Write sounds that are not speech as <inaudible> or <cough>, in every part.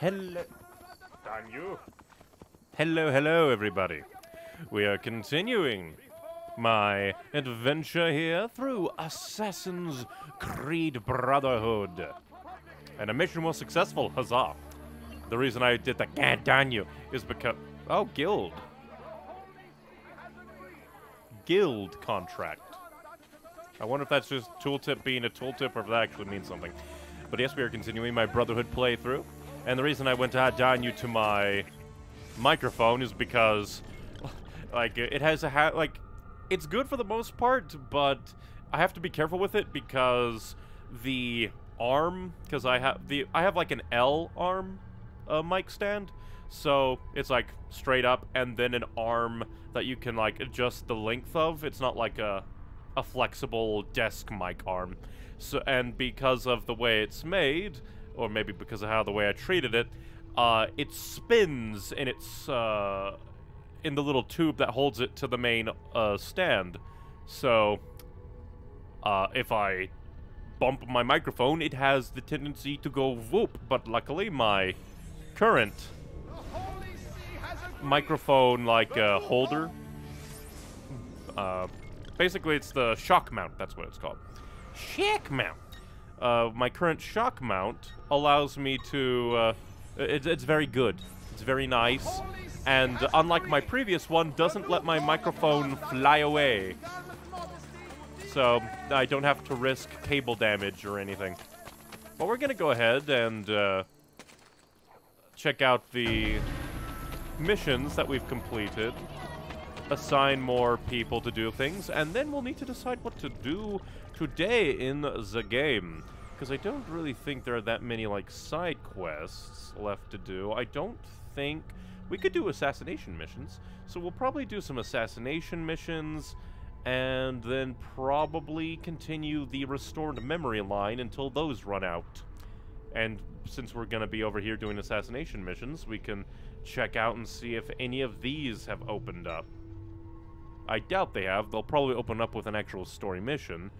Hello. Damn you. Hello, hello, everybody. We are continuing my adventure here through Assassin's Creed Brotherhood. And a mission was successful, huzzah. The reason I did the damn you is because. Oh, guild. Guild contract. I wonder if that's just tooltip being a tooltip or if that actually means something. But yes, we are continuing my Brotherhood playthrough. And the reason I went to add down you to my microphone is because, like, it has a ha like, it's good for the most part, but I have to be careful with it because the arm, because I have the I have like an L arm uh, mic stand, so it's like straight up and then an arm that you can like adjust the length of. It's not like a a flexible desk mic arm. So and because of the way it's made, or maybe because of how the way I treated it, uh, it spins in its uh, in the little tube that holds it to the main uh, stand. So uh, if I bump my microphone, it has the tendency to go whoop. But luckily, my current microphone like holder. Uh, basically, it's the shock mount. That's what it's called. Shock mount. Uh, my current shock mount allows me to. Uh, it, it's very good. It's very nice, and unlike my previous one, doesn't let my microphone fly away. So I don't have to risk cable damage or anything. But we're gonna go ahead and uh, check out the missions that we've completed, assign more people to do things, and then we'll need to decide what to do today in the game. Because I don't really think there are that many, like, side quests left to do. I don't think... We could do assassination missions, so we'll probably do some assassination missions, and then probably continue the restored memory line until those run out. And since we're going to be over here doing assassination missions, we can check out and see if any of these have opened up. I doubt they have. They'll probably open up with an actual story mission.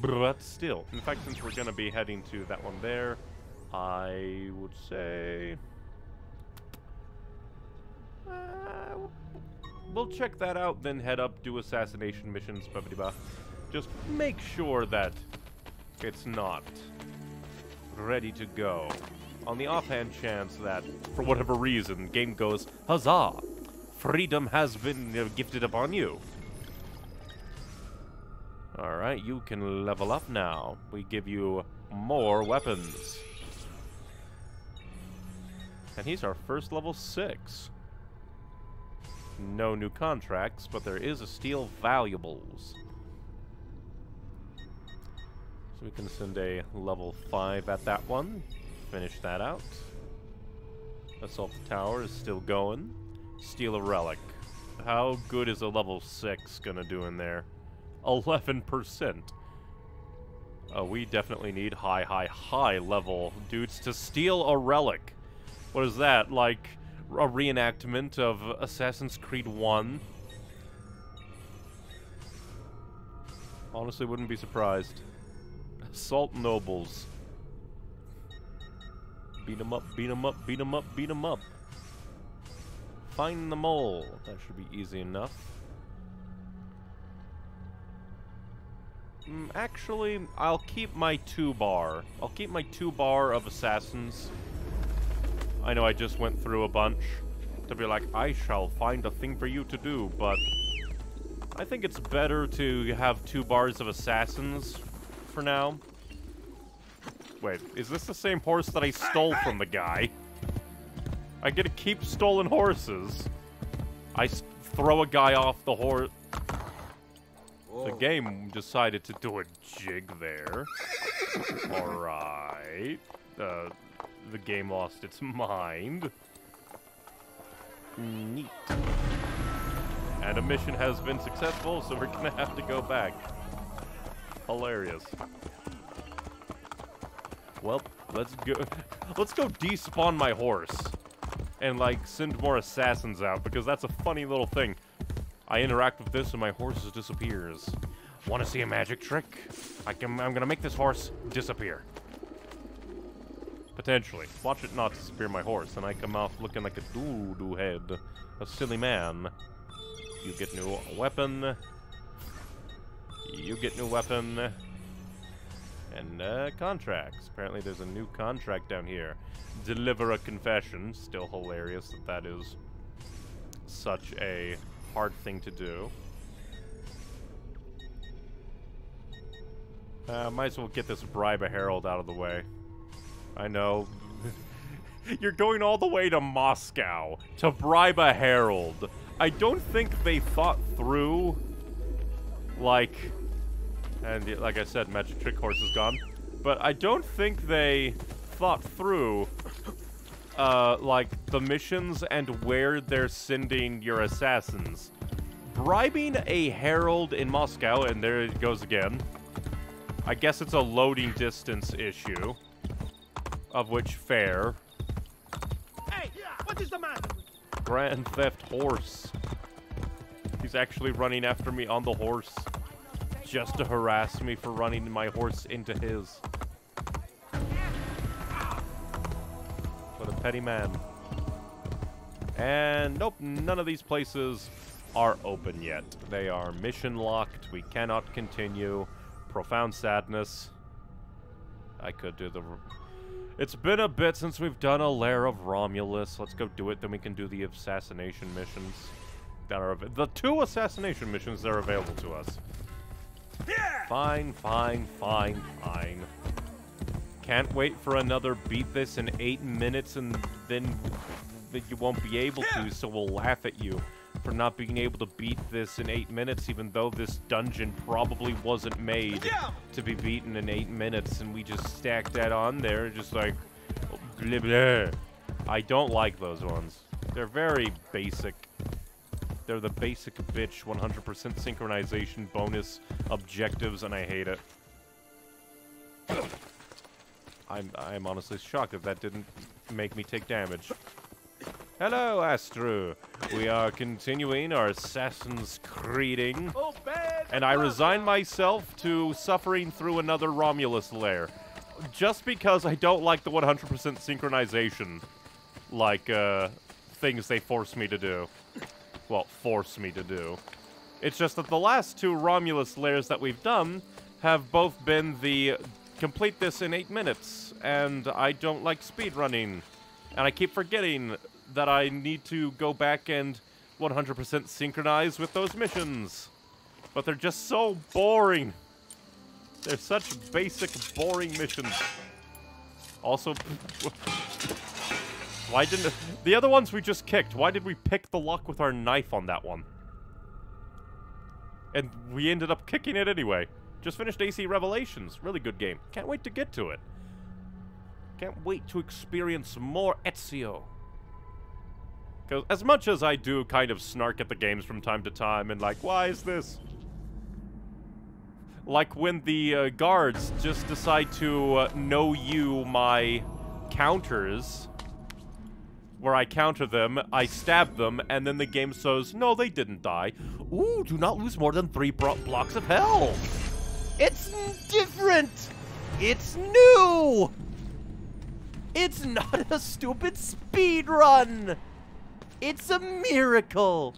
But still. In fact, since we're going to be heading to that one there, I would say... Uh, we'll check that out, then head up, do assassination missions, blah. Just make sure that it's not ready to go. On the offhand chance that, for whatever reason, game goes, Huzzah! Freedom has been gifted upon you. Alright, you can level up now. We give you more weapons. And he's our first level 6. No new contracts, but there is a steal valuables. So we can send a level 5 at that one. Finish that out. Assault the tower is still going. Steal a relic. How good is a level 6 gonna do in there? 11%. Oh, we definitely need high, high, high level dudes to steal a relic. What is that? Like a reenactment of Assassin's Creed 1? Honestly, wouldn't be surprised. Assault nobles. Beat Beat 'em up, Beat beat 'em up, Beat beat 'em up, Beat beat 'em up. Find the mole. That should be easy enough. Mm, actually, I'll keep my two bar. I'll keep my two bar of assassins. I know I just went through a bunch to be like, I shall find a thing for you to do, but I think it's better to have two bars of assassins for now. Wait, is this the same horse that I stole from the guy? I get to keep stolen horses. I throw a guy off the horse. The game decided to do a jig there. <laughs> Alright. Uh, the game lost its mind. Neat. And a mission has been successful, so we're gonna have to go back. Hilarious. Well, let's go. <laughs> Let's go despawn my horse. And, like, send more assassins out, because that's a funny little thing. I interact with this and my horse disappears. Want to see a magic trick? I can, I'm gonna make this horse disappear. Potentially. Watch it not spear my horse, and I come off looking like a doo-doo head. A silly man. You get new weapon. You get new weapon. And, uh, contracts. Apparently there's a new contract down here. Deliver a confession. Still hilarious that that is such a hard thing to do. Uh, might as well get this bribe a herald out of the way. I know. <laughs> You're going all the way to Moscow to bribe a herald. I don't think they thought through, like, and like I said, Magic Trick Horse is gone, but I don't think they thought through, uh, like, the missions and where they're sending your assassins. Bribing a herald in Moscow, and there it goes again. I guess it's a loading distance issue. Of which fair. Hey, what is the matter? Grand Theft Horse. He's actually running after me on the horse. Just to harass me for running my horse into his. What a petty man. And nope, none of these places are open yet. They are mission locked. We cannot continue. Profound sadness. I could do the it's been a bit since we've done a lair of Romulus. Let's go do it, then we can do the assassination missions that are the two assassination missions that are available to us. Fine, fine, fine, fine. Can't wait for another beat this in eight minutes and then you won't be able to, so we'll laugh at you for not being able to beat this in 8 minutes, even though this dungeon probably wasn't made to be beaten in 8 minutes, and we just stacked that on there, just like, blah, blah. I don't like those ones. They're very basic. They're the basic bitch 100% synchronization bonus objectives, and I hate it. I'm, I'm honestly shocked that that didn't make me take damage. Hello, Astru. We are continuing our Assassin's Creeding. And I resign myself to suffering through another Romulus lair. Just because I don't like the 100% synchronization, like, uh, things they force me to do. Well, force me to do. It's just that the last two Romulus lairs that we've done have both been the complete this in eight minutes, and I don't like speedrunning. And I keep forgetting that I need to go back and 100% synchronize with those missions. But they're just so boring. They're such basic, boring missions. Also, <laughs> why didn't... The other ones we just kicked, why did we pick the lock with our knife on that one? And we ended up kicking it anyway. Just finished AC Revelations. Really good game. Can't wait to get to it. Can't wait to experience more Ezio. Because as much as I do kind of snark at the games from time to time and like, why is this? Like when the uh, guards just decide to uh, know you my counters, where I counter them, I stab them, and then the game says, no, they didn't die. Ooh, do not lose more than three blocks of health. It's different. It's new. It's not a stupid speed run. It's a miracle!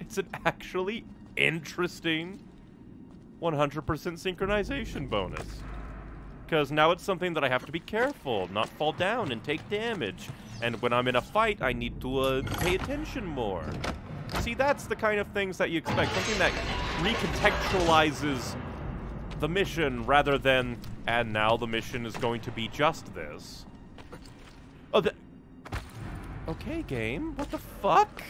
It's an actually interesting 100% synchronization bonus. Because now it's something that I have to be careful, not fall down and take damage. And when I'm in a fight, I need to uh, pay attention more. See, that's the kind of things that you expect. Something that recontextualizes the mission rather than, and now the mission is going to be just this. Oh, the... Okay, game. What the fuck?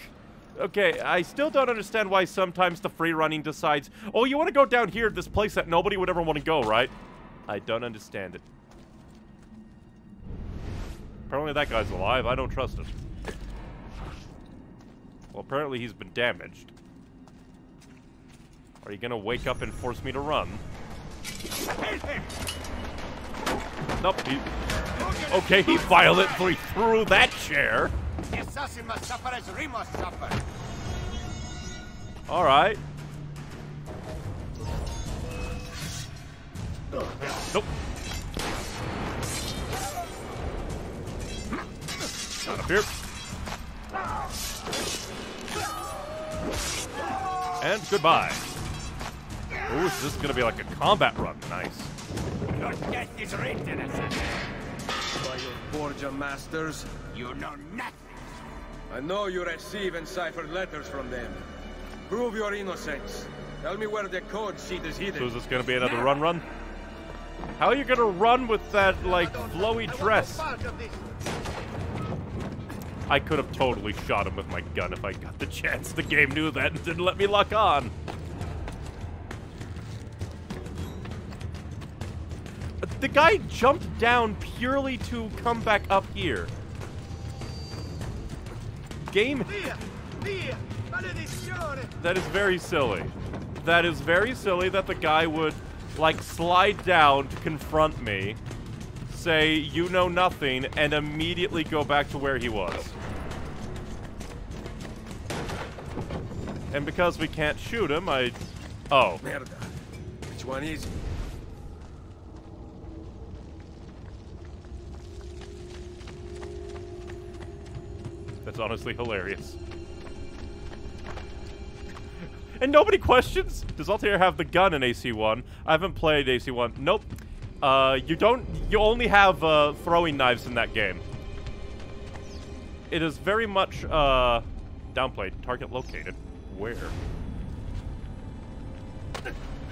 Okay, I still don't understand why sometimes the free running decides, oh, you want to go down here, this place that nobody would ever want to go, right? I don't understand it. Apparently that guy's alive. I don't trust him. Well, apparently he's been damaged. Are you gonna wake up and force me to run? Nope, he, Okay, he violently threw that chair. The assassin must suffer as Remus suffered. All right. Nope. Not up here. And goodbye. Ooh, is this gonna be like a combat run? Nice. Your death is written. By your Borgia masters, you know nothing. I know you receive enciphered letters from them. Prove your innocence. Tell me where the code sheet is hidden. So is this gonna be another run run? How are you gonna run with that, like, flowy dress? I could have totally shot him with my gun if I got the chance. The game knew that and didn't let me lock on. The guy jumped down purely to come back up here. Game Via! Via! Maledizione! That is very silly. That is very silly that the guy would, like, slide down to confront me, say, you know nothing, and immediately go back to where he was. And because we can't shoot him, I... Oh. Merda. Which one is it? That's honestly hilarious. And nobody questions. Does Altair have the gun in AC1? I haven't played AC1. Nope. Uh, you don't. You only have uh, throwing knives in that game. It is very much uh, downplayed. Target located. Where?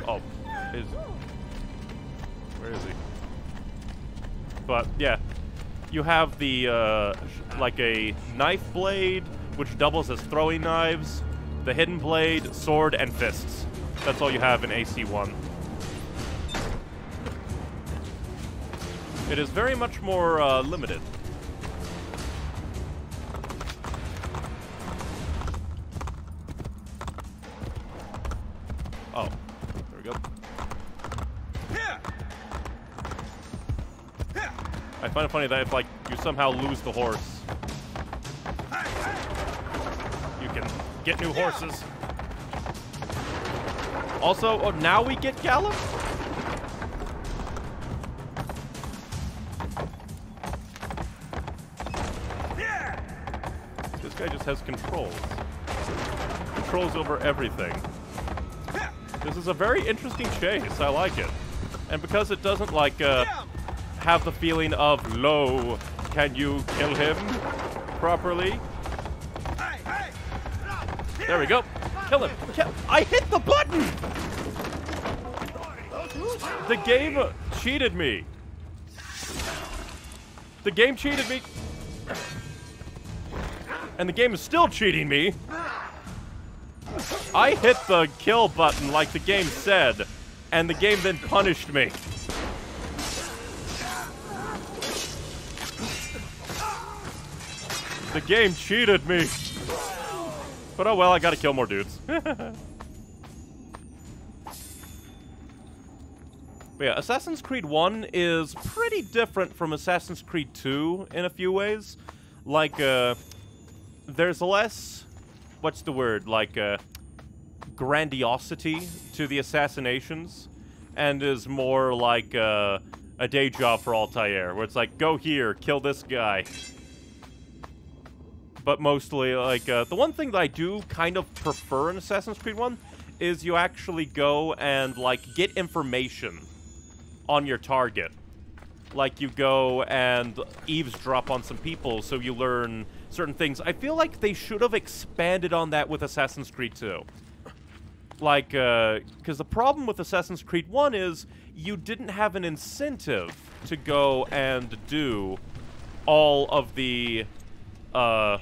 Oh, is. Where is he? But yeah, you have the uh, like a knife blade, which doubles as throwing knives, the hidden blade, sword, and fists. That's all you have in AC1. It is very much more uh, limited. Oh, there we go. I find it funny that if like you somehow lose the horse, get new horses. Also, oh, now we get Gallop? This guy just has controls. Controls over everything. This is a very interesting chase. I like it. And because it doesn't like uh, have the feeling of, low, can you kill him properly? There we go. Kill him. I hit the button! The game cheated me. The game cheated me. And the game is still cheating me. I hit the kill button like the game said, and the game then punished me. The game cheated me. But oh well, I gotta kill more dudes. <laughs> but yeah, Assassin's Creed 1 is pretty different from Assassin's Creed 2 in a few ways. Like, uh, there's less, what's the word, like, uh, grandiosity to the assassinations, and is more like, uh, a day job for Altair, where it's like, go here, kill this guy but mostly like uh, the one thing that I do kind of prefer in Assassin's Creed 1 is you actually go and like get information on your target. Like you go and eavesdrop on some people so you learn certain things. I feel like they should have expanded on that with Assassin's Creed 2. Like, because uh, the problem with Assassin's Creed 1 is you didn't have an incentive to go and do all of the uh,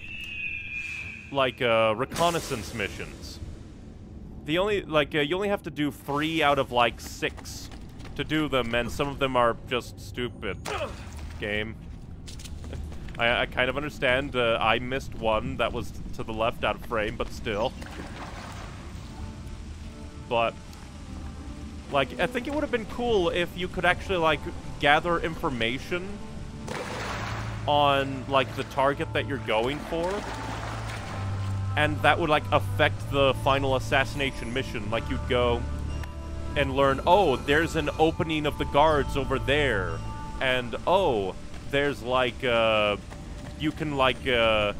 like uh, reconnaissance missions. The only like uh, you only have to do three out of like six to do them, and some of them are just stupid. Game. I, I kind of understand. Uh, I missed one that was to the left out of frame, but still. But like, I think it would have been cool if you could actually like gather information on like the target that you're going for. And that would like affect the final assassination mission. Like you'd go and learn oh there's an opening of the guards over there. And oh there's like uh you can like uh,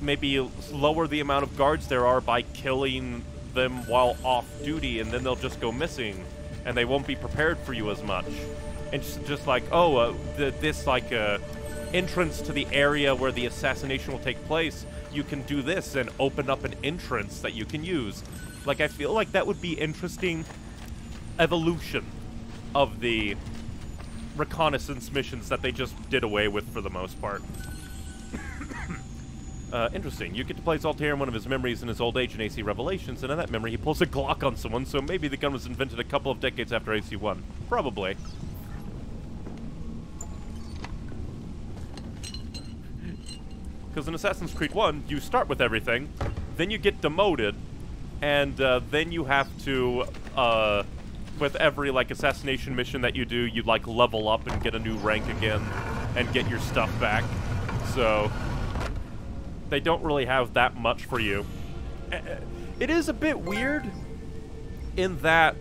maybe lower the amount of guards there are by killing them while off duty, and then they'll just go missing, and they won't be prepared for you as much. And just, just like, oh, uh, the, this like uh, entrance to the area where the assassination will take place, you can do this and open up an entrance that you can use. Like, I feel like that would be interesting evolution of the reconnaissance missions that they just did away with for the most part. <coughs> uh, interesting. You get to play Altair in one of his memories in his old age in AC Revelations, and in that memory he pulls a Glock on someone, so maybe the gun was invented a couple of decades after AC-1. Probably. Because in Assassin's Creed 1, you start with everything, then you get demoted, and uh, then you have to, uh, with every, like, assassination mission that you do, you, like, level up and get a new rank again and get your stuff back. So, they don't really have that much for you. It is a bit weird in that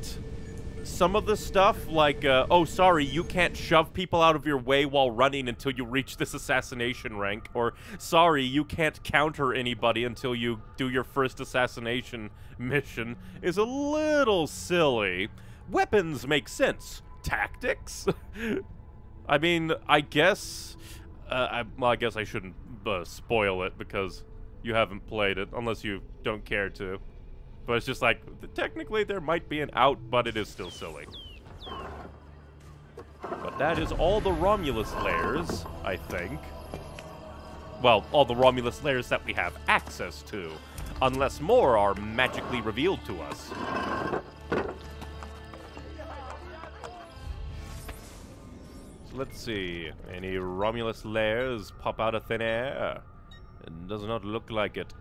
some of the stuff, like, uh, oh, sorry, you can't shove people out of your way while running until you reach this assassination rank, or sorry, you can't counter anybody until you do your first assassination mission, is a little silly. Weapons make sense. Tactics? <laughs> I mean, I guess... Uh, I, well, I guess I shouldn't uh, spoil it because you haven't played it, unless you don't care to. But it's just like, technically there might be an out, but it is still silly. But that is all the Romulus lairs, I think. Well, all the Romulus lairs that we have access to, unless more are magically revealed to us. So let's see, any Romulus lairs pop out of thin air? It does not look like it.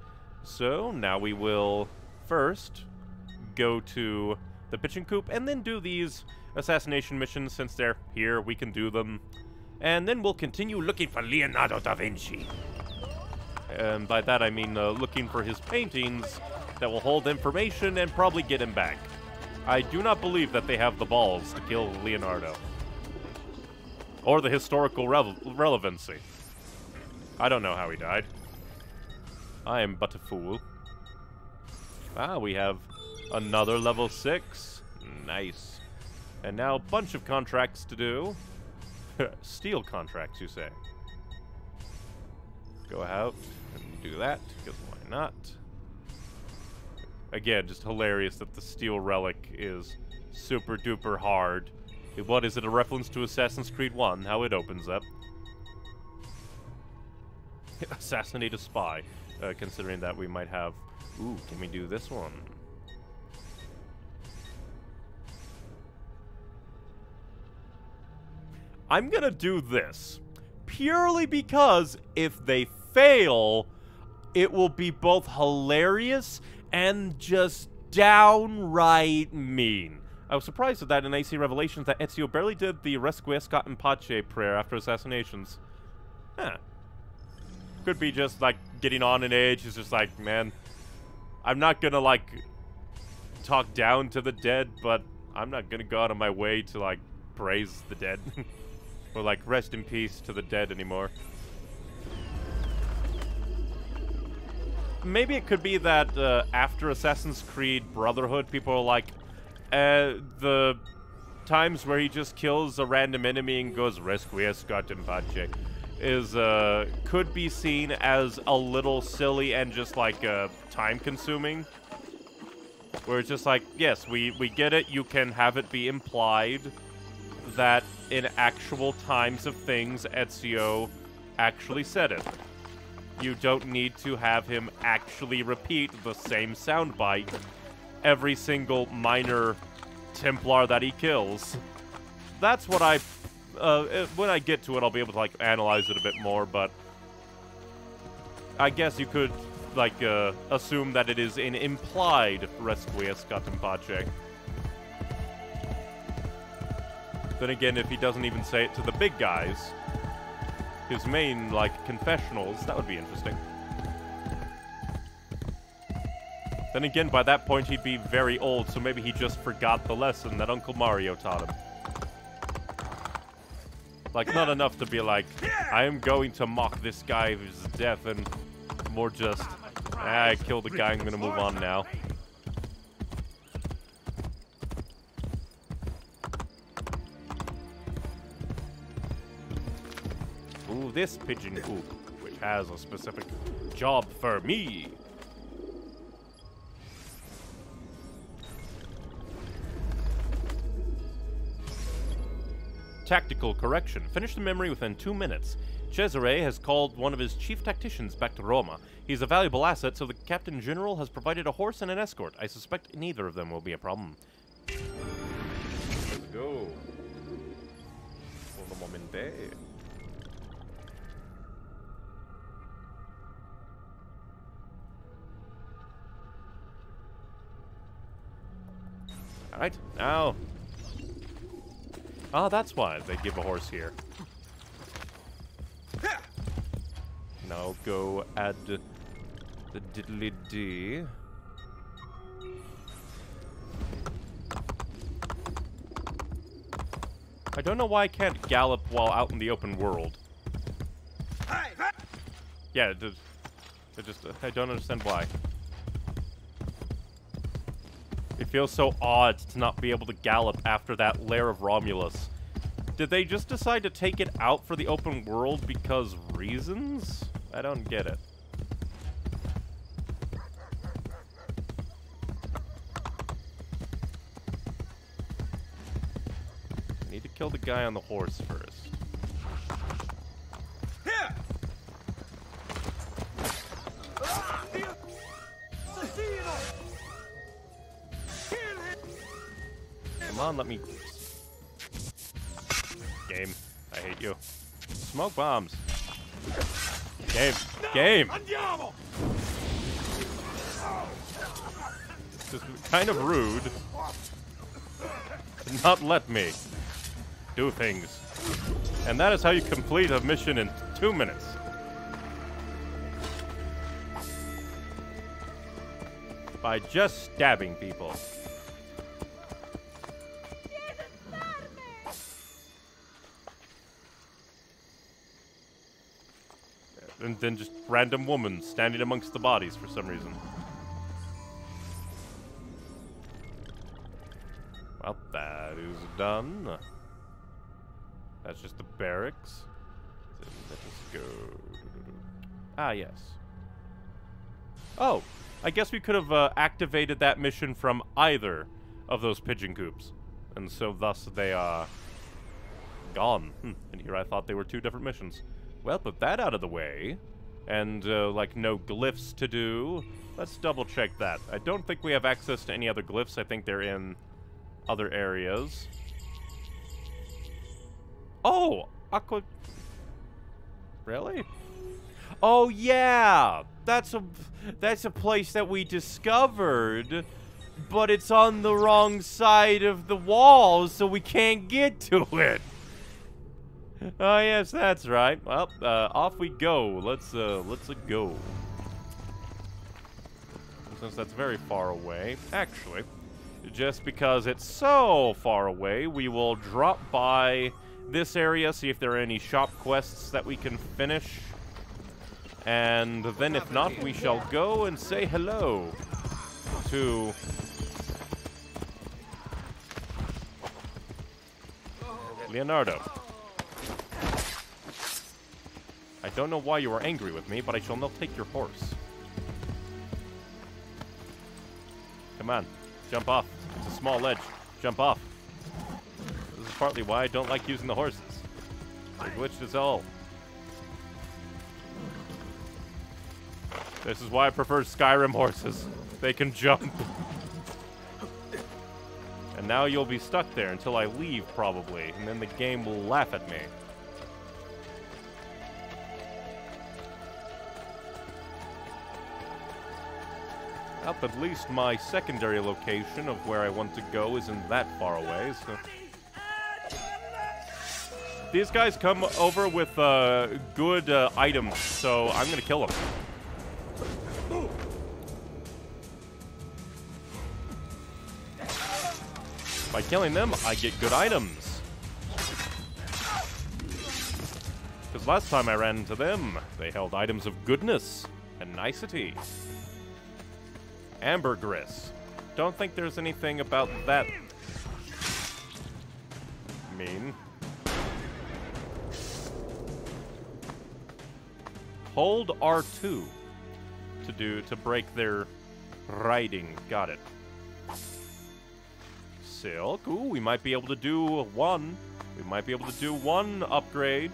So, now we will first go to the pigeon coop and then do these assassination missions since they're here we can do them. And then we'll continue looking for Leonardo da Vinci. And by that I mean uh, looking for his paintings that will hold information and probably get him back. I do not believe that they have the balls to kill Leonardo. Or the historical relevancy. I don't know how he died. I am but a fool Ah, we have another level 6. Nice. And now a bunch of contracts to do. <laughs> Steal contracts, you say? Go out and do that, because why not? Again, just hilarious that the steal relic is super duper hard. What is it, a reference to Assassin's Creed 1, how it opens up? <laughs> Assassinate a spy, uh, considering that we might have Ooh, can we do this one? I'm gonna do this. Purely because if they fail, it will be both hilarious and just downright mean. I was surprised at that in AC Revelations that Ezio barely did the Requiescat in Pace prayer after assassinations. Huh. Could be just, like, getting on in age. It's just like, man, I'm not gonna, like, talk down to the dead, but I'm not gonna go out of my way to, like, praise the dead. <laughs> or, like, rest in peace to the dead anymore. Maybe it could be that uh, after Assassin's Creed Brotherhood, people are like, uh, the times where he just kills a random enemy and goes, Requiescat in pace is uh, could be seen as a little silly and just like uh, time consuming. Where it's just like, yes, we, we get it, you can have it be implied that in actual times of things, Ezio actually said it. You don't need to have him actually repeat the same soundbite every single minor Templar that he kills. That's what I uh, when I get to it, I'll be able to, like, analyze it a bit more, but... I guess you could, like, uh, assume that it is an implied Requiescat in Pace. Then again, if he doesn't even say it to the big guys, his main, like, confessionals, that would be interesting. Then again, by that point, he'd be very old, so maybe he just forgot the lesson that Uncle Mario taught him. Like, not enough to be like, I am going to mock this guy's death, and more just, ah, I killed the guy, I'm gonna move on now. Ooh, this pigeon coop, which has a specific job for me. Tactical correction. Finish the memory within two minutes. Cesare has called one of his chief tacticians back to Roma. He's a valuable asset, so the Captain General has provided a horse and an escort. I suspect neither of them will be a problem. Let's go. Un momente. Alright, now. Ah, that's why they give a horse here. Now go add the diddly D. I don't know why I can't gallop while out in the open world. Yeah, it, just- it just, I don't understand why. It feels so odd to not be able to gallop after that lair of Romulus. Did they just decide to take it out for the open world because reasons? I don't get it. I need to kill the guy on the horse first. On, let me... Game, I hate you. Smoke bombs. Game, game! Is kind of rude. Not let me do things. And that is how you complete a mission in two minutes. By just stabbing people. And then just random woman standing amongst the bodies for some reason. Well, that is done. That's just the barracks. Then let us go. Ah, yes. Oh, I guess we could have uh, activated that mission from either of those pigeon coops. And so thus they are gone. Hmm. And here I thought they were two different missions. Well, put that out of the way. And, uh, like, no glyphs to do. Let's double check that. I don't think we have access to any other glyphs. I think they're in other areas. Oh! Aqua... Really? Oh, yeah! That's a... That's a place that we discovered, but it's on the wrong side of the wall, so we can't get to it. Oh yes, that's right. Well, uh, off we go. Let's uh, let's uh, go. Since that's very far away, actually, just because it's so far away, we will drop by this area, see if there are any shop quests that we can finish, and then if not, we shall go and say hello to Leonardo. I don't know why you are angry with me, but I shall not take your horse. Come on, jump off. It's a small ledge. Jump off. This is partly why I don't like using the horses. They're glitched as all. This is why I prefer Skyrim horses. They can jump. And now you'll be stuck there until I leave, probably, and then the game will laugh at me. Up at least my secondary location of where I want to go isn't that far away, so... These guys come over with uh, good uh, items, so I'm gonna kill them. By killing them, I get good items. Because last time I ran into them, they held items of goodness and nicety. Ambergris. Don't think there's anything about that mean. Hold R2 to do to break their riding. Got it. Silk. Ooh, we might be able to do one. We might be able to do one upgrade.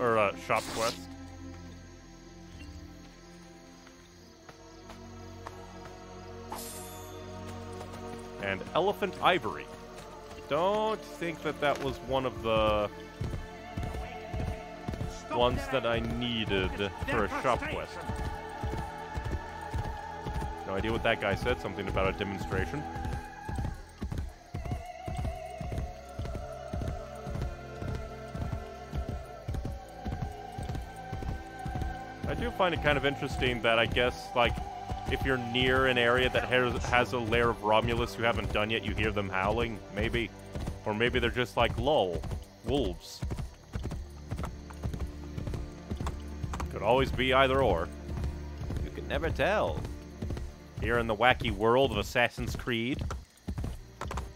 Or uh, shop quest. And Elephant Ivory. Don't think that that was one of the ones that I needed for a shop quest. No idea what that guy said. Something about a demonstration. I do find it kind of interesting that I guess, like, if you're near an area that has, has a lair of Romulus you haven't done yet, you hear them howling, maybe. Or maybe they're just like, lol, wolves. Could always be either or. You can never tell. Here in the wacky world of Assassin's Creed,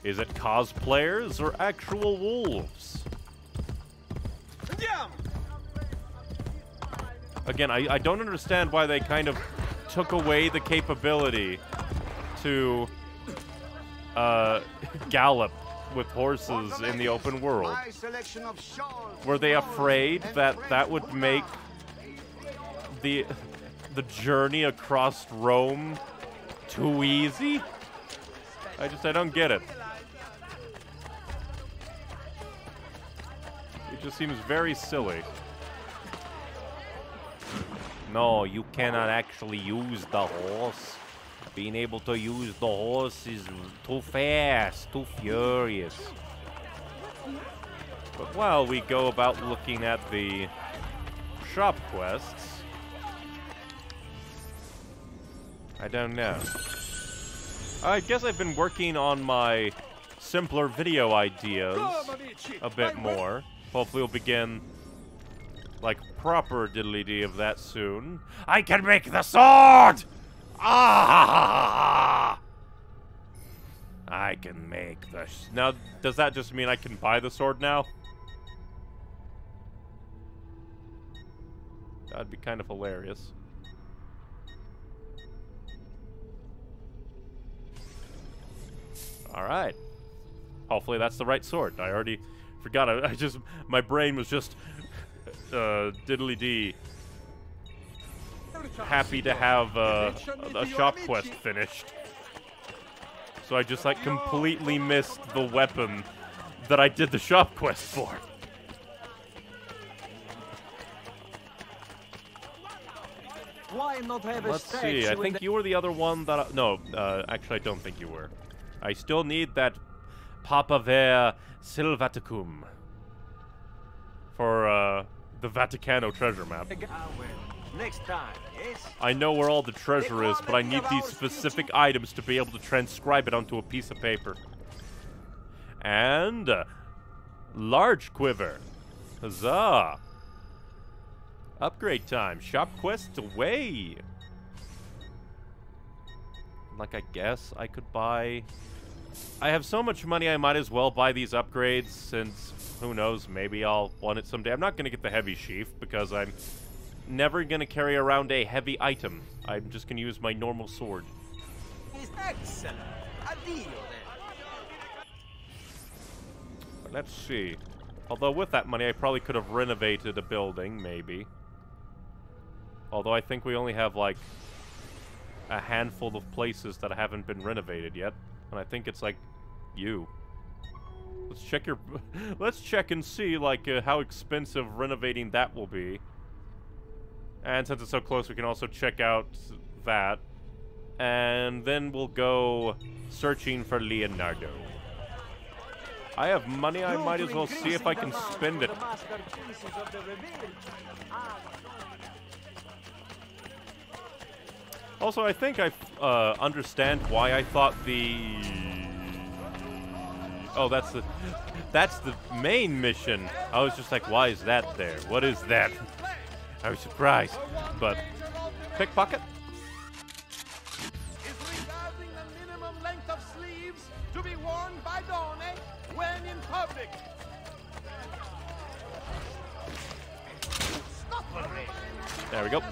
is it cosplayers or actual wolves? Again, I, I don't understand why they kind of took away the capability to uh, <laughs> gallop with horses in the open world. Were they afraid that that would make the the journey across Rome too easy? I just I don't get it. It just seems very silly. No, you cannot actually use the horse. Being able to use the horse is too fast, too furious. But while we go about looking at the shop quests, I don't know. I guess I've been working on my simpler video ideas a bit more. Hopefully we'll begin like proper diddly dee of that soon. I can make the sword! Ah! I can make the. now, does that just mean I can buy the sword now? That'd be kind of hilarious. Alright. Hopefully that's the right sword. I already forgot. I, I just... My brain was just... Uh, diddly dee. Happy to have uh, a shop quest finished. So I just like completely missed the weapon that I did the shop quest for. Why not have a Let's see. I think you were the other one that. I, no, uh, actually, I don't think you were. I still need that Papaver Silvaticum for uh, the Vaticano treasure map. Next time, yes? I know where all the treasure is, but I need these specific items to be able to transcribe it onto a piece of paper. And uh, large quiver. Huzzah! Upgrade time. Shop quest away. Like I guess I could buy. I have so much money, I might as well buy these upgrades. Since who knows, maybe I'll want it someday. I'm not gonna get the heavy sheath because I'm never gonna carry around a heavy item. I'm just gonna use my normal sword. Excellent. Let's see. Although with that money, I probably could have renovated a building, maybe. Although I think we only have like a handful of places that haven't been renovated yet, and I think it's like you. Let's check your. <laughs> Let's check and see like uh, how expensive renovating that will be. And since it's so close, we can also check out that. And then we'll go searching for Leonardo. I have money, I might as well see if I can spend it. Also, I think I uh, understand why I thought the... Oh, that's the... that's the main mission. I was just like, why is that there? What is that? <laughs> I was surprised. But, pickpocket? Is regarding the minimum length of sleeves to be worn by Done when in public. There we go.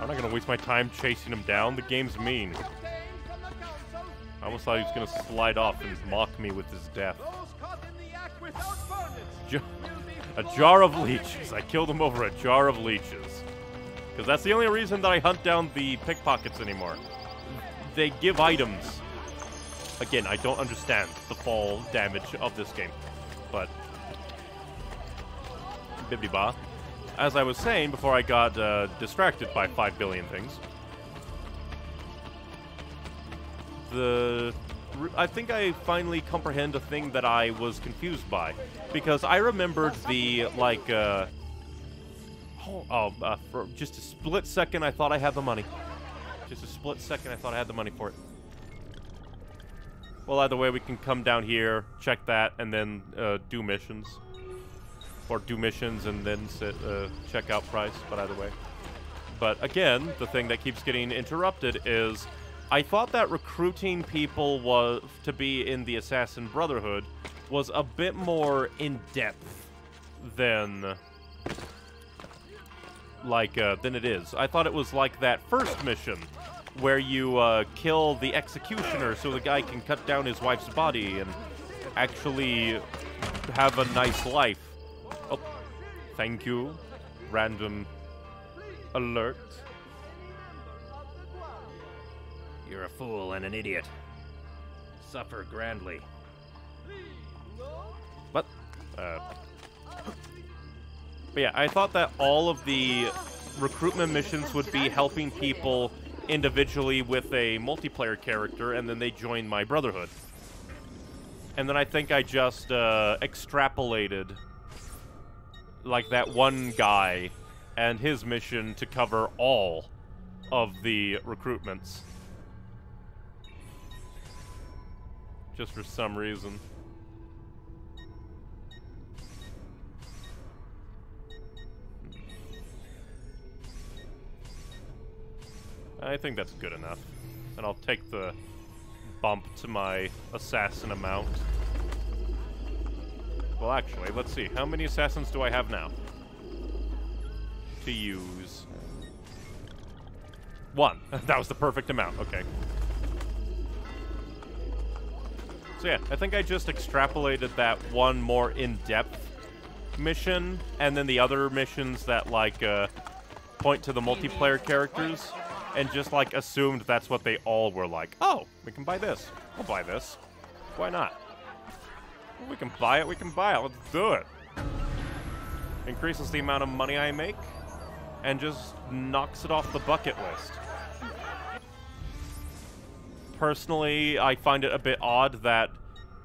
I'm not gonna waste my time chasing him down. The game's mean. I almost thought he was gonna slide off and mock me with his death. those caught in the act without permits Jo- will be <laughs> a jar of leeches. I killed him over a jar of leeches. Because that's the only reason that I hunt down the pickpockets anymore. They give items. Again, I don't understand the fall damage of this game. But. Bibbidi ba. As I was saying before I got uh, distracted by 5 billion things. The. I think I finally comprehend a thing that I was confused by. Because I remembered the, like, uh. Oh, oh uh, for just a split second, I thought I had the money. Just a split second, I thought I had the money for it. Well, either way, we can come down here, check that, and then uh, do missions. Or do missions and then sit, uh, check out price, but either way. But again, the thing that keeps getting interrupted is I thought that recruiting people was to be in the Assassin Brotherhood was a bit more in depth than like uh, than it is. I thought it was like that first mission where you uh, kill the executioner so the guy can cut down his wife's body and actually have a nice life. Oh, thank you. Random alert. You're a fool and an idiot. Suffer grandly. But, uh, but yeah, I thought that all of the recruitment missions would be helping people individually with a multiplayer character, and then they join my brotherhood. And then I think I just uh, extrapolated like that one guy and his mission to cover all of the recruitments. Just for some reason. I think that's good enough. And I'll take the bump to my assassin amount. Well, actually, let's see. How many assassins do I have now? To use. One. <laughs> that was the perfect amount. Okay. So yeah, I think I just extrapolated that one more in-depth mission, and then the other missions that, like, uh, point to the multiplayer characters, and just, like, assumed that's what they all were like. Oh, we can buy this. We'll buy this. Why not? We can buy it, we can buy it. Let's do it. Increases the amount of money I make, and just knocks it off the bucket list. Personally, I find it a bit odd that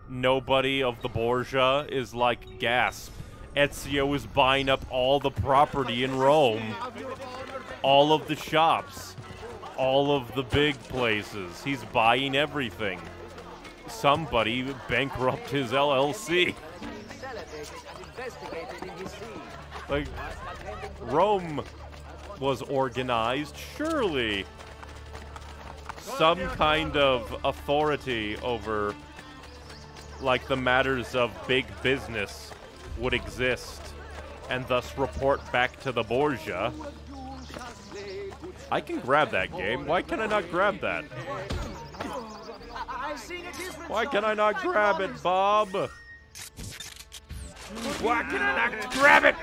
nobody of the Borgia is like, gasp, Ezio is buying up all the property in Rome. All of the shops. All of the big places. He's buying everything. Somebody bankrupt his LLC. Like, Rome was organized, surely some kind of authority over, like, the matters of big business would exist, and thus report back to the Borgia. I can grab that game. Why can I not grab that? Why can I not grab it. Bob? Why can I not grab it?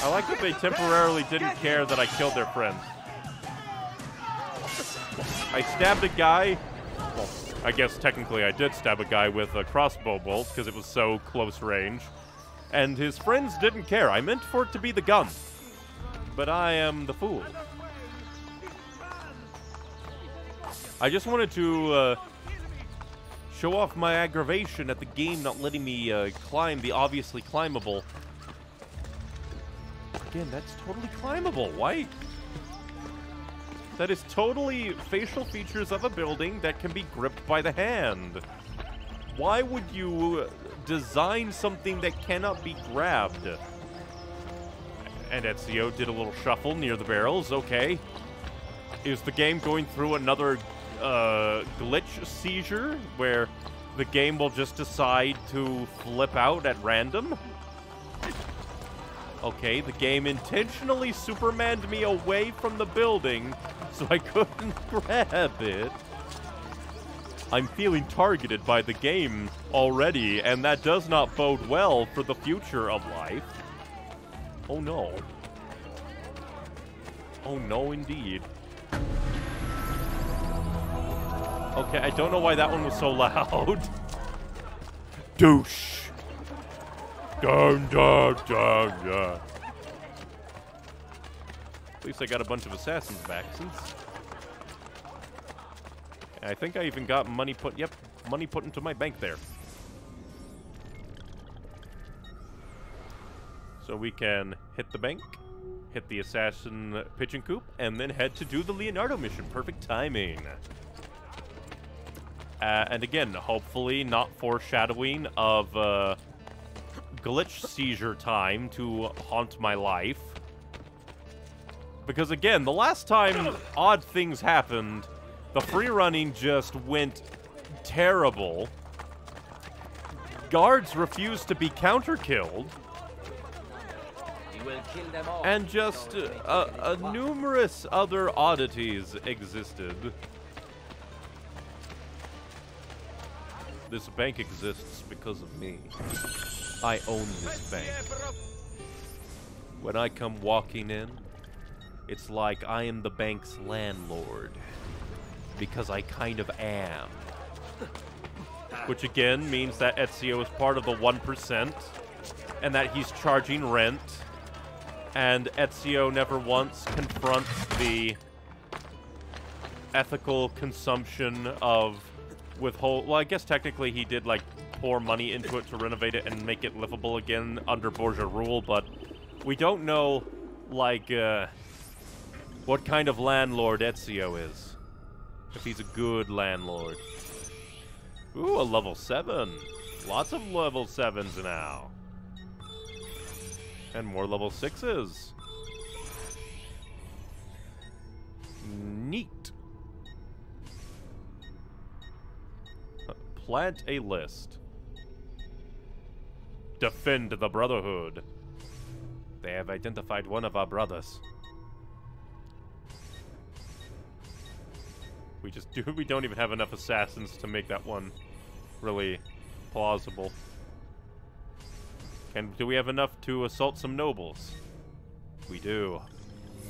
I like that they temporarily didn't care that I killed their friend. I stabbed a guy. Well, I guess technically I did stab a guy with a crossbow bolt because it was so close range. And his friends didn't care. I meant for it to be the gun. But I am the fool. I just wanted to uh, show off my aggravation at the game not letting me uh, climb the obviously climbable Again, that's totally climbable. Why? That is totally facial features of a building that can be gripped by the hand. Why would you design something that cannot be grabbed? And Ezio did a little shuffle near the barrels. Okay. Is the game going through another uh, glitch seizure where the game will just decide to flip out at random? Okay, the game intentionally Supermaned me away from the building so I couldn't <laughs> grab it. I'm feeling targeted by the game already, and that does not bode well for the future of life. Oh no. Oh no, indeed. Okay, I don't know why that one was so <laughs> loud. Douche. Dun, dun, dun, dun. At least I got a bunch of assassins back since. I think I even got money put, yep, money put into my bank there. So we can hit the bank, hit the assassin pigeon coop, and then head to do the Leonardo mission. Perfect timing. Uh, and again, hopefully not foreshadowing of uh, glitch seizure time to haunt my life. Because again, the last time odd things happened, the free running just went terrible. Guards refused to be counter killed. You will kill them all. And just uh, uh, uh, numerous other oddities existed. This bank exists because of me. I own this bank. When I come walking in, it's like I am the bank's landlord. Because I kind of am. Which again means that Ezio is part of the 1%, and that he's charging rent, and Ezio never once confronts the ethical consumption of withhold. Well, I guess technically he did like pour money into it to renovate it and make it livable again under Borgia rule, but we don't know like uh, what kind of landlord Ezio is. If he's a good landlord. Ooh, a level 7. Lots of level 7s now. And more level 6s. Neat. Plant a list. Defend the Brotherhood. They have identified one of our brothers. We just do <laughs> we don't even have enough assassins to make that one really plausible. Can do we have enough to assault some nobles? We do.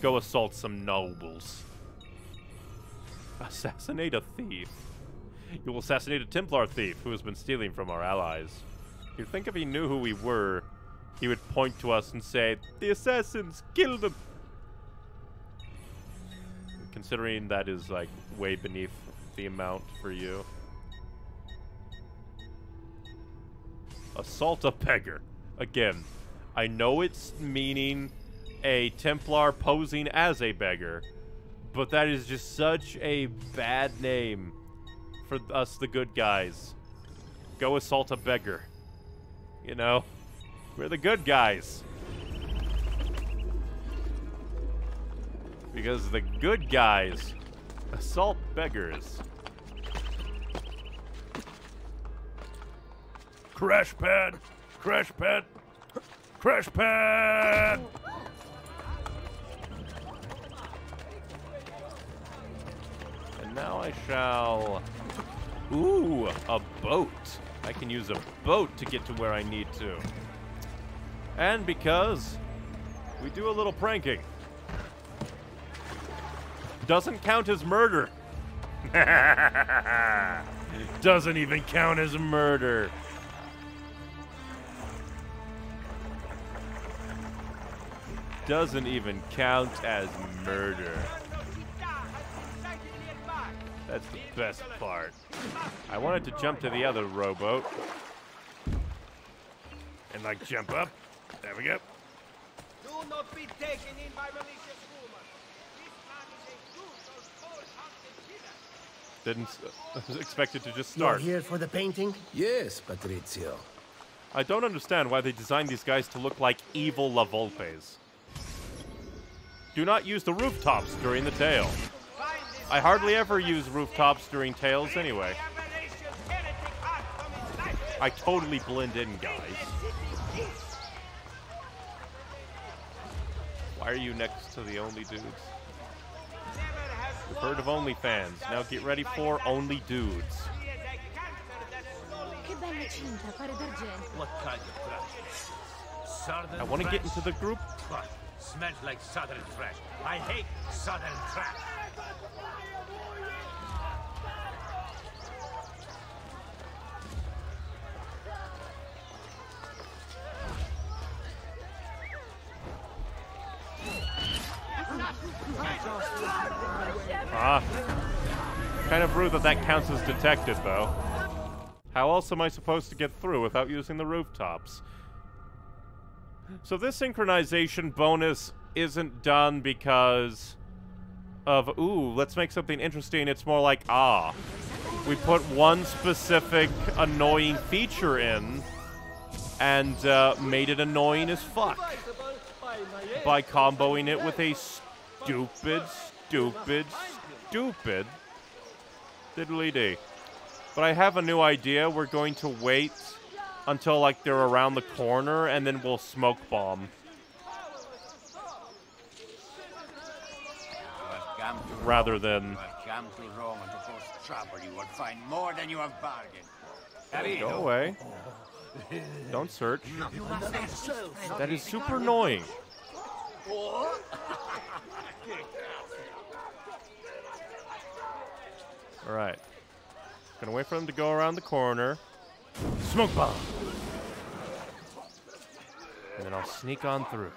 Go assault some nobles. <laughs> Assassinate a thief. You will assassinate a Templar thief who has been stealing from our allies. You'd think if he knew who we were, he would point to us and say, The assassins, kill them! Considering that is, like, way beneath the amount for you. Assault a beggar. Again, I know it's meaning a Templar posing as a beggar, but that is just such a bad name for us, the good guys. Go assault a beggar. You know? We're the good guys. Because the good guys assault beggars. Crash pad! Crash pad! Crash pad! And now I shall... Ooh, a boat. I can use a boat to get to where I need to. And because we do a little pranking. Doesn't count as murder. <laughs> Doesn't even count as murder. Doesn't even count as murder. That's the best part. I wanted to jump to the other rowboat. And like jump up. There we go. Do not be taken in by malicious rumors. This man is a good Didn't s- <laughs> expect it to just You're start. here for the painting? Yes, Patrizio. I don't understand why they designed these guys to look like evil La Volpes. Do not use the rooftops during the tail. I hardly ever use rooftops during tails anyway. I totally blend in, guys. Why are you next to the only dudes? We've heard of OnlyFans. Now get ready for Only Dudes. I want to get into the group. Smells like southern trash. I hate southern trash. Ah. Kind of rude that that counts as detected, though. How else am I supposed to get through without using the rooftops? So this synchronization bonus isn't done because of, ooh, let's make something interesting. It's more like, ah, we put one specific annoying feature in and uh, made it annoying as fuck by comboing it with a stupid, stupid, stupid diddly dee. But I have a new idea. We're going to wait until like they're around the corner, and then we'll smoke bomb. Come to Rather Rome. than- You have come to Rome and to cause trouble. You will find more than you have bargained. Go away. Don't search. That is super annoying. Alright. Gonna wait for them to go around the corner. Smoke bomb! And then I'll sneak on through.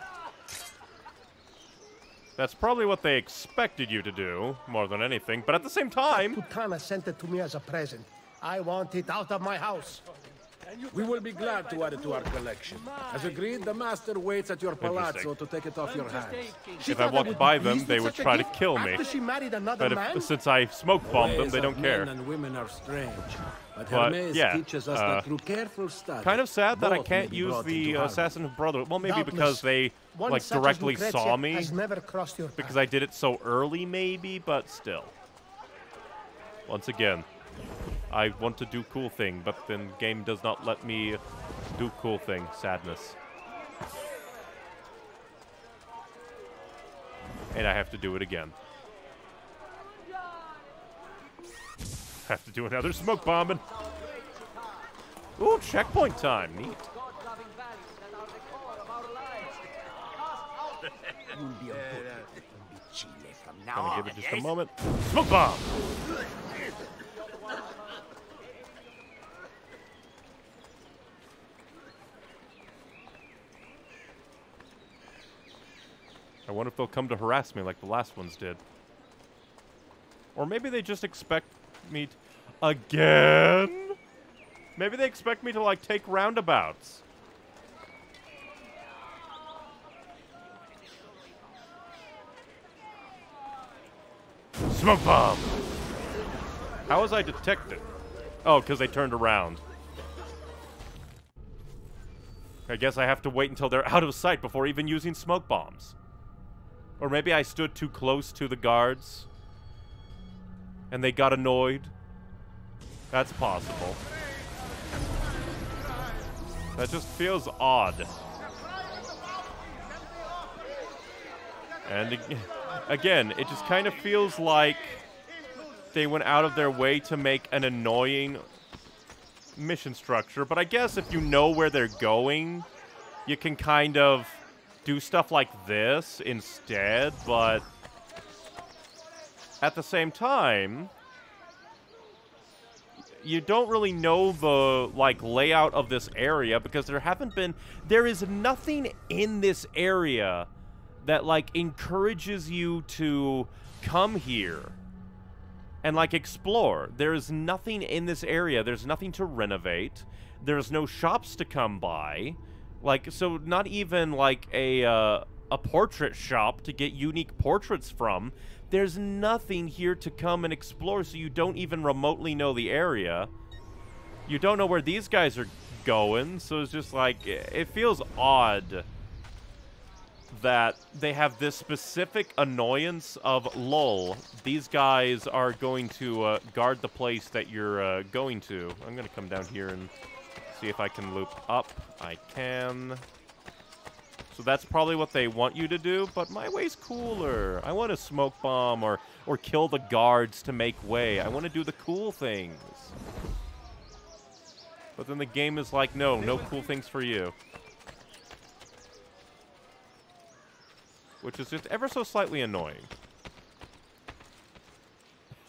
That's probably what they expected you to do, more than anything, but at the same time, Putana sent it to me as a present. I want it out of my house. We will be glad to add it to our collection. As agreed, the master waits at your palazzo to take it off your hands. She If I thought walked by them, they would try to kill me. After she married another but man? if, since I smoke bombed them, they don't care. And women are strange. But, But, Hermes yeah, teaches us uh, that through careful study, Kind of sad that I can't use the. Assassin of Brotherhood. Well, maybe Doubtless, because they one like directly saw me never crossed your because. I did it so early, maybe. But still, once again, I want to do cool thing, but then game does not let me do cool thing. Sadness. And I have to do it again. Have to do another smoke bombing. Ooh, checkpoint time. Neat. You'll be on board in Chile from now Gonna on. give it just a moment. Smoke bomb! I wonder if they'll come to harass me like the last ones did. Or maybe they just expect me to... again? Maybe they expect me to like take roundabouts. Smoke bomb! How was I detected? Oh, because they turned around. I guess I have to wait until they're out of sight before even using smoke bombs. Or maybe I stood too close to the guards and they got annoyed. That's possible. That just feels odd. And <laughs> again, it just kind of feels like they went out of their way to make an annoying mission structure. But I guess if you know where they're going, you can kind of do stuff like this instead. But at the same time, you don't really know the like layout of this area because there haven't been there is nothing in this area that like encourages you to come here and like explore. There's nothing in this area. There's nothing to renovate. There's no shops to come by. Like so not even like a uh, a portrait shop to get unique portraits from. there's nothing here to come and explore, so you don't even remotely know the area. You don't know where these guys are going, so it's just like, it feels odd that they have this specific annoyance of lol. These guys are going to uh, guard the place that you're uh, going to. I'm going to come down here and see if I can loop up. I can. So that's probably what they want you to do, but my way's cooler. I want to smoke bomb or, or kill the guards to make way. I want to do the cool things. But then the game is like, no, no cool things for you. Which is just ever so slightly annoying.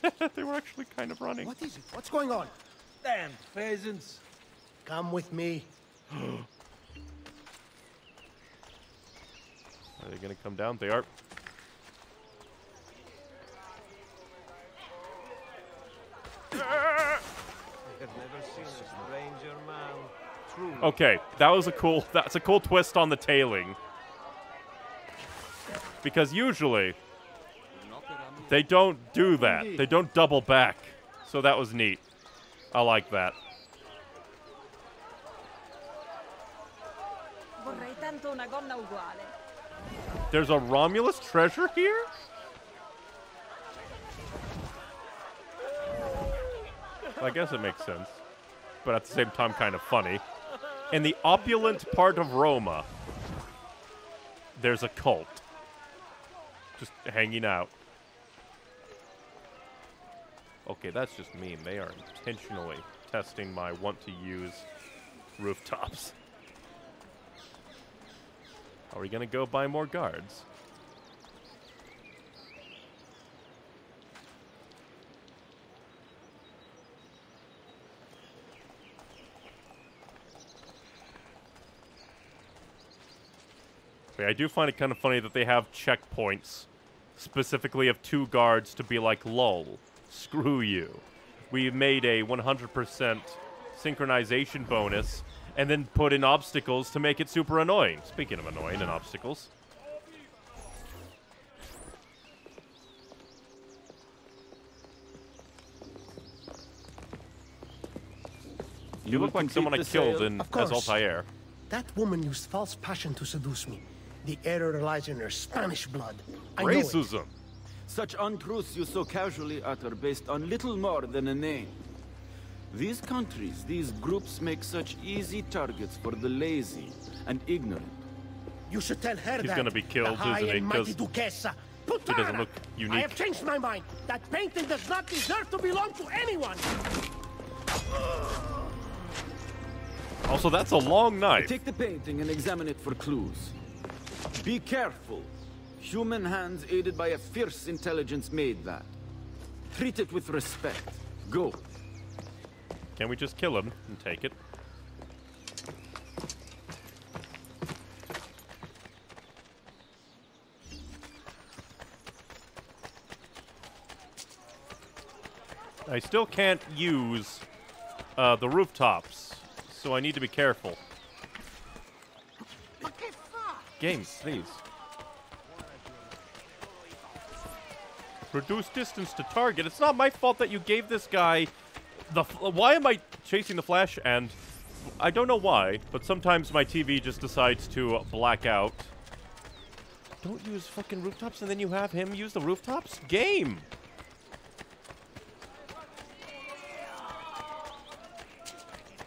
<laughs> they were actually kind of running. What is it? What's going on? Damn pheasants. Come with me. <gasps> Are they going to come down? They are. Okay, that was a cool. That's a cool twist on the tailing. Because usually they don't do that. They don't double back. So that was neat. I like that. Vorrei tanto una gonna uguale. There's a Romulus treasure here? I guess it makes sense. But at the same time, kind of funny. In the opulent part of Roma, there's a cult. Just hanging out. Okay, that's just mean. They are intentionally testing my want to use rooftops. Are we gonna go by more guards? I do find it kind of funny that they have checkpoints specifically of two guards to be like, lol, screw you. We made a 100% synchronization bonus and then put in obstacles to make it super annoying. Speaking of annoying and obstacles. You, look like someone I killed in Of course. as Altair. That woman used false passion to seduce me. The error lies in her Spanish blood. I. Racism. Such untruths you so casually utter based on little more than a name. These countries, these groups make such easy targets for the lazy and ignorant. You should tell her He's that. gonna be killed, the high isn't he? and mighty 'Cause he doesn't look unique. I have changed my mind. That painting does not deserve to belong to anyone. Also, that's a long knife. Take the painting and examine it for clues. Be careful. Human hands aided by a fierce intelligence made that. Treat it with respect. Go. Can we just kill him and take it? I still can't use uh, the rooftops, so I need to be careful. Game, please. Reduce distance to target. It's not my fault that you gave this guy the. Why am I chasing the flash? And I don't know why, but sometimes my TV just decides to black out. Don't use fucking rooftops, and then you have him use the rooftops. Game.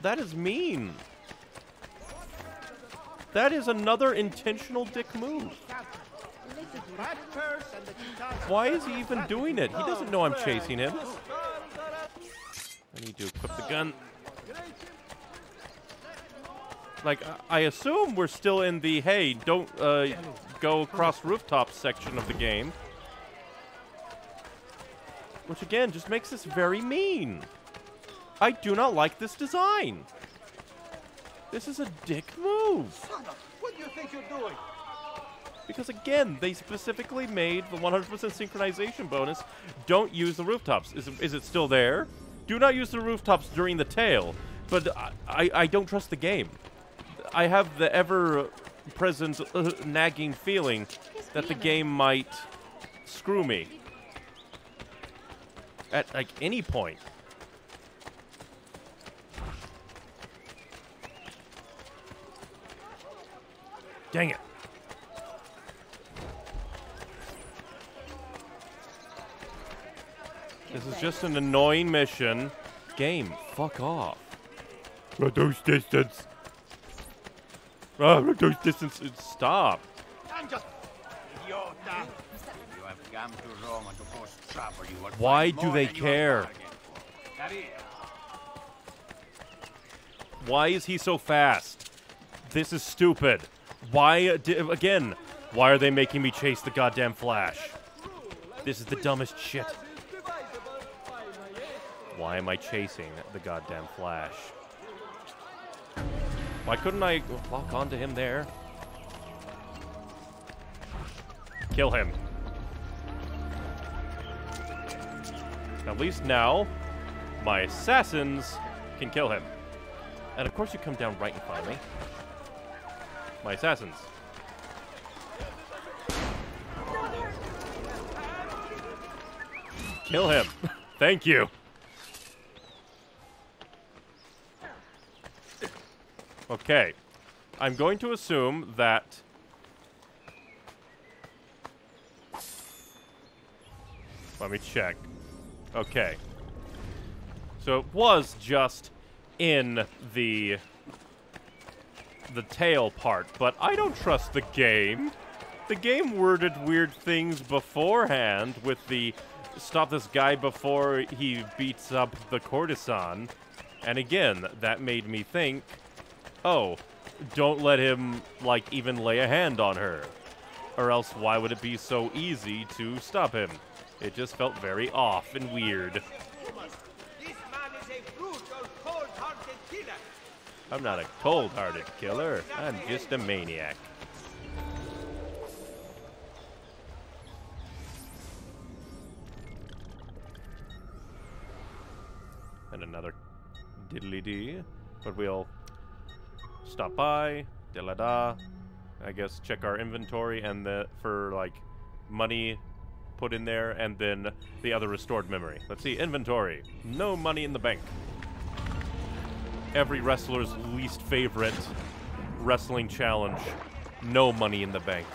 That is mean. That is another intentional dick move. Why is he even doing it? He doesn't know I'm chasing him. I need to equip the gun. Like, I assume we're still in the, hey, don't uh, go across rooftops section of the game. Which, again, just makes this very mean. I do not like this design. This is a dick move. What do you think you're doing? Because again, they specifically made the 100% synchronization bonus. Don't use the rooftops. Is, is it still there? Do not use the rooftops during the tail. But I, I, I don't trust the game. I have the ever-present uh, nagging feeling that the game might screw me. at like any point. Dang it. This is just an annoying mission. Game, fuck off. Reduce distance. Ah, reduce distance. Stop. I'm just idiota. You have come to Rome to cause trouble. You will Why do they than you have care? bargained for. Hurry. Why is he so fast? This is stupid. Why, again, why are they making me chase the goddamn Flash? This is the dumbest shit. Why am I chasing the goddamn Flash? Why couldn't I lock onto him there? Kill him. At least now, my assassins can kill him. And of course you come down right front of me. My assassins. Kill him. <laughs> Thank you. Okay. I'm going to assume that... Let me check. Okay. So it was just in the the tail part, but I don't trust the game. The game worded weird things beforehand with the stop this guy before he beats up the courtesan. And again, that made me think, oh, don't let him like even lay a hand on her. Or else why would it be so easy to stop him? It just felt very off and weird. I'm not a cold-hearted killer. I'm just a maniac. And another diddly dee. But we'll stop by, da la da. I guess check our inventory and the for like money put in there, and then the other restored memory. Let's see, inventory. No money in the bank every wrestler's least favorite wrestling challenge. No money in the bank.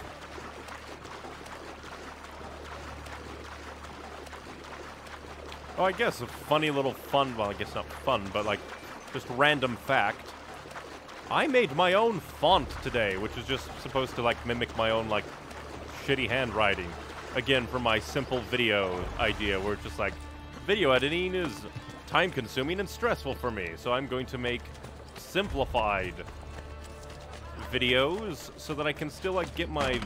Oh, I guess a funny little fun, well, I guess not fun, but like just random fact. I made my own font today, which is just supposed to like mimic my own like shitty handwriting. Again, for my simple video idea, where it's just like video editing is time consuming and stressful for me, so I'm going to make simplified videos so that I can still like get my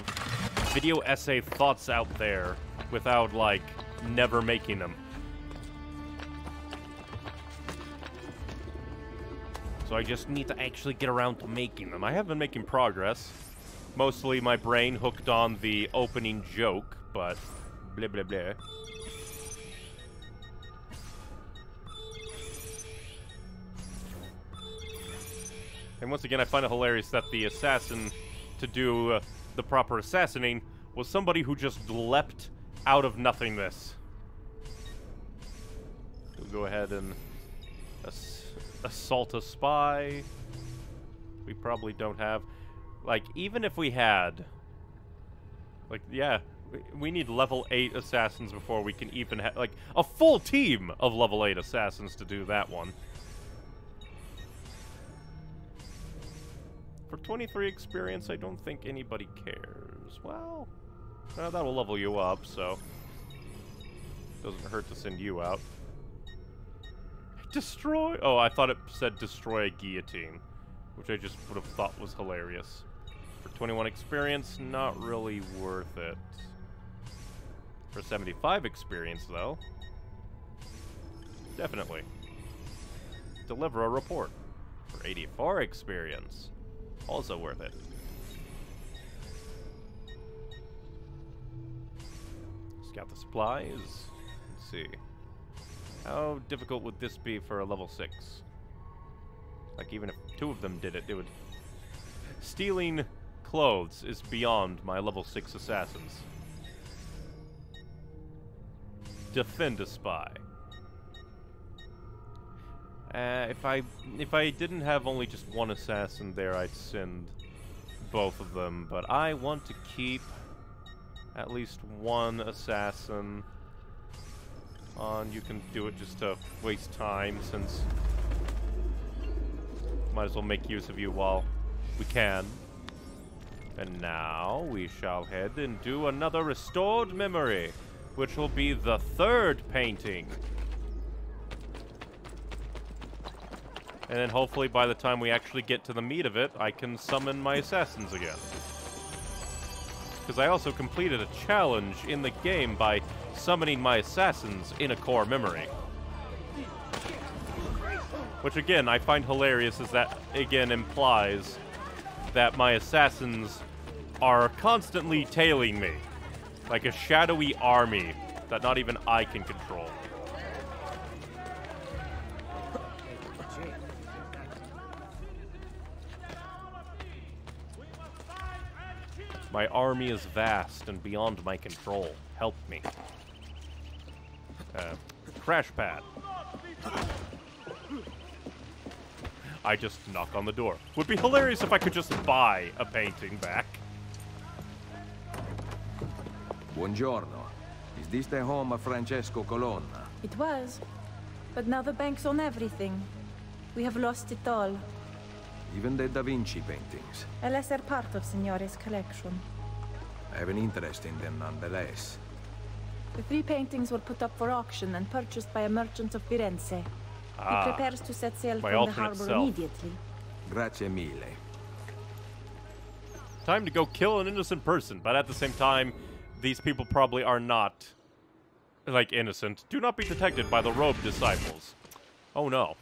video essay thoughts out there without like never making them. So I just need to actually get around to making them. I have been making progress. Mostly my brain hooked on the opening joke, but blah blah blah. And once again, I find it hilarious that the assassin to do uh, the proper assassinating was somebody who just leapt out of nothingness. We'll go ahead and ass assault a spy. We probably don't have... Like, even if we had... Like, yeah, we- need level 8 assassins before we can even have... Like, a full team of level 8 assassins to do that one. For 23 experience, I don't think anybody cares. Well, uh, that'll level you up, so... Doesn't hurt to send you out. Destroy... Oh, I thought it said destroy a guillotine, which I just would have thought was hilarious. For 21 experience, not really worth it. For 75 experience, though, definitely. Deliver a report. For 84 experience, also worth it. Scout the supplies. Let's see. How difficult would this be for a level 6? Like, even if two of them did it, it would... Stealing clothes is beyond my level 6 assassins. Defend a spy. Uh, if I if I didn't have only just one assassin there, I'd send both of them. But I want to keep at least one assassin on. You can do it just to waste time, since might as well make use of you while we can. And now we shall head and do another restored memory, which will be the third painting. And then hopefully by the time we actually get to the meat of it, I can summon my assassins again. Because I also completed a challenge in the game by summoning my assassins in a core memory. Which again, I find hilarious as that, again, implies that my assassins are constantly tailing me. Like a shadowy army that not even I can control. My army is vast and beyond my control. Help me. Uh, crash pad. I just knock on the door. Would be hilarious if I could just buy a painting back. Buongiorno. Is this the home of Francesco Colonna? It was. But now the banks on everything. We have lost it all. Even the Da Vinci paintings. A lesser part of Signore's collection. I have an interest in them nonetheless. The three paintings were put up for auction and purchased by a merchant of Firenze. Ah, he prepares to set sail from the harbor self. immediately. Grazie mille. Time to go kill an innocent person, but at the same time, these people probably are not, like, innocent. Do not be detected by the robed disciples. Oh no.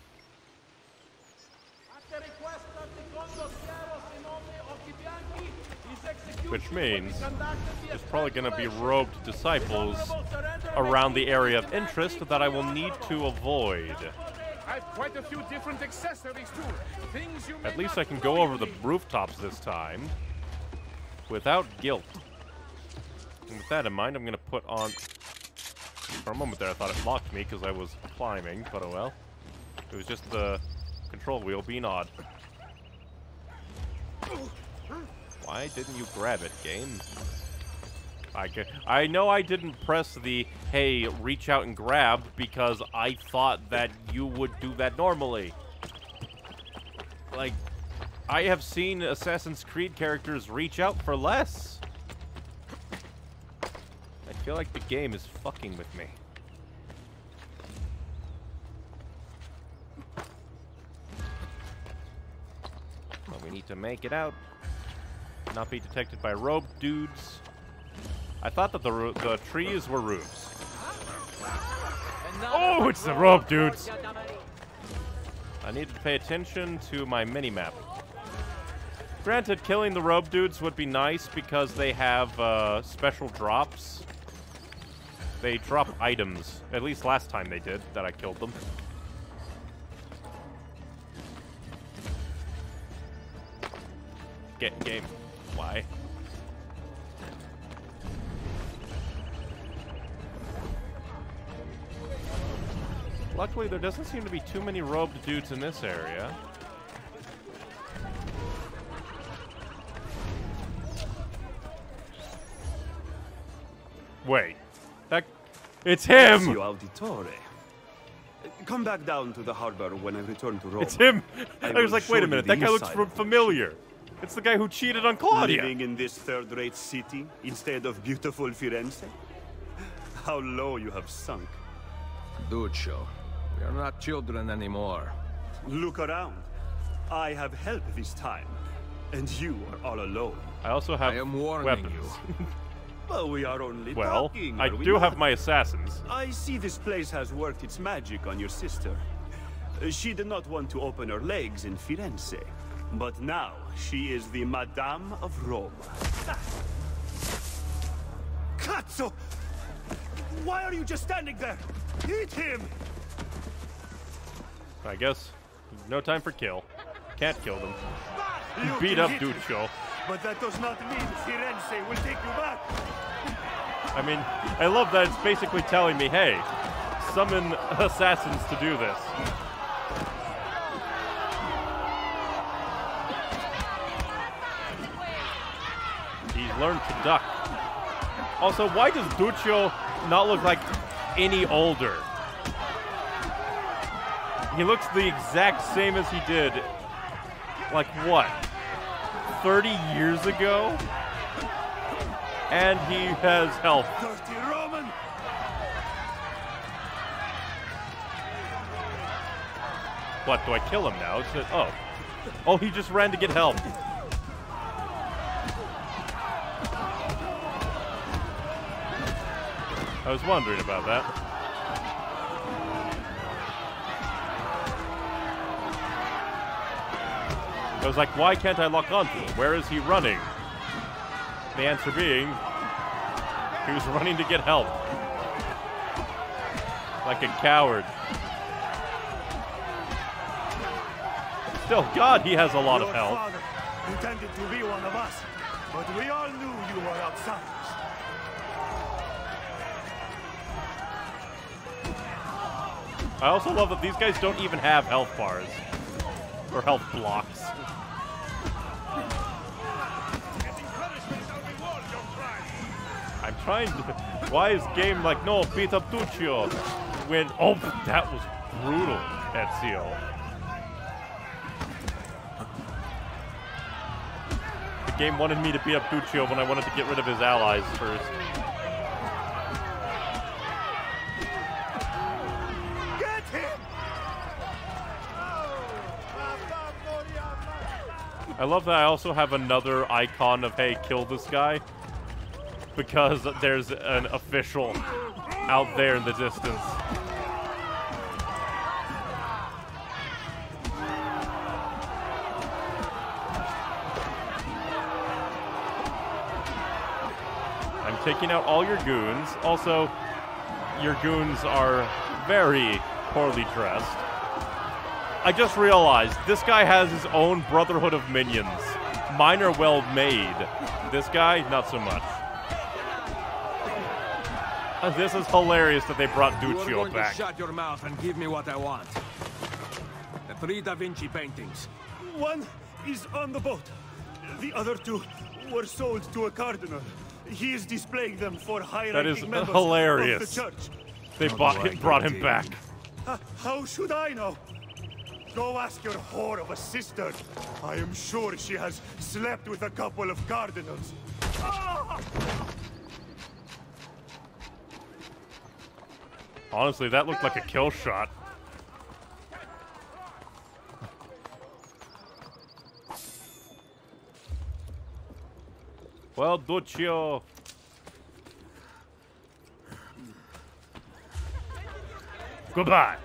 Which means there's probably going to be robed disciples around the area of interest that I will need to avoid. I have quite a few different accessories too. Things you At least I can go over the rooftops this time without guilt. And with that in mind, I'm going to put on... For a moment there, I thought it locked me because I was climbing, but oh well. It was just the control wheel being odd. Why didn't you grab it, game? I, I know I didn't press the, hey, reach out and grab, because I thought that you would do that normally. Like, I have seen Assassin's Creed characters reach out for less. I feel like the game is fucking with me. But we need to make it out. Not be detected by rope dudes. I thought that the the trees were roofs. Oh, it's the rope dudes. I need to pay attention to my mini-map. Granted, killing the rope dudes would be nice because they have uh, special drops. They drop items. At least last time they did, that I killed them. Get game. Why? Luckily, there doesn't seem to be too many robed dudes in this area. Wait. That... It's him! Ezio Auditore. Come back down to the harbor when I return to Rome. It's him! I I, was like, wait a minute, that guy looks familiar. It's the guy who cheated on Claudia. Living in this third-rate city instead of beautiful Firenze? How low you have sunk. Duccio, we are not children anymore. Look around. I have help this time, and you are all alone. I also have I am warning weapons. <laughs> Well, we are only well, talking, I are we do not? have my assassins. I see this place has worked its magic on your sister. She did not want to open her legs in Firenze, but now she is the Madame of Rome. Cazzo! Why are you just standing there? Eat him! I guess no time for kill. Can't kill them. You Beat up hit him, Duccio. But that does not mean Firenze will take you back. I mean, I love that it's basically telling me, hey, summon assassins to do this. Learn to duck. Also, why does Duccio not look like any older? He looks the exact same as he did, like what, 30 years ago? And he has health. What, do I kill him now? Oh. Oh, he just ran to get help. I was wondering about that. I was like, why can't I lock onto him? Where is he running? The answer being, he was running to get help. Like a coward. Still, God, he has a lot Your of health. father intended to be one of us, but we all knew you were outsiders. I also love that these guys don't even have health bars. Or health blocks. I'm trying to... <laughs> Why is game like, no, beat up Duccio? When... Oh, that was brutal, Ezio. The game wanted me to beat up Duccio when I wanted to get rid of his allies first. I love that I also have another icon of, hey, kill this guy. Because there's an official out there in the distance. I'm taking out all your goons. Also, your goons are very poorly dressed. I just realized this guy has his own Brotherhood of Minions. Mine are well made. This guy, not so much. <laughs> This is hilarious that they brought You are Duccio going back. to shut your mouth and give me what I want. The three Da Vinci paintings. One is on the boat. The other two were sold to a cardinal. He is displaying them for high-ranking That is members hilarious. of the church. They bought him, brought him back. Uh, how should I know? Go ask your whore of a sister. I am sure she has slept with a couple of cardinals. <laughs> Honestly, that looked like a kill shot. <laughs> Well, Duccio. Goodbye.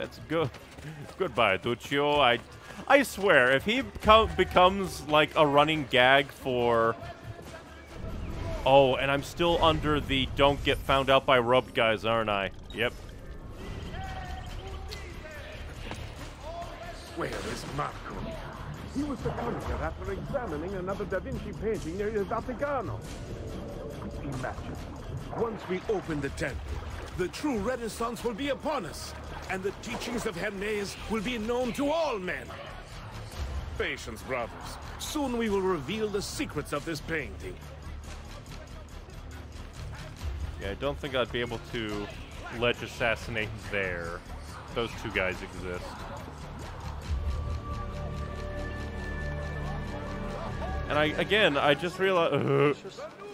That's good. Goodbye, Duccio. I, I swear, if he becomes like a running gag for. Oh, and I'm still under the don't get found out by rubbed guys, aren't I? Yep. Where is Marco? He was the conqueror after examining another Da Vinci painting near the Vaticano. Imagine, once we open the temple, the true Renaissance will be upon us, and the teachings of Hermes will be known to all men. Patience, brothers. Soon we will reveal the secrets of this painting. Yeah, I don't think I'd be able to ledge assassinate there. Those two guys exist. And I, again, I just realized. <laughs>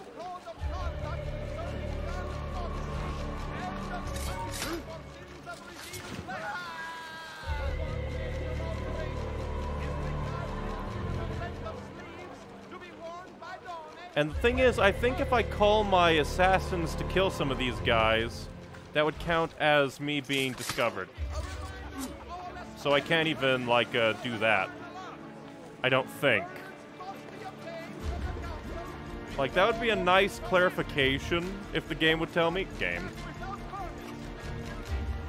And the thing is, I think if I call my assassins to kill some of these guys, that would count as me being discovered. So I can't even, like, uh, do that. I don't think. Like, that would be a nice clarification if the game would tell me. Game.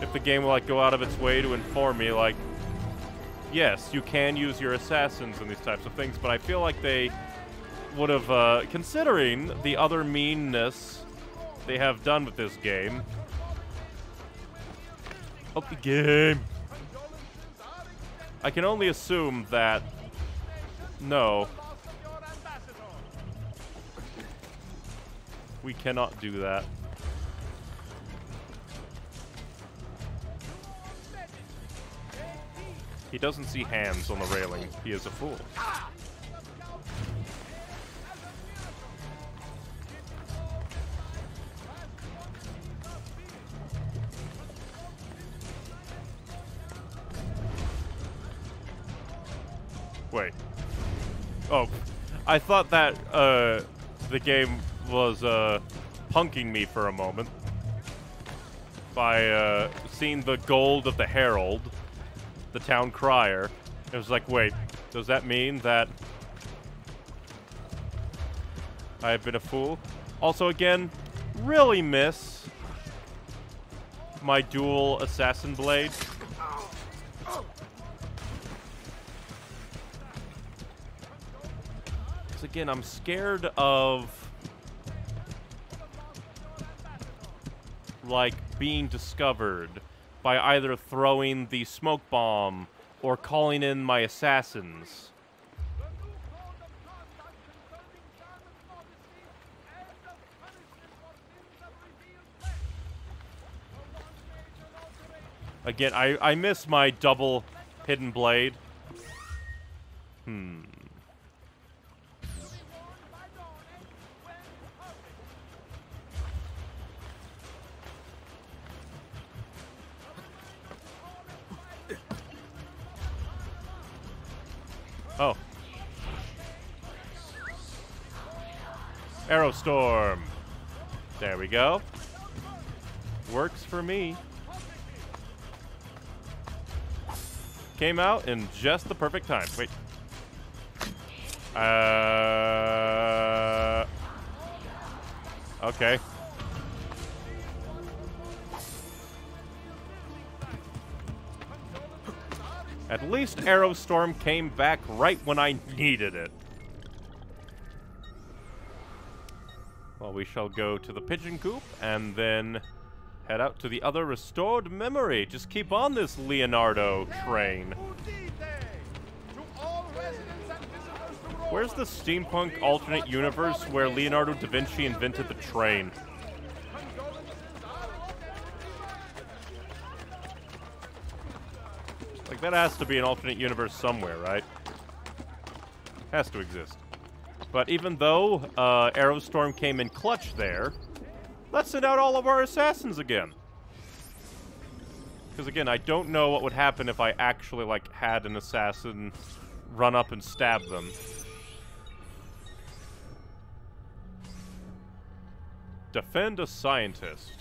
If the game will, like, go out of its way to inform me, like, yes, you can use your assassins in these types of things, but I feel like they would have, uh, considering the other meanness they have done with this game. Up the game. I can only assume that... No. We cannot do that. He doesn't see hands on the railing. He is a fool. Wait. Oh, I thought that uh, the game was uh, punking me for a moment by uh, seeing the gold of the Herald, the town crier. It was like, wait, does that mean that I have been a fool? Also, again, really miss my dual assassin blade. Because again, I'm scared of like being discovered by either throwing the smoke bomb or calling in my assassins. Again, I, I miss my double hidden blade. Hmm. Oh. Arrow Storm. There we go. Works for me. Came out in just the perfect time. Wait. Uh. Okay. At least Arrow Storm came back right when I needed it. Well, we shall go to the Pigeon Coop and then head out to the other restored memory. Just keep on this Leonardo train. Where's the steampunk alternate universe where Leonardo da Vinci invented the train? Like, that has to be an alternate universe somewhere, right? Has to exist. But even though uh, Arrowstorm came in clutch there, let's send out all of our assassins again. Because again, I don't know what would happen if I actually, like, had an assassin run up and stab them. Defend a scientist.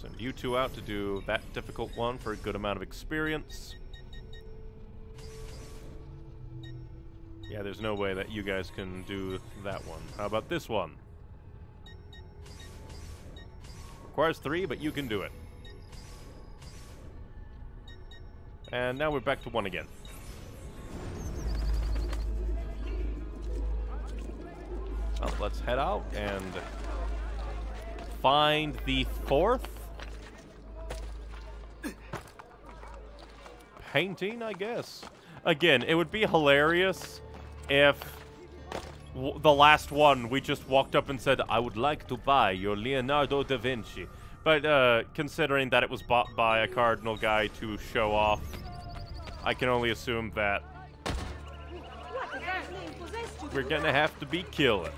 Send you two out to do that difficult one for a good amount of experience. Yeah, there's no way that you guys can do that one. How about this one? Requires three, but you can do it. And now we're back to one again. Well, let's head out and find the fourth painting, I guess. Again, it would be hilarious if the last one we just walked up and said, I would like to buy your Leonardo da Vinci. But uh, considering that it was bought by a cardinal guy to show off, I can only assume that we're gonna have to be killing.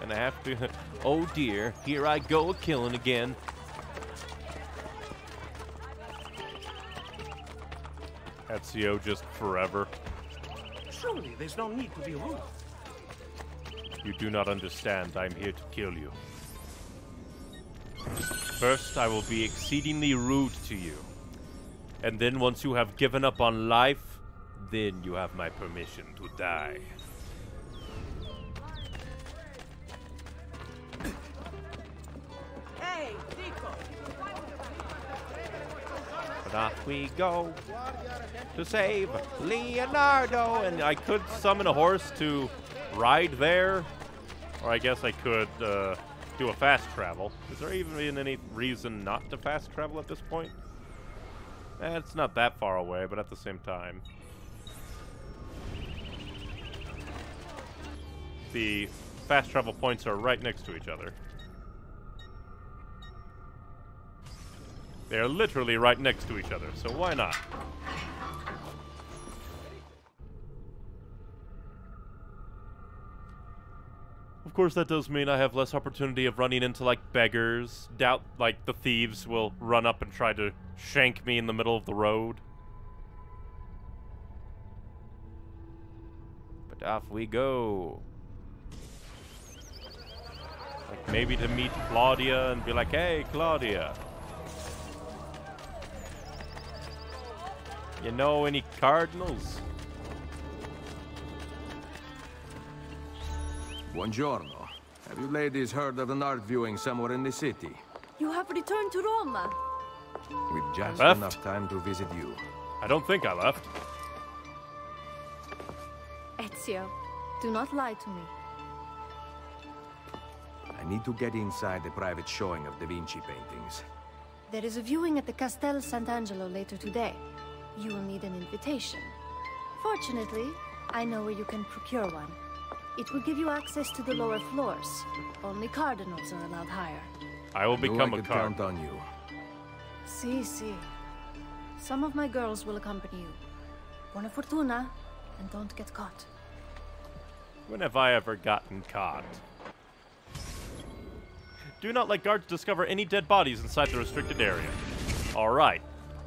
Gonna have to. <laughs> Oh dear, here I go killing again. Ezio just forever. Surely there's no need to be rude. You do not understand. I'm here to kill you. First, I will be exceedingly rude to you. And then once you have given up on life, then you have my permission to die. Off we go to save Leonardo. And I could summon a horse to ride there Or I guess I could uh, do a fast travel. Is there even any reason not to fast travel at this point? Eh, it's not that far away, but at the same time. The fast travel points are right next to each other. They're literally right next to each other, so why not? Of course, that does mean I have less opportunity of running into, like, beggars. Doubt, like, the thieves will run up and try to shank me in the middle of the road. But off we go. Like, maybe to meet Claudia and be like, hey, Claudia. You know any cardinals? Buongiorno. Have you ladies heard of an art viewing somewhere in the city? You have returned to Roma. With just left? enough time to visit you. I don't think I left. Ezio, do not lie to me. I need to get inside the private showing of Da Vinci paintings. There is a viewing at the Castel Sant'Angelo later today. You will need an invitation. Fortunately, I know where you can procure one. It will give you access to the lower floors. Only cardinals are allowed higher. I will Knew become I a could card. count on you. Si, si. Some of my girls will accompany you. Buona fortuna, and don't get caught. When have I ever gotten caught? Do not let guards discover any dead bodies inside the restricted area. Alright.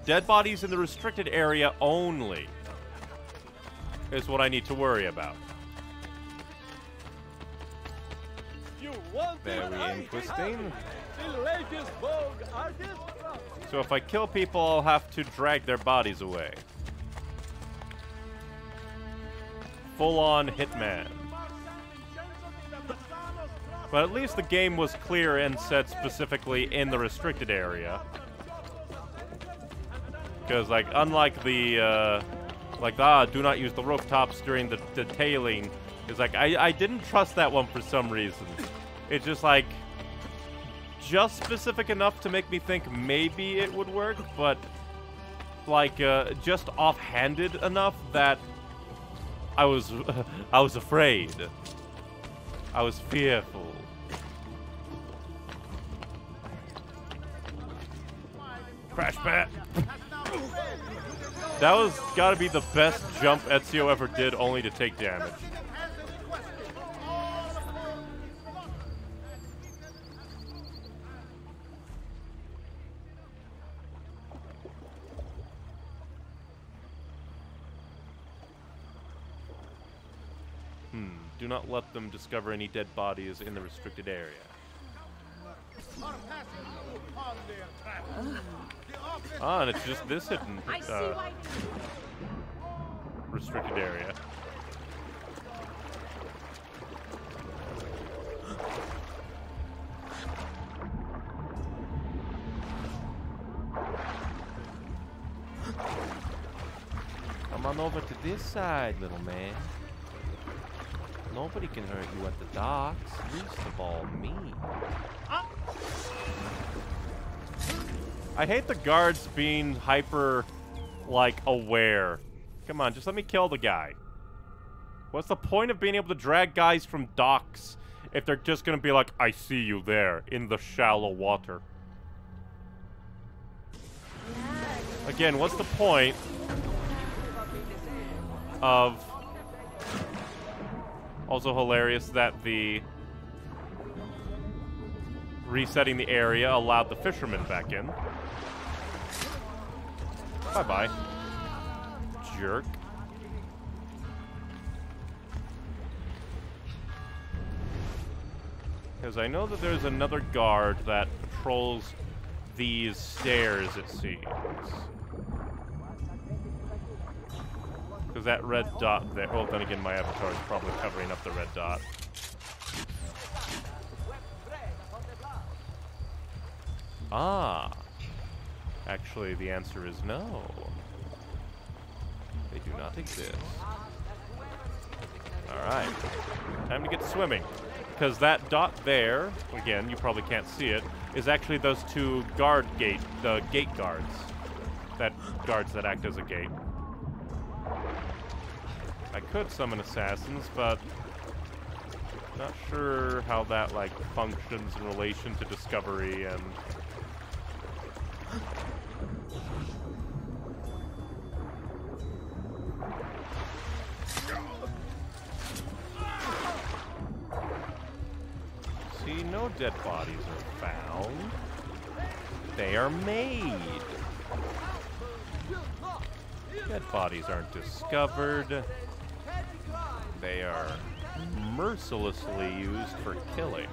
Dead bodies in the restricted area only is what I need to worry about. Very interesting. The latest Vogue artist? So if I kill people, I'll have to drag their bodies away. Full-on hitman. But at least the game was clear and said specifically in the restricted area. Because, like, unlike the, uh, like, ah, do not use the rooftops during the tailing It's like, I, I didn't trust that one for some reason. It's just like, just specific enough to make me think maybe it would work, but, like, uh, just offhanded enough that I was, <laughs> I was afraid. I was fearful. Crash pad. That was gotta be the best jump Ezio ever did, only to take damage. Hmm. Do not let them discover any dead bodies in the restricted area. Ah, and it's just this hidden uh, restricted area. Come on over to this side, little man. Nobody can hurt you at the docks, least of all me. I hate the guards being hyper, like, aware. Come on, just let me kill the guy. What's the point of being able to drag guys from docks if they're just gonna be like, I see you there, in the shallow water? Again, what's the point of... Also hilarious that the resetting the area allowed the fishermen back in. Bye-bye. Jerk. Because I know that there's another guard that patrols these stairs, it seems. Because that red dot there... Well, then again, my avatar is probably covering up the red dot. Ah. Actually, the answer is no. They do not exist. Alright. Time to get swimming. because that dot there, again, you probably can't see it, is actually those two guard gate, the gate guards. That guards that act as a gate. I could summon assassins, but not sure how that like functions in relation to discovery and dead bodies are found. They are made. Dead bodies aren't discovered. They are mercilessly used for killing.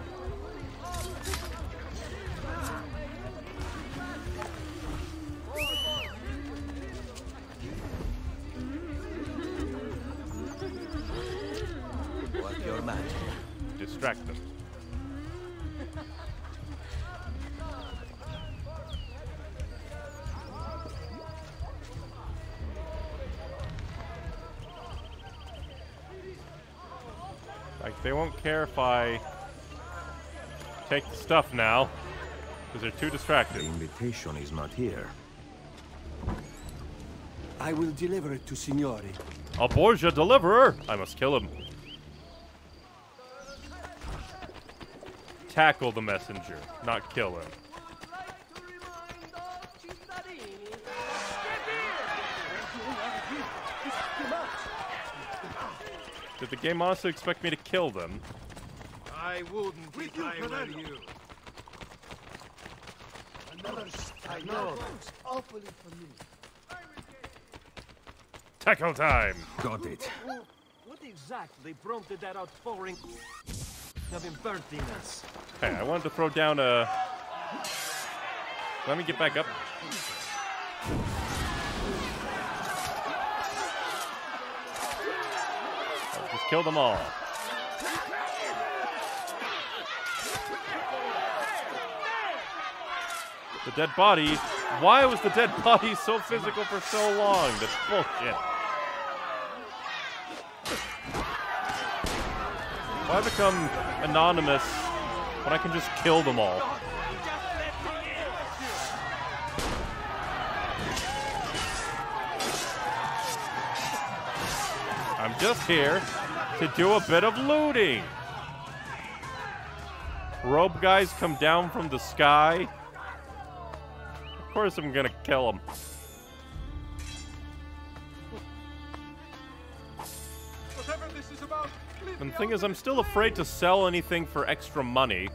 Work your magic. Distract them. Like, they won't care if I take the stuff now, because they're too distracted. The invitation is not here. I will deliver it to Signori. A Borgia deliverer! I must kill him. Tackle the messenger, not kill him. Did the game honestly expect me to kill them? I wouldn't if I were you. Another I know. Awfully familiar. Tackle time! Got it. What exactly prompted that outpouring of impertinence? Hey, I wanted to throw down a... Let me get back up. Kill them all. The dead body. Why was the dead body so physical for so long? That's bullshit. Why become anonymous when I can just kill them all? I'm just here to do a bit of looting. Rope guys come down from the sky. Of course I'm gonna kill them. Whatever this is about, And the thing is, I'm still afraid to sell anything for extra money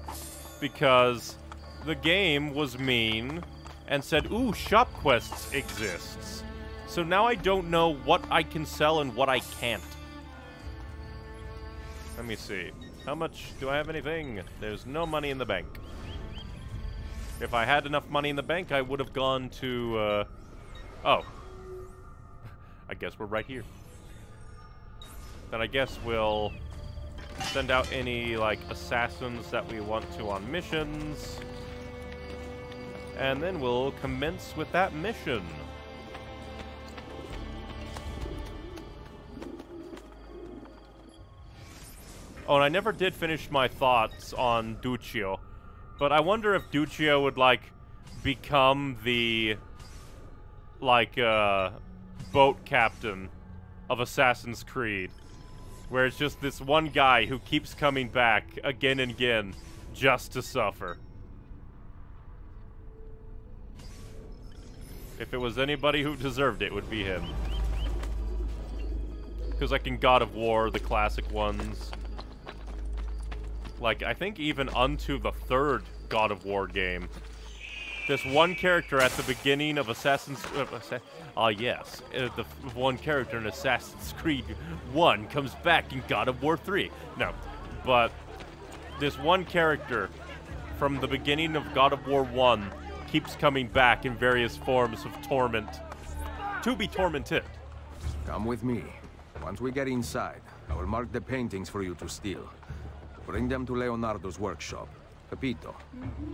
because the game was mean and said, ooh, shop quests exists. So now I don't know what I can sell and what I can't. Let me see. How much do I have anything? There's no money in the bank. If I had enough money in the bank, I would have gone to, uh... Oh. <laughs> I guess we're right here. Then I guess we'll send out any, like, assassins that we want to on missions. And then we'll commence with that mission. Oh, and I never did finish my thoughts on Duccio. But I wonder if Duccio would, like, become the, like, uh, boat captain of Assassin's Creed. Where it's just this one guy who keeps coming back again and again just to suffer. If it was anybody who deserved it, it would be him. Because, like in God of War, the classic ones. Like, I think even unto the third God of War game. This one character at the beginning of Assassin's... Uh, uh, yes. Uh, the one character in Assassin's Creed 1 comes back in God of War 3. No. But this one character from the beginning of God of War 1 keeps coming back in various forms of torment. To be tormented. Come with me. Once we get inside, I will mark the paintings for you to steal. Bring them to Leonardo's workshop. Capito? Mm-hmm.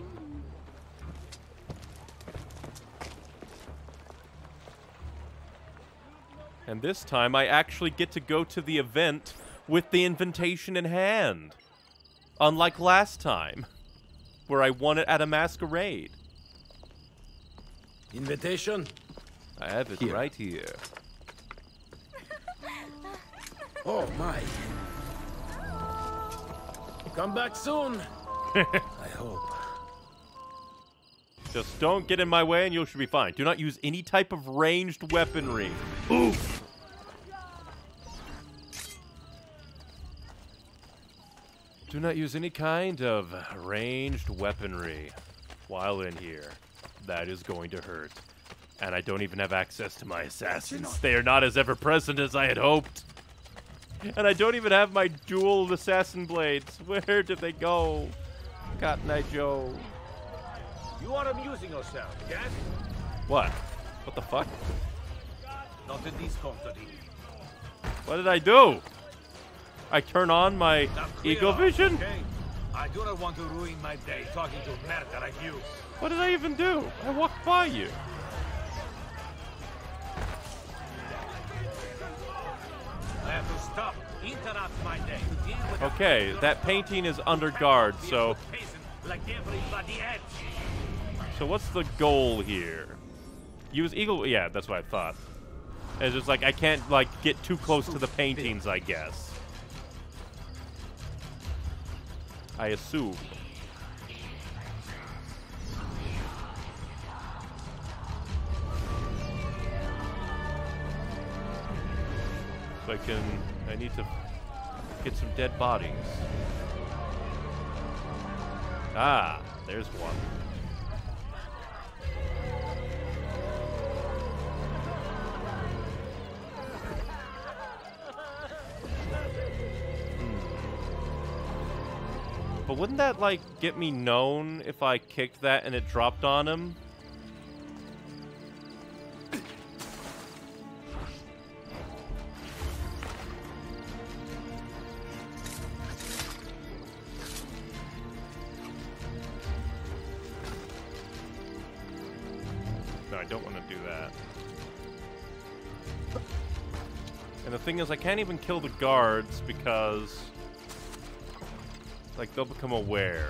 And this time I actually get to go to the event with the invitation in hand. Unlike last time, where I won it at a masquerade. Invitation? I have it right here. Oh my. Come back soon. <laughs> I hope. Just don't get in my way and you should be fine. Do not use any type of ranged weaponry. Oof. Do not use any kind of ranged weaponry while in here. That is going to hurt. And I don't even have access to my assassins. They are not as ever present as I had hoped. <laughs> And I don't even have my dual assassin blades. <laughs> Where did they go? Cotton Eye Joe. You are amusing yourself, yes? What? What the fuck? Not in this. What did I do? I turn on my Now clear eagle off, vision? okay? I do not want to ruin my day talking to a murder like you. What did I even do? I walked by you. Okay, that painting is under guard, so so what's the goal here? Use eagle yeah, that's what I thought. It's just like I can't like get too close to the paintings, I guess. I assume. I can I need to get some dead bodies. Ah, there's one. Hmm. But wouldn't that, like, get me known if I kicked that and it dropped on him? The thing is, I can't even kill the guards because, like, they'll become aware.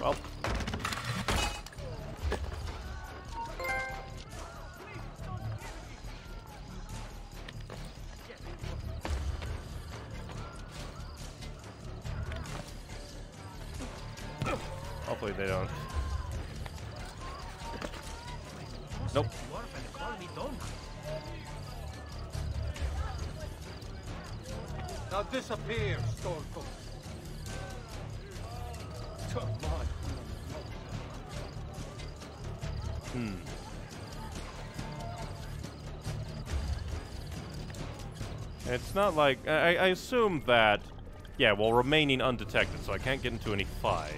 Well. Hopefully they don't. Disappear, Stormcoat. Come on. Hmm. It's not like I, I assume that, yeah, well, remaining undetected, so I can't get into any fights.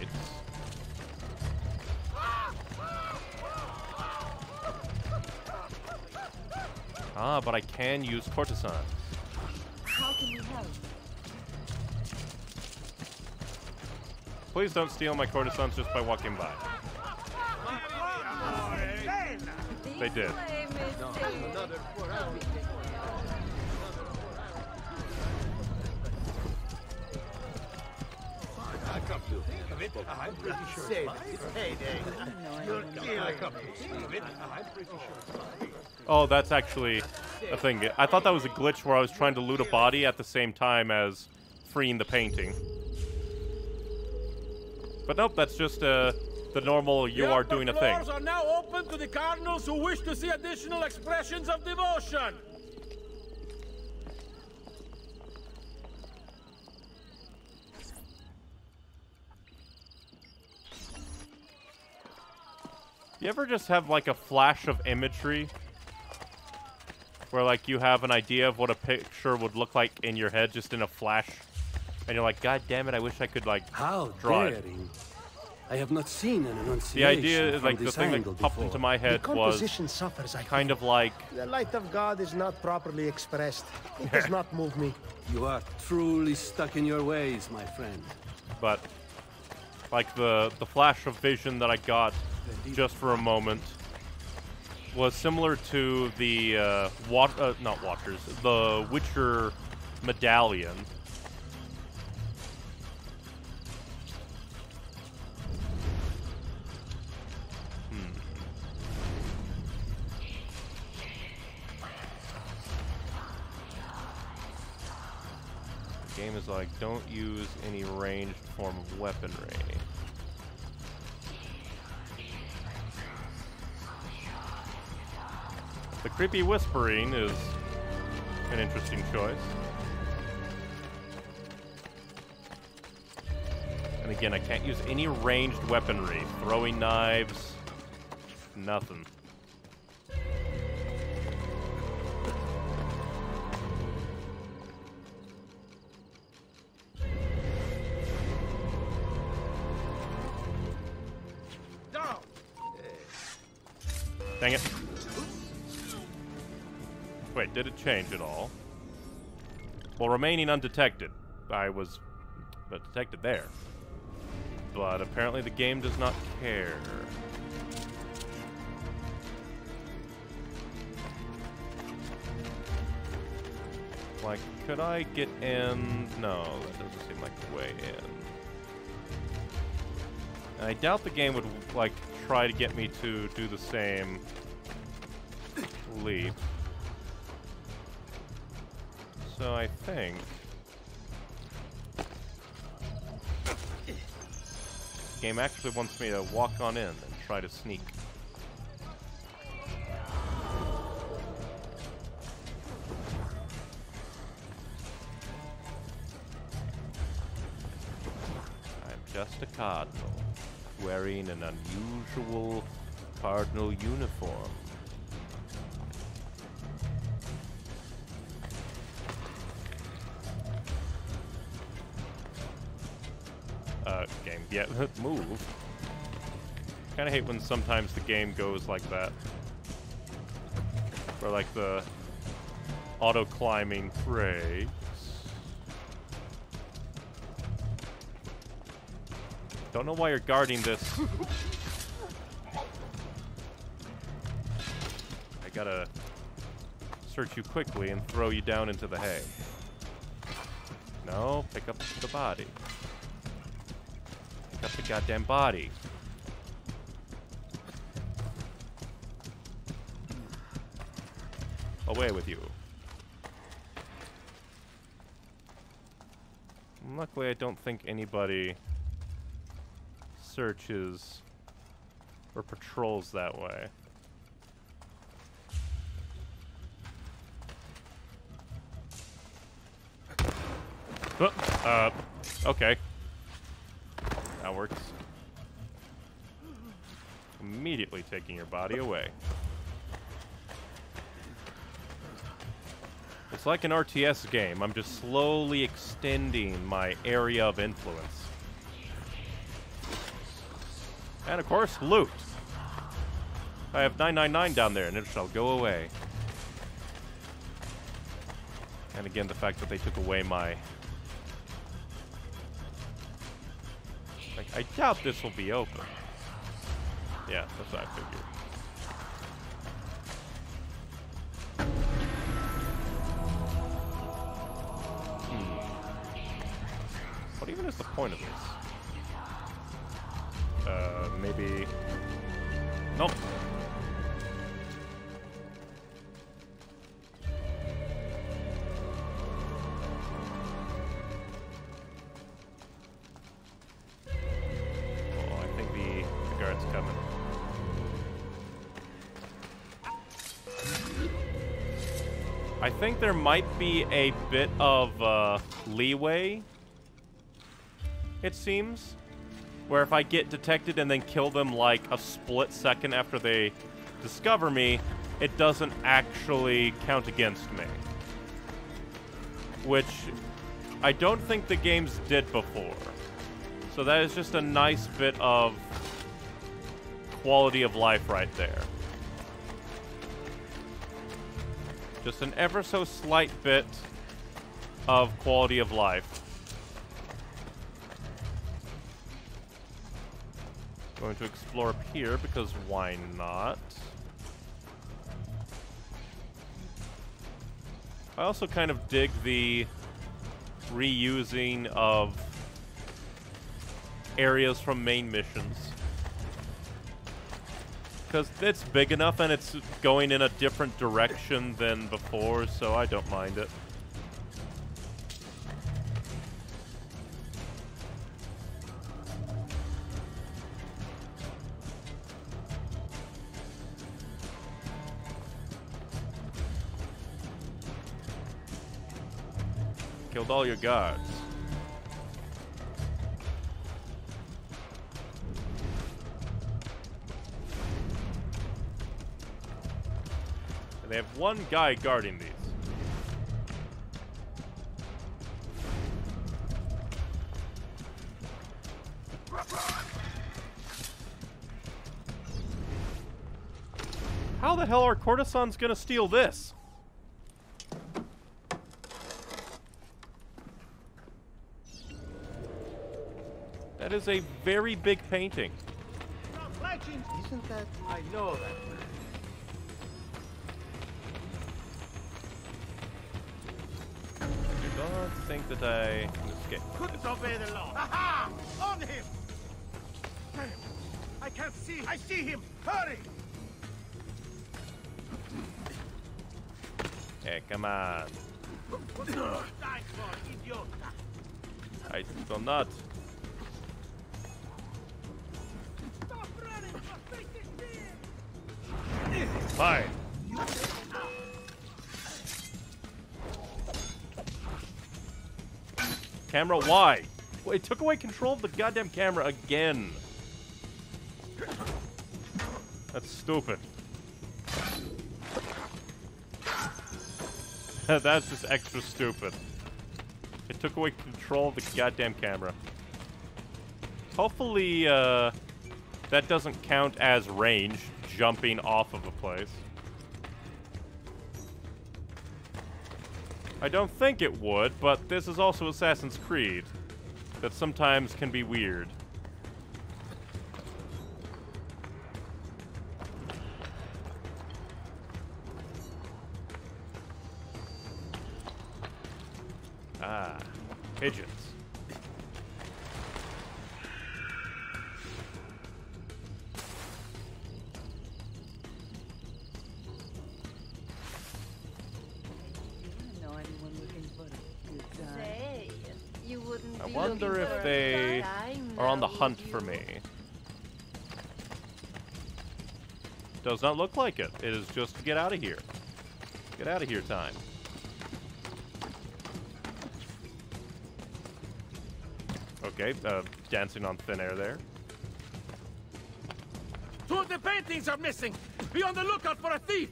Ah, but I can use courtesan. How can we help? Please don't steal my courtesans just by walking by. They did. Oh, that's actually a thing. I thought that was a glitch where I was trying to loot a body at the same time as freeing the painting. But nope, that's just uh, the normal you The are doing a thing. floors are now open to the cardinals who wish to see additional expressions of devotion. You ever just have like a flash of imagery? Where like you have an idea of what a picture would look like in your head just in a flash? And you're like, God damn it, I wish I could like How draw it. daring. I have not seen an Annunciation The idea is like the thing angle that popped before. into my head the was composition suffers, I kind think. of like The light of God is not properly expressed. It does <laughs> not move me. You are truly stuck in your ways, my friend. but like the the flash of vision that I got just for a moment was similar to the uh, wat- uh, not Watchers, the Witcher medallion. Is like, don't use any ranged form of weaponry. The creepy whispering is an interesting choice. And again, I can't use any ranged weaponry. Throwing knives, nothing. Dang it. Wait, did it change at all? Well, remaining undetected. I was but detected there. But apparently the game does not care. Like, could I get in? No, that doesn't seem like the way in. I doubt the game would, like, try to get me to do the same leap. So I think... The game actually wants me to walk on in and try to sneak. I'm just a cardinal, wearing an unusual cardinal uniform. Uh, game. Yeah, <laughs> move. Kinda hate when sometimes the game goes like that. Where like the auto climbing Don't know why you're guarding this. I gotta search you quickly and throw you down into the hay. No, pick up the body. Pick up the goddamn body. Away with you. Luckily, I don't think anybody searches or patrols that way. Oh, uh, okay. That works. Immediately taking your body away. It's like an RTS game. I'm just slowly extending my area of influence. And of course, loot. I have 999 down there, and it shall go away. And again, the fact that they took away my... Like, I doubt this will be open. Yeah, that's what I figured. Hmm. What even is the point of this? Uh, maybe... Nope. Oh, I think the, the guard's coming. I think there might be a bit of uh, leeway, it seems. Where if I get detected and then kill them like a split second after they discover me, it doesn't actually count against me. Which I don't think the games did before. So that is just a nice bit of quality of life right there. Just an ever so slight bit of quality of life. Going to explore up here because why not? I also kind of dig the reusing of areas from main missions. Because it's big enough and it's going in a different direction than before, so I don't mind it. Killed all your guards. And they have one guy guarding these. How the hell are courtesans gonna steal this? Is a very big painting. Isn't that? I know that. I do not think that I can escape. Couldn't obey the law. Aha! On him! I can't see. I see him. Hurry! Hey, come on. Die for idiot. I do not. Fine. Camera, why? Well, it took away control of the goddamn camera again. That's stupid. <laughs> That's just extra stupid. It took away control of the goddamn camera. Hopefully, uh, that doesn't count as range, jumping off of a place. I don't think it would, but this is also Assassin's Creed. That sometimes can be weird. Ah, pigeons. For me. Does not look like it. It is just get out of here. Get out of here time. Okay, uh, dancing on thin air there. Two of the paintings are missing. Be on the lookout for a thief.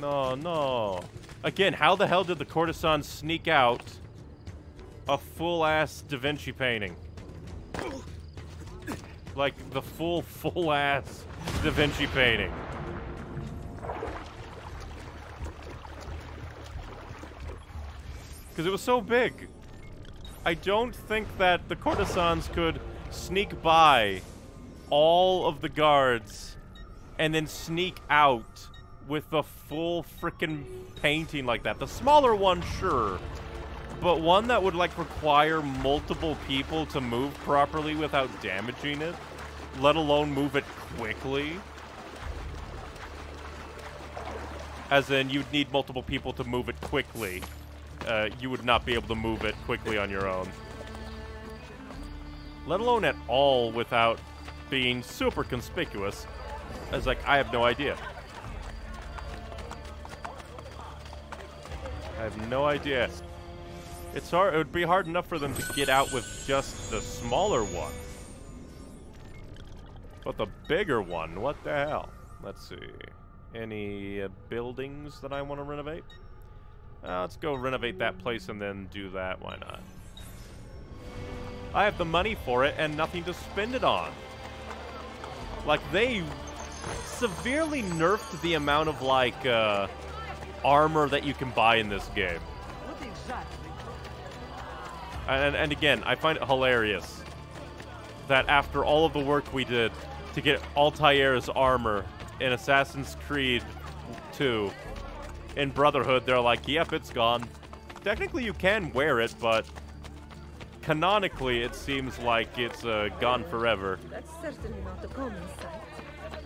No, no. Again, how the hell did the courtesan sneak out a full-ass Da Vinci painting? Like, the full, full-ass Da Vinci painting. Because it was so big. I don't think that the courtesans could sneak by all of the guards and then sneak out with the full freaking painting like that. The smaller one, sure. But one that would, like, require multiple people to move properly without damaging it, let alone move it quickly. As in, you'd need multiple people to move it quickly. Uh, you would not be able to move it quickly on your own. Let alone at all without being super conspicuous. As like, I have no idea. I have no idea. It's hard. It would be hard enough for them to get out with just the smaller one. But the bigger one, what the hell? Let's see. Any uh, buildings that I want to renovate? Uh, let's go renovate that place and then do that. Why not? I have the money for it and nothing to spend it on. Like, they severely nerfed the amount of, like, uh, armor that you can buy in this game. What exactly? And, and again, I find it hilarious that after all of the work we did to get Altair's armor in Assassin's Creed 2, in Brotherhood, they're like, yep, it's gone. Technically, you can wear it, but canonically, it seems like it's uh, gone forever. That's certainly not a common sight.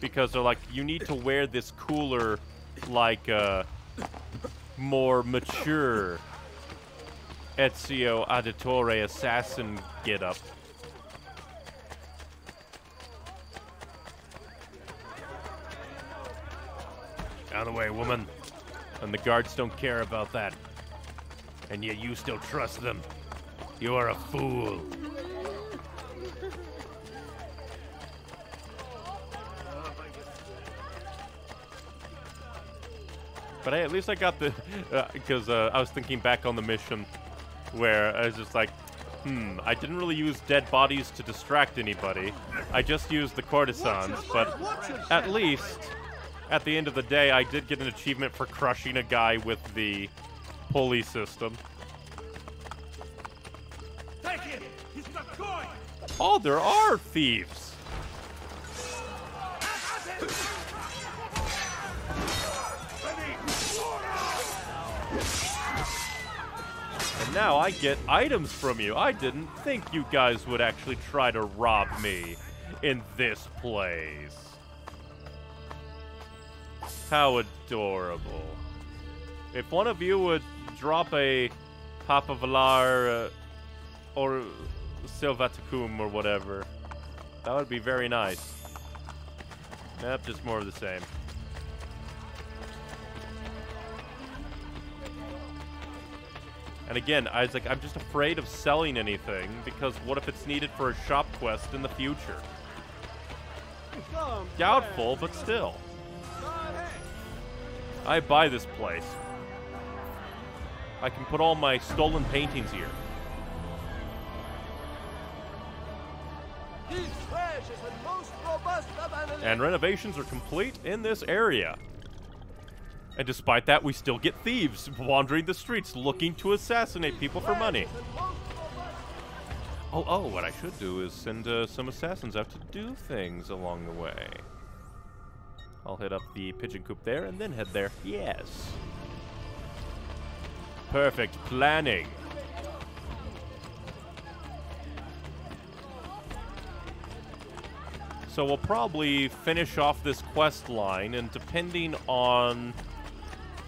Because they're like, you need to wear this cooler, like, uh, more mature Ezio Auditore assassin getup. Out of the way, woman. And the guards don't care about that. And yet you still trust them. You are a fool. But hey, at least I got the... Because <laughs> uh, uh, I was thinking back on the mission where I was just like, hmm, I didn't really use dead bodies to distract anybody. I just used the courtesans, but at least, at the end of the day, I did get an achievement for crushing a guy with the pulley system. Take him! He's not going! Oh, there are thieves! Now I get items from you. I didn't think you guys would actually try to rob me in this place. How adorable. If one of you would drop a Papa Valar uh, or Silvaticum or whatever, that would be very nice. Yep, just more of the same. And again, I was like, I'm just afraid of selling anything because what if it's needed for a shop quest in the future? Doubtful, but still. I buy this place. I can put all my stolen paintings here. He's and most robust of. And renovations are complete in this area. And despite that, we still get thieves wandering the streets looking to assassinate people for money. Oh, oh, what I should do is send uh, some assassins out to do things along the way. I'll hit up the pigeon coop there and then head there. Yes. Perfect planning. So we'll probably finish off this quest line, and depending on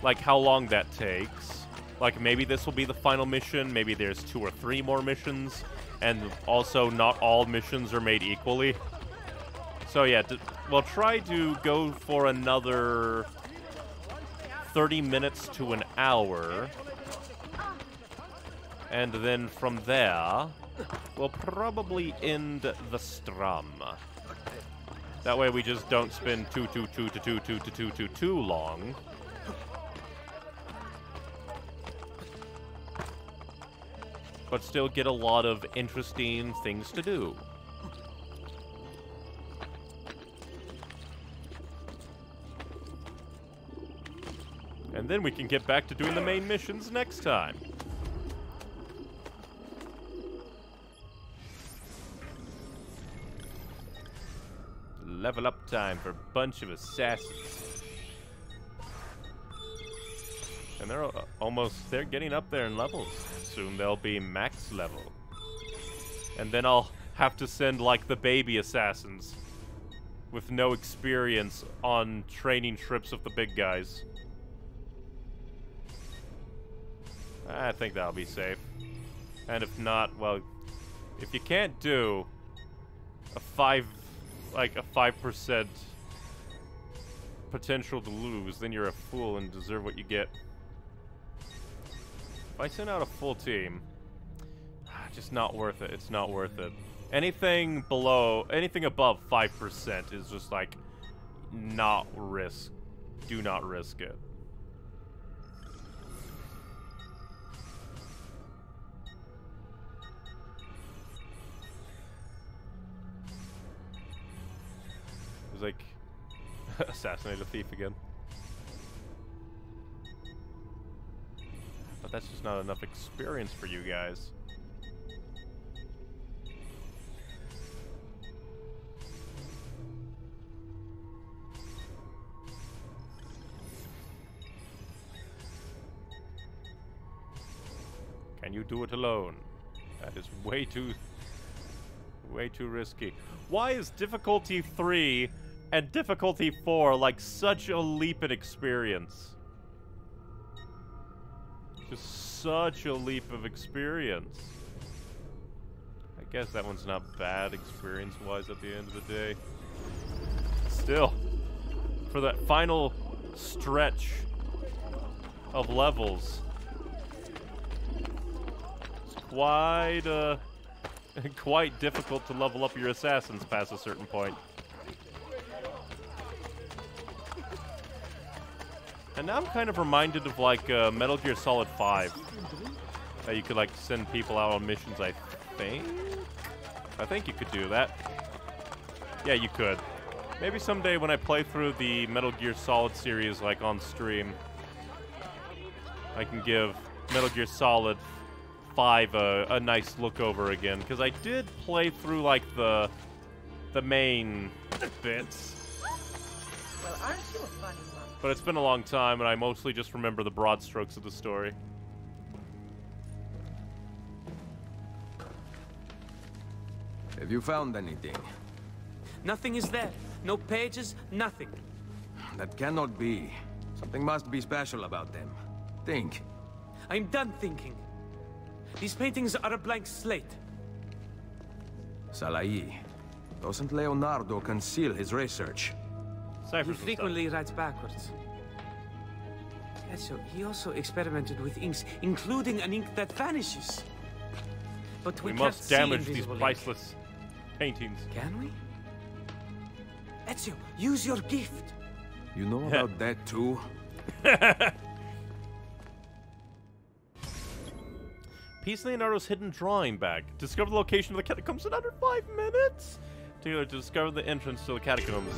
like how long that takes, like maybe this will be the final mission, maybe there's two or three more missions, and also not all missions are made equally. So yeah, we'll try to go for another 30 minutes to an hour. And then from there, we'll probably end the strum. That way we just don't spend too, too, too, too, too, too, too, too, too, too long. But still get a lot of interesting things to do. And then we can get back to doing the main missions next time. Level up time for a bunch of assassins. And they're almost, they're getting up there in levels. Soon they'll be max level. And then I'll have to send, like, the baby assassins with no experience on training trips with the big guys. I think that'll be safe. And if not, well, if you can't do a five like a 5% potential to lose, then you're a fool and deserve what you get. If I send out a full team, ah, just not worth it. It's not worth it. Anything below, anything above 5% is just like, not risk. Do not risk it. It's like <laughs> assassinate a thief again. But that's just not enough experience for you guys. Can you do it alone? That is way too... Way too risky. Why is difficulty 3 and difficulty 4 like such a leap in experience? Just such a leap of experience. I guess that one's not bad experience-wise at the end of the day. Still, for that final stretch of levels, it's quite, uh, <laughs> quite difficult to level up your assassins past a certain point. And now I'm kind of reminded of like uh, Metal Gear Solid 5. That you could like send people out on missions, I think? I think you could do that. Yeah, you could. Maybe someday when I play through the Metal Gear Solid series like on stream, I can give Metal Gear Solid 5 a, a nice look over again. Because I did play through like the, the main bits. Well, But it's been a long time, and I mostly just remember the broad strokes of the story. Have you found anything? Nothing is there. No pages, nothing. That cannot be. Something must be special about them. Think. I'm done thinking. These paintings are a blank slate. Salai. Doesn't Leonardo conceal his research? He frequently writes backwards. Yeah, so he also experimented with inks, including an ink that vanishes. But we, We can't must see damage these invisible ink. priceless paintings. Can we? Ezio, use your gift. You know <laughs> about that too? <laughs> Piece Leonardo's hidden drawing bag. Discover the location of the catacombs in under five minutes. To, to discover the entrance to the catacombs.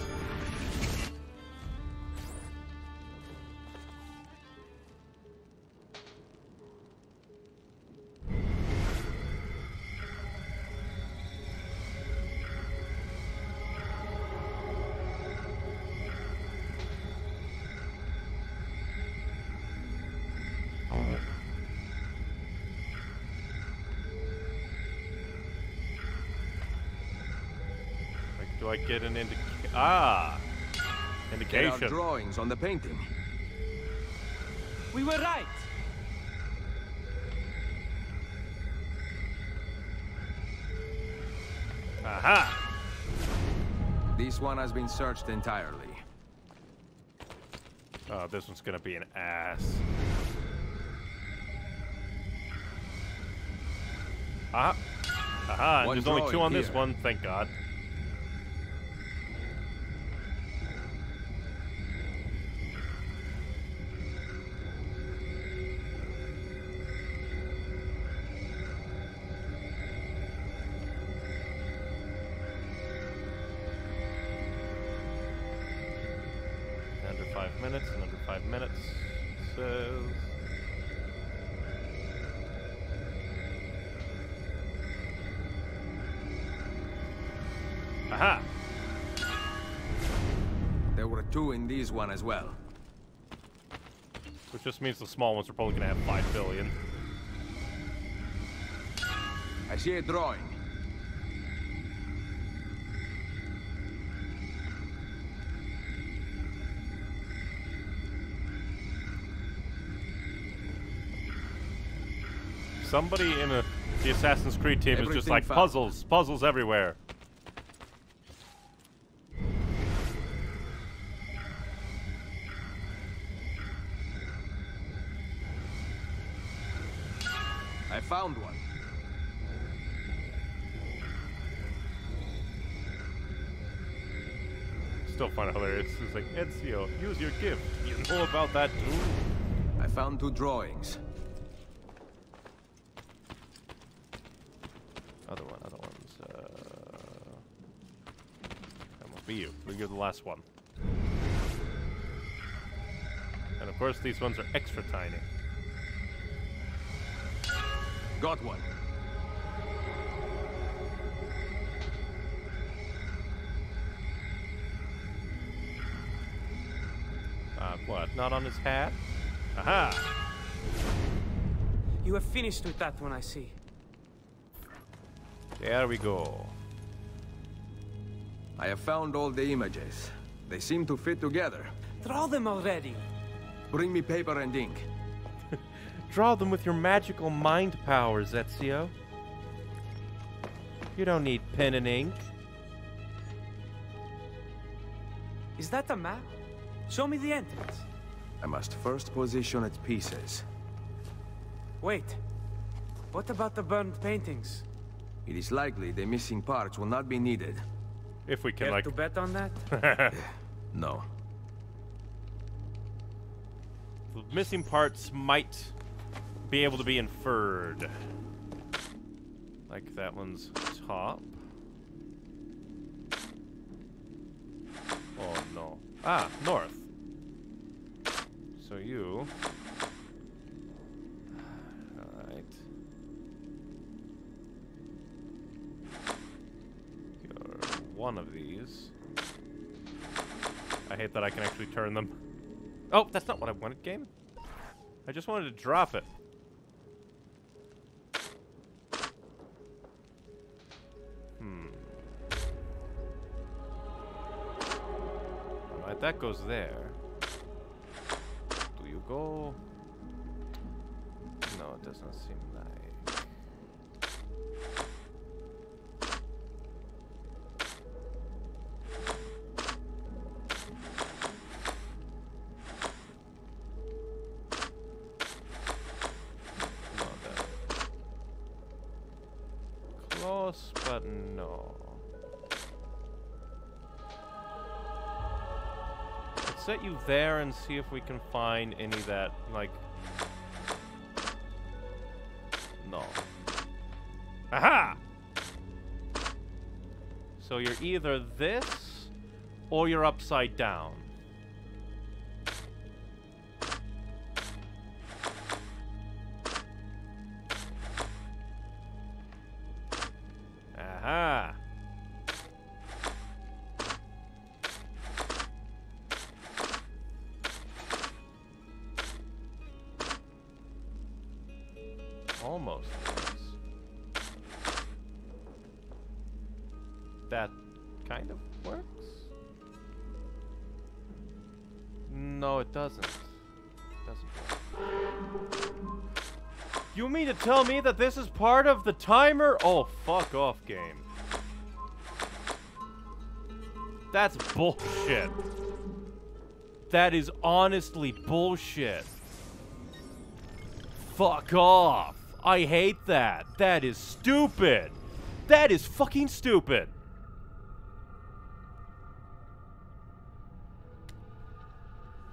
Get an indic? Ah, There are indication. drawings on the painting. We were right. Aha! This one has been searched entirely. Oh, this one's gonna be an ass. Ah, aha! One There's only two drawing on this one. Thank God. One as well. Which just means the small ones are probably gonna have five billion. I see a drawing. Somebody in a, the Assassin's Creed team is just like puzzles, puzzles everywhere. Found one. Still find it hilarious. It's like Ezio, use your gift. You know about that too. I found two drawings. Other one, other ones. Uh, that must be you. You're the last one. And of course, these ones are extra tiny. Got one. Uh, what? Not on his hat? Aha! You have finished with that one, I see. There we go. I have found all the images. They seem to fit together. Draw them already. Bring me paper and ink. Draw them with your magical mind powers, Ezio. You don't need pen and ink. Is that a map? Show me the entrance. I must first position its pieces. Wait. What about the burned paintings? It is likely the missing parts will not be needed. If we can, Care like... to bet on that? <laughs> no. The missing parts might be able to be inferred. Like that one's top. Oh no. Ah, north. So you... Alright. You're one of these. I hate that I can actually turn them. Oh, that's not what I wanted, game. I just wanted to drop it. That goes there. Do you go? No, it doesn't seem like. Set you there and see if we can find any that, like... No. Aha! So you're either this, or you're upside down. That this is part of the timer? Oh, fuck off, game. That's bullshit. That is honestly bullshit. Fuck off. I hate that. That is stupid. That is fucking stupid.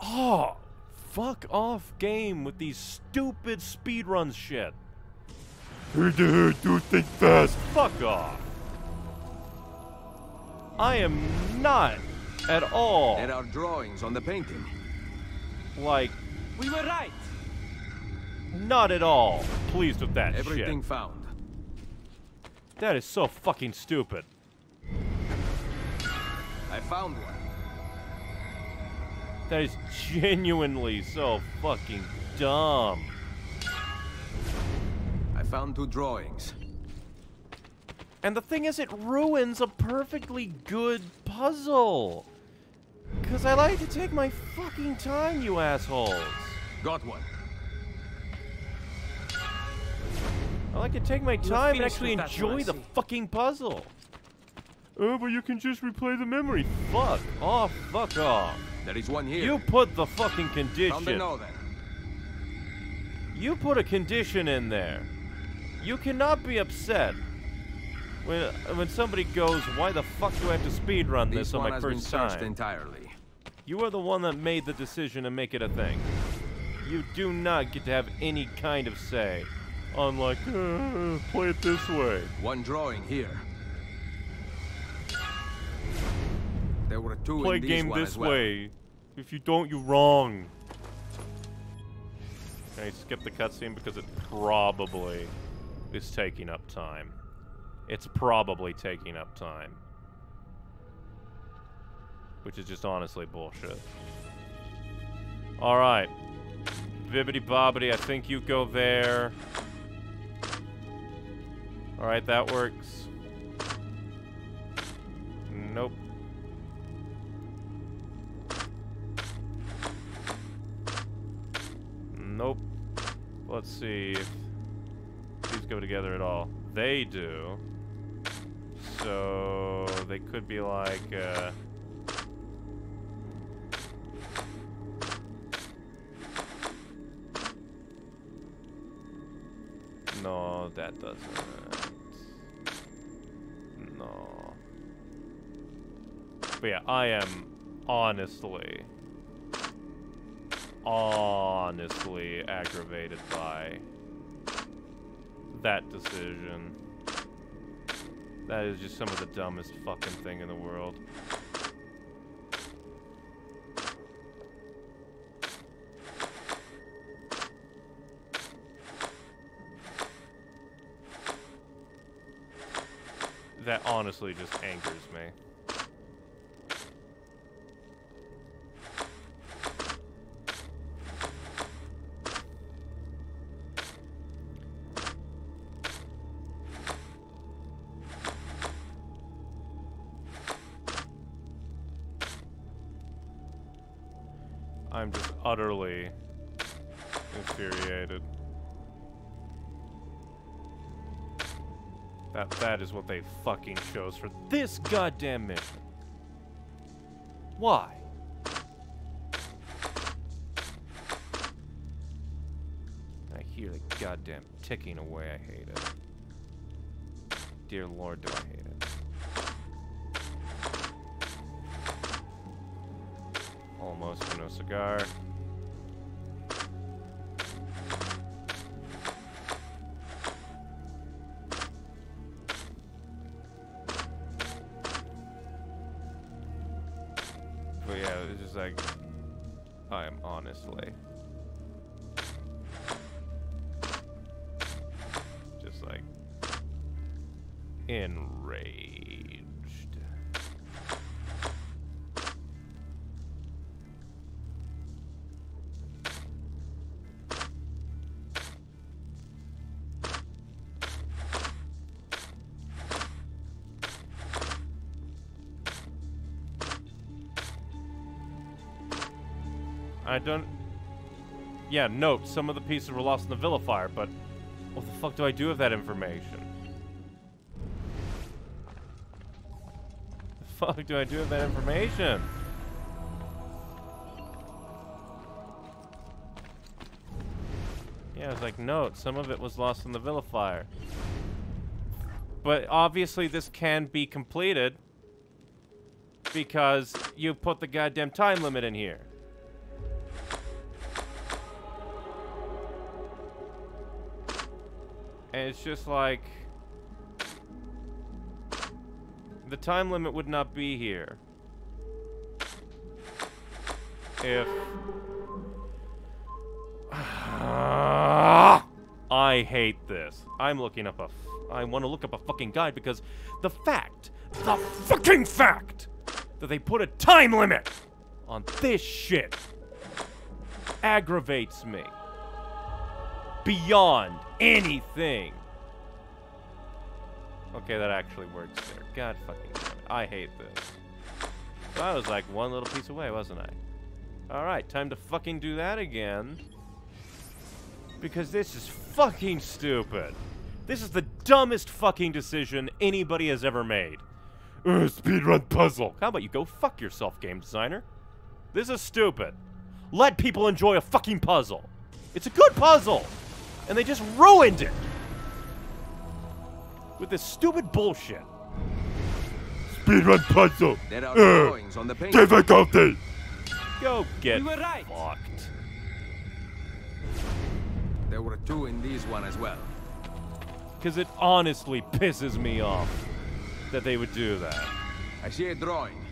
Oh, fuck off game with these stupid speedrun shit. Do think fast. Fuck off. I am not at all There are drawings on the painting. like We were right. not at all pleased with that Everything shit. found. That is so fucking stupid. I found one. That is genuinely so fucking dumb. I found two drawings. And the thing is, it ruins a perfectly good puzzle. Because I like to take my fucking time, you assholes. Got one. I like to take my time and actually with that one, enjoy the fucking puzzle. Oh, but you can just replay the memory. Fuck off, fuck off. There is one here. You put the fucking found the condition. note then. You put a condition in there. You cannot be upset when when somebody goes, "Why the fuck do I have to speed run this, This on my first time?" entirely. You are the one that made the decision to make it a thing. You do not get to have any kind of say on like, uh, play it this way. One drawing here. There were two Play game this well. way. If you don't, you're wrong. Can I skip the cutscene because it probably is taking up time. It's probably taking up time. Which is just honestly bullshit. Alright. Bibbity bobbity, I think you go there. Alright, that works. Nope. Nope. Let's see go together at all. They do. So they could be like uh No, that doesn't. No. But yeah, I am honestly, honestly aggravated by that decision. That is just some of the dumbest fucking thing in the world. That honestly just angers me. Utterly infuriated. That that is what they fucking chose for this goddamn mission. Why? I hear the goddamn ticking away. I hate it. Dear Lord, do I hate it. Almost no cigar. I don't. Yeah, note some of the pieces were lost in the Villa fire, but what the fuck do I do with that information? The fuck do I do with that information? Yeah, it's like, note, some of it was lost in the Villa fire. But obviously this can be completed because you put the goddamn time limit in here. It's just like... The time limit would not be here. If... <sighs> I hate this. I'm looking up a... I want to look up a fucking guide because the fact, the fucking fact, that they put a time limit on this shit aggravates me beyond anything. Okay, that actually works there. God fucking damn it. I hate this. So I was like one little piece away, wasn't I? Alright, time to fucking do that again. Because this is fucking stupid. This is the dumbest fucking decision anybody has ever made. Uh, speedrun puzzle. How about you go fuck yourself, game designer? This is stupid. Let people enjoy a fucking puzzle. It's a good puzzle. And they just ruined it. With this stupid bullshit. Speedrun puzzle. There are uh, drawings on the paint. Difficulty. Go get we were right. fucked. There were two in these one as well. Because it honestly pisses me off that they would do that. I see a drawing.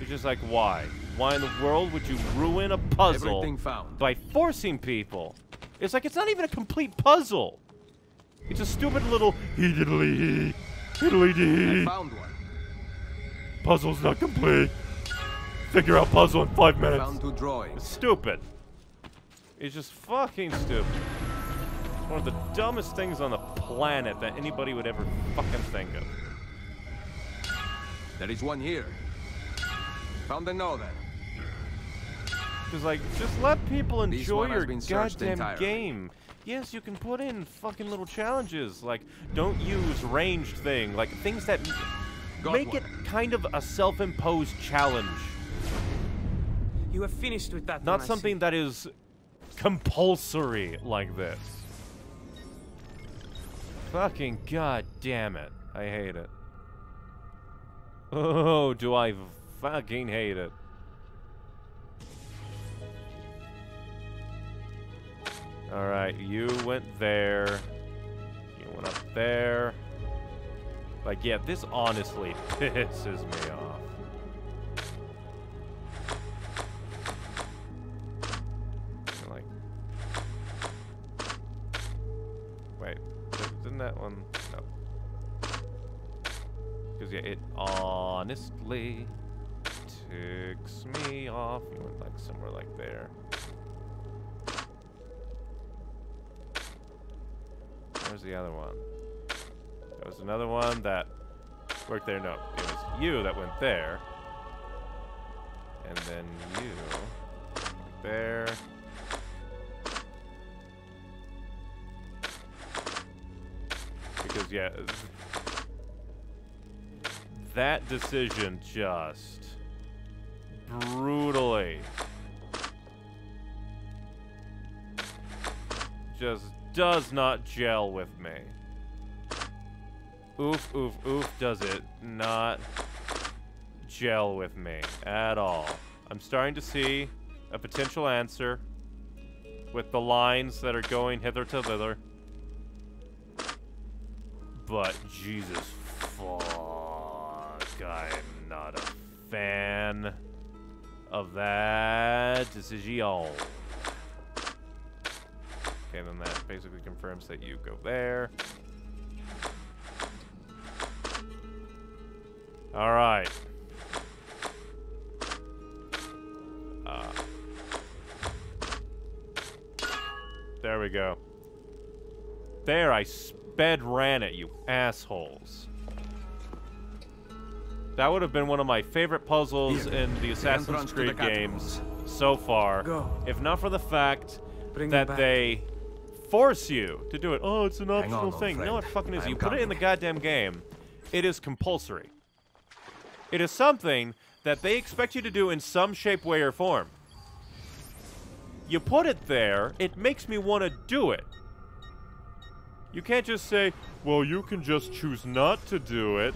It's just like, why? Why in the world would you ruin a puzzle found. by forcing people? It's like, it's not even a complete puzzle. It's a stupid little hiddly hiddly I found one. Puzzle's not complete. Figure out puzzle in five minutes. Found two drawings. It's stupid. It's just fucking stupid. It's one of the dumbest things on the planet that anybody would ever fucking think of. There is one here. Found a note there. Because, like, just let people enjoy your goddamn game. Yes, you can put in fucking little challenges. Like, don't use ranged thing. Like, things that Got make one. it kind of a self-imposed challenge. You have finished with that. Not then, something that is compulsory like this. Fucking god damn it. I hate it. <laughs> Oh, do I fucking hate it. Alright, you went there. You went up there. Like, yeah, this honestly <laughs> pisses me off. Like, wait, didn't that one? No. Because yeah, it honestly ticks me off. You went like somewhere like there. Where's the other one? There was another one that worked there. No, it was you that went there. And then you there. Because, yeah, that decision just brutally just does not gel with me. Oof, oof, oof, does it not gel with me at all. I'm starting to see a potential answer with the lines that are going hither to thither. But Jesus fuck, I'm not a fan of that decision. Okay, then that basically confirms that you go there. All right. Uh, there we go. There, I sped ran at you, assholes. That would have been one of my favorite puzzles Here, in the Assassin's to the Creed games so far. Go. If not for the fact Bring that they force you to do it. Oh, it's an optional on, thing. No, friend. it fucking is. I am You put it in the goddamn game. It is compulsory. It is something that they expect you to do in some shape, way, or form. You put it there, it makes me want to do it. You can't just say, well, you can just choose not to do it.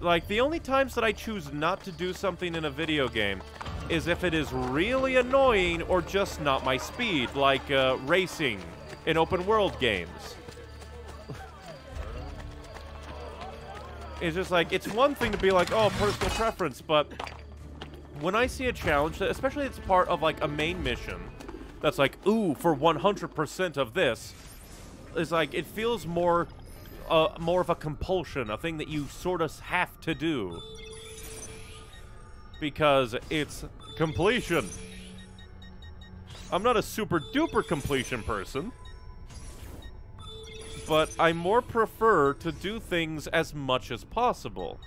Like, the only times that I choose not to do something in a video game is if it is really annoying or just not my speed, like uh, racing in open world games. It's just like, it's one thing to be like, oh, personal preference, but when I see a challenge, especially it's part of like a main mission, that's like, ooh, for 100% of this, it's like, it feels more, uh, more of a compulsion, a thing that you sort of have to do. Because it's completion. I'm not a super duper completion person but I more prefer to do things as much as possible.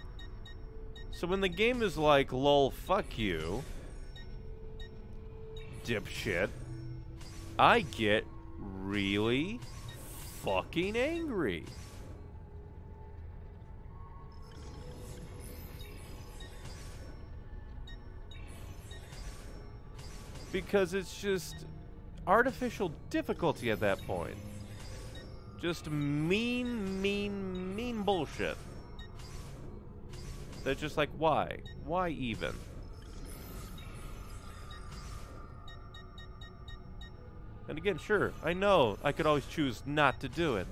So when the game is like, lol, fuck you, dipshit, I get really fucking angry. Because it's just artificial difficulty at that point. Just mean, mean, mean bullshit. They're just like, why? Why even? And again, sure, I know I could always choose not to do it.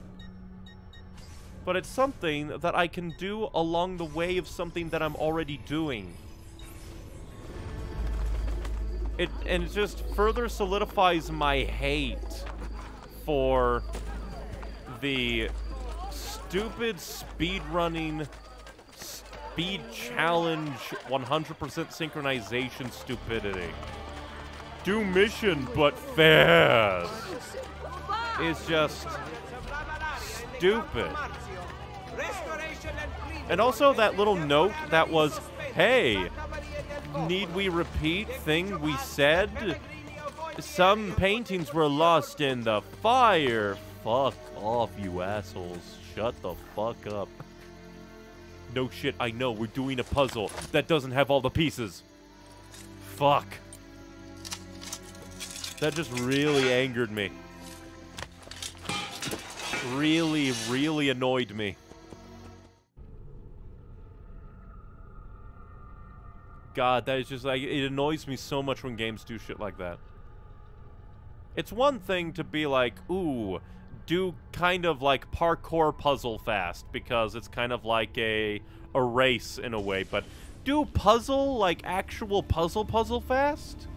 But it's something that I can do along the way of something that I'm already doing. It and it just further solidifies my hate for the stupid speedrunning speed challenge 100% synchronization stupidity. Do mission but fast. is just stupid. And also that little note that was, hey, need we repeat thing we said? Some paintings were lost in the fire. Fuck off, you assholes. Shut the fuck up. No shit, I know, we're doing a puzzle that doesn't have all the pieces. Fuck. That just really angered me. Really, really annoyed me. God, that is just like, it annoys me so much when games do shit like that. It's one thing to be like, ooh, do kind of like parkour puzzle fast because it's kind of like a a race in a way, but do puzzle like actual puzzle puzzle fast?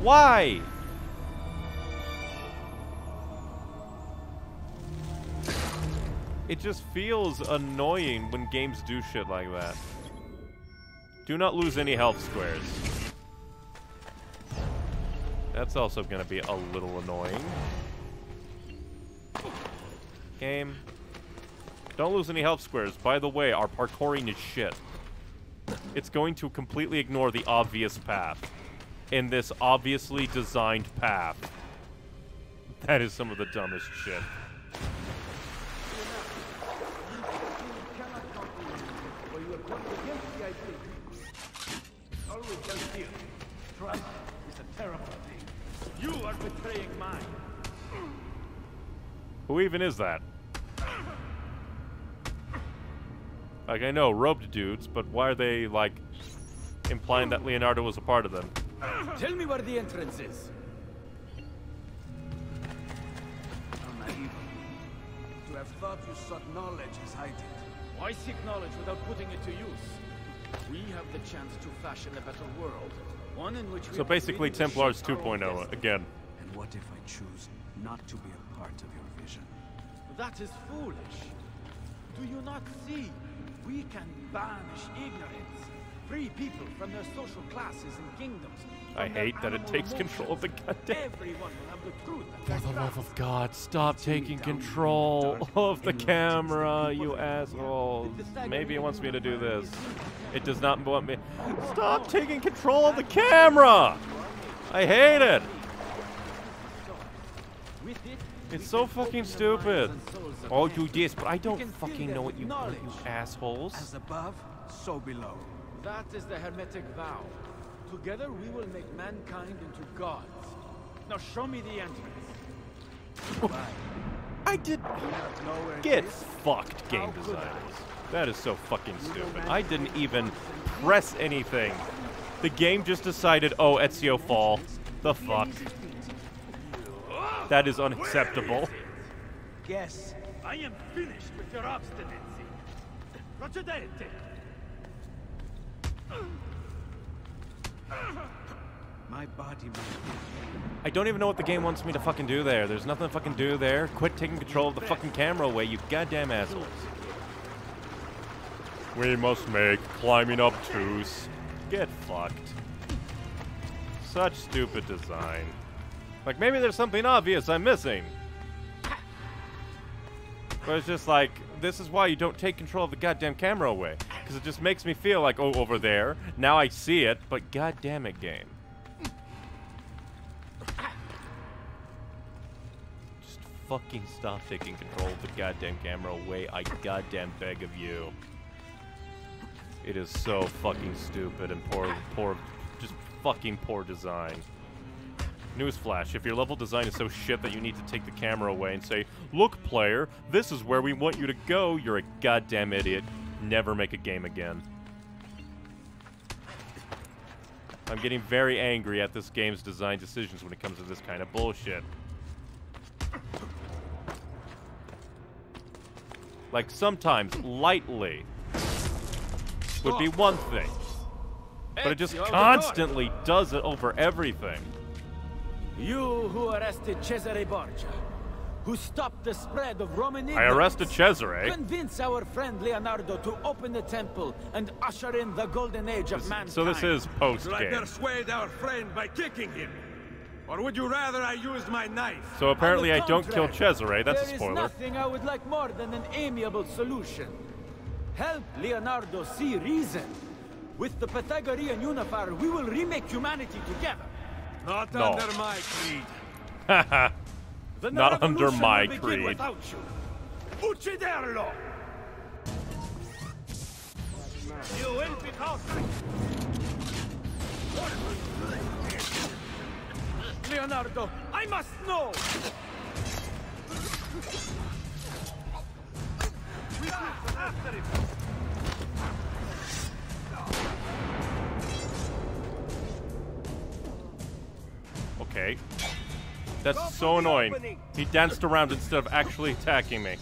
Why? It just feels annoying when games do shit like that. Do not lose any health squares. That's also to be a little annoying. Game. Don't lose any health squares. By the way, our parkouring is shit. It's going to completely ignore the obvious path in this obviously designed path. That is some of the dumbest shit. You are betraying. Who even is that? Like, I know, robed dudes, but why are they, like, implying that Leonardo was a part of them? Tell me where the entrance is. To have thought you sought knowledge as I did. Why seek knowledge without putting it to use? We have the chance to fashion a better world. One in which we So basically, Templars shape our own 2.0 again. And what if I choose not to be a part of your vision? That is foolish. Do you not see? We can banish ignorance. Free people from their social classes and kingdoms. I hate that it animal takes control of the emotions. goddamn. Everyone will have the truth For the love of God, stop taking control of the camera, you assholes. Maybe it wants me to do this. It does not want me. Oh, stop oh. taking control of the camera! I hate it! It's so fucking stupid. Oh, do this, but I don't fucking know what you want, you assholes. As above, so below. That is the Hermetic vow. Together we will make mankind into gods. Now show me the entrance. <laughs> I did. Get fucked, game designers. That is so fucking stupid. I didn't even press anything. The game just decided, oh, Ezio fall. The fuck. That is unacceptable. Guess. I am finished with your obstinacy. Procedete. My body I don't even know what the game wants me to fucking do there. There's nothing to fucking do there. Quit taking control of the fucking camera away, you goddamn assholes. We must make climbing obtuse. Get fucked. Such stupid design. Like, maybe there's something obvious I'm missing. But it's just like, this is why you don't take control of the goddamn camera away. Because it just makes me feel like, oh, over there. Now I see it, but goddamn it, game. Just fucking stop taking control of the goddamn camera away. I goddamn beg of you. It is so fucking stupid and poor, poor, just fucking poor design. Newsflash, if your level design is so shit that you need to take the camera away and say, Look, player, this is where we want you to go, you're a goddamn idiot. Never make a game again. I'm getting very angry at this game's design decisions when it comes to this kind of bullshit. Like, sometimes, lightly, would be one thing. But it just constantly does it over everything. You who arrested Cesare Borgia, who stopped the spread of Roman I arrested Cesare. Convince our friend Leonardo to open the temple and usher in the golden age of mankind. So this is post Try game. persuade our friend by kicking him. Or would you rather I used my knife? So apparently I don't kill Cesare. That's a spoiler. there is spoiler. nothing I would like more than an amiable solution. Help Leonardo see reason. With the Pythagorean Unifier, we will remake humanity together. Not No. under my creed. <laughs> Not under my creed. Ucciderlo! You will be caught. Leonardo, I must know! After him! Okay. That's so annoying. He danced around instead of actually attacking me.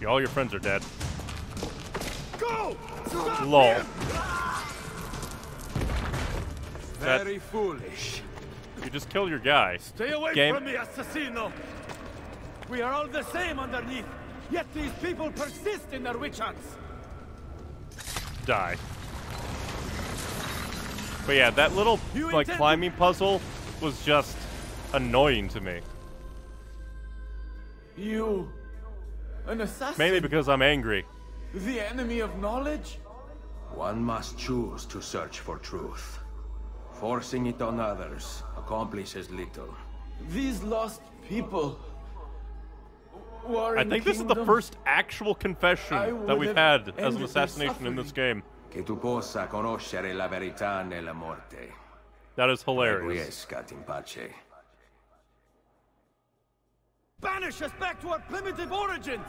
Yeah, All your friends are dead. Go! Lol. That- Very foolish. You just kill your guy. Stay away Game. from me, assassino! We are all the same underneath, yet these people persist in their witch hunts. die. But yeah, that little You like climbing puzzle was just annoying to me. You... an assassin? Mainly because I'm angry. The enemy of knowledge? One must choose to search for truth. Forcing it on others accomplishes little. These lost people... War I in think this is the first actual confession that we've had as an assassination in this game. Che tu possa conoscere la verità nella morte. That is hilarious. In pace. Banish us back to our primitive origins!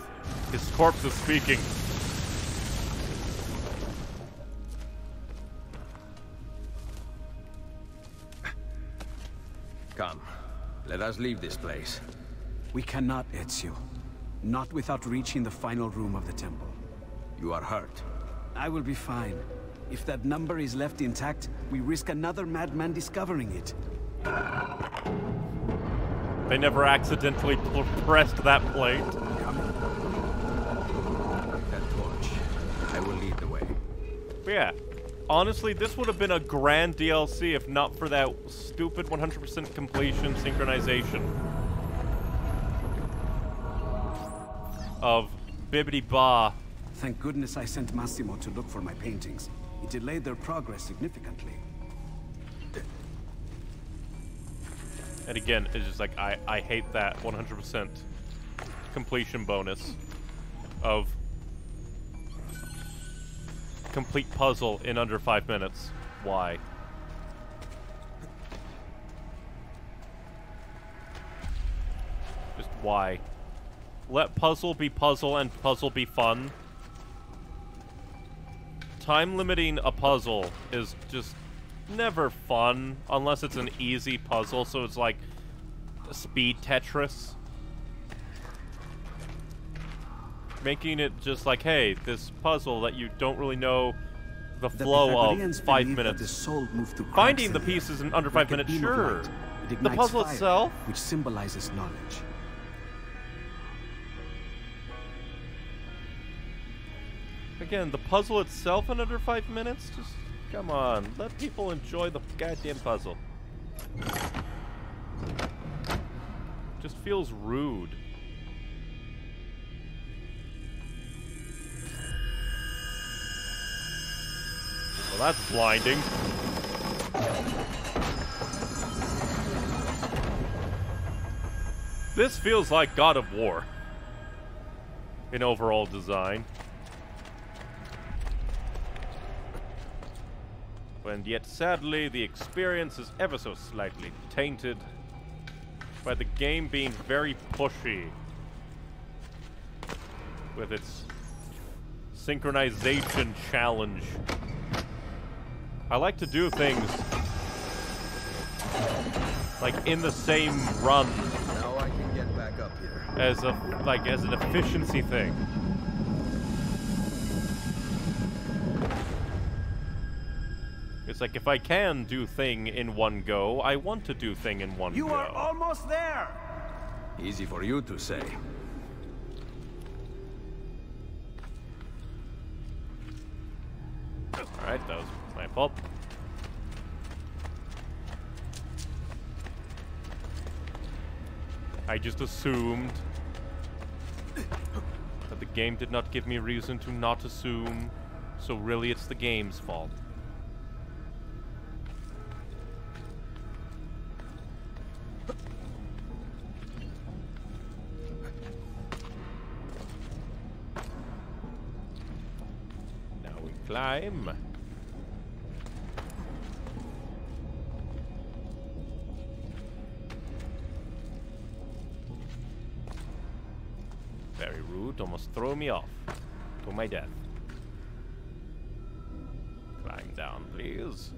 His corpse is speaking. Come, let us leave this place. We cannot, Ezio. Not without reaching the final room of the temple. You are hurt. I will be fine. If that number is left intact, we risk another madman discovering it. They never accidentally pressed that plate. Come. That torch. I will lead the way. But yeah, honestly, this would have been a grand DLC if not for that stupid 100% completion synchronization of Bibbidi Ba. Thank goodness I sent Massimo to look for my paintings. It delayed their progress significantly. And again, it's just like, I, I hate that 100% completion bonus of complete puzzle in under five minutes. Why? Just why? Let puzzle be puzzle and puzzle be fun. Time limiting a puzzle is just never fun unless it's an easy puzzle, so it's like speed Tetris. Making it just like, hey, this puzzle that you don't really know the The flow Pythagoreans of five minutes. the Finding the pieces in under five minutes, sure. light. The puzzle fire, itself, which symbolizes knowledge. Again, the puzzle itself in under five minutes? Just, come on. Let people enjoy the goddamn puzzle. Just feels rude. Well, that's blinding. This feels like God of War in overall design. And yet, sadly, the experience is ever so slightly tainted by the game being very pushy with its synchronization challenge. I like to do things like in the same run Now I can get back up here. as a like as an efficiency thing. It's like if I can do thing in one go, I want to do thing in one You go. You are almost there! Easy for you to say. Alright, that was I just assumed that the game did not give me reason to not assume, so really it's the game's fault. Now we climb. Very rude, almost throw me off to my death. Climb down, please.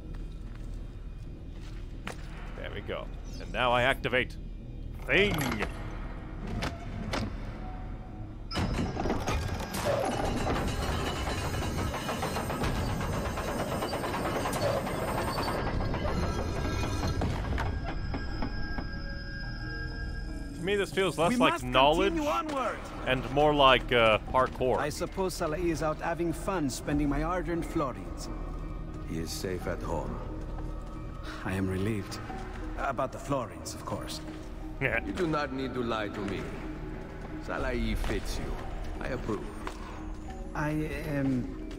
There we go. And now I activate Thing! This feels less we like knowledge and more like uh, parkour. I suppose Salai is out having fun spending my hard-earned florins. He is safe at home. I am relieved. About the florins, of course. You do not need to lie to me. Salai fits you. I approve. I am...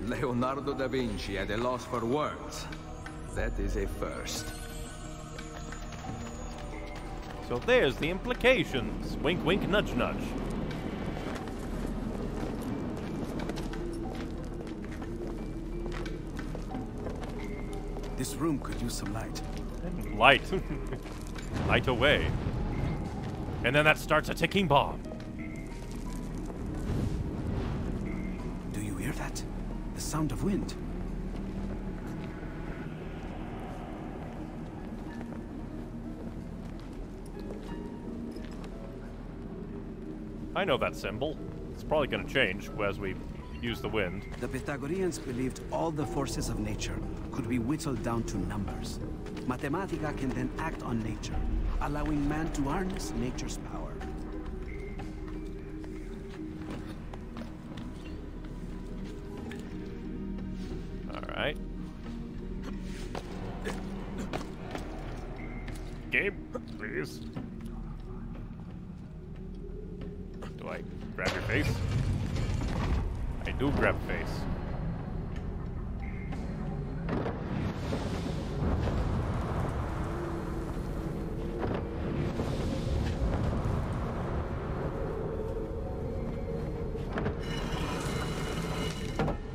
Leonardo da Vinci at a loss for words. That is a first. So there's the implications. Wink, wink, nudge, nudge. This room could use some light. Light. <laughs> Light away. And then that starts a ticking bomb. Do you hear that? The sound of wind. I know that symbol. It's probably going to change as we use the wind. The Pythagoreans believed all the forces of nature could be whittled down to numbers. Mathematica can then act on nature, allowing man to harness nature's power. Alright. Game, please. Face? I do grab face.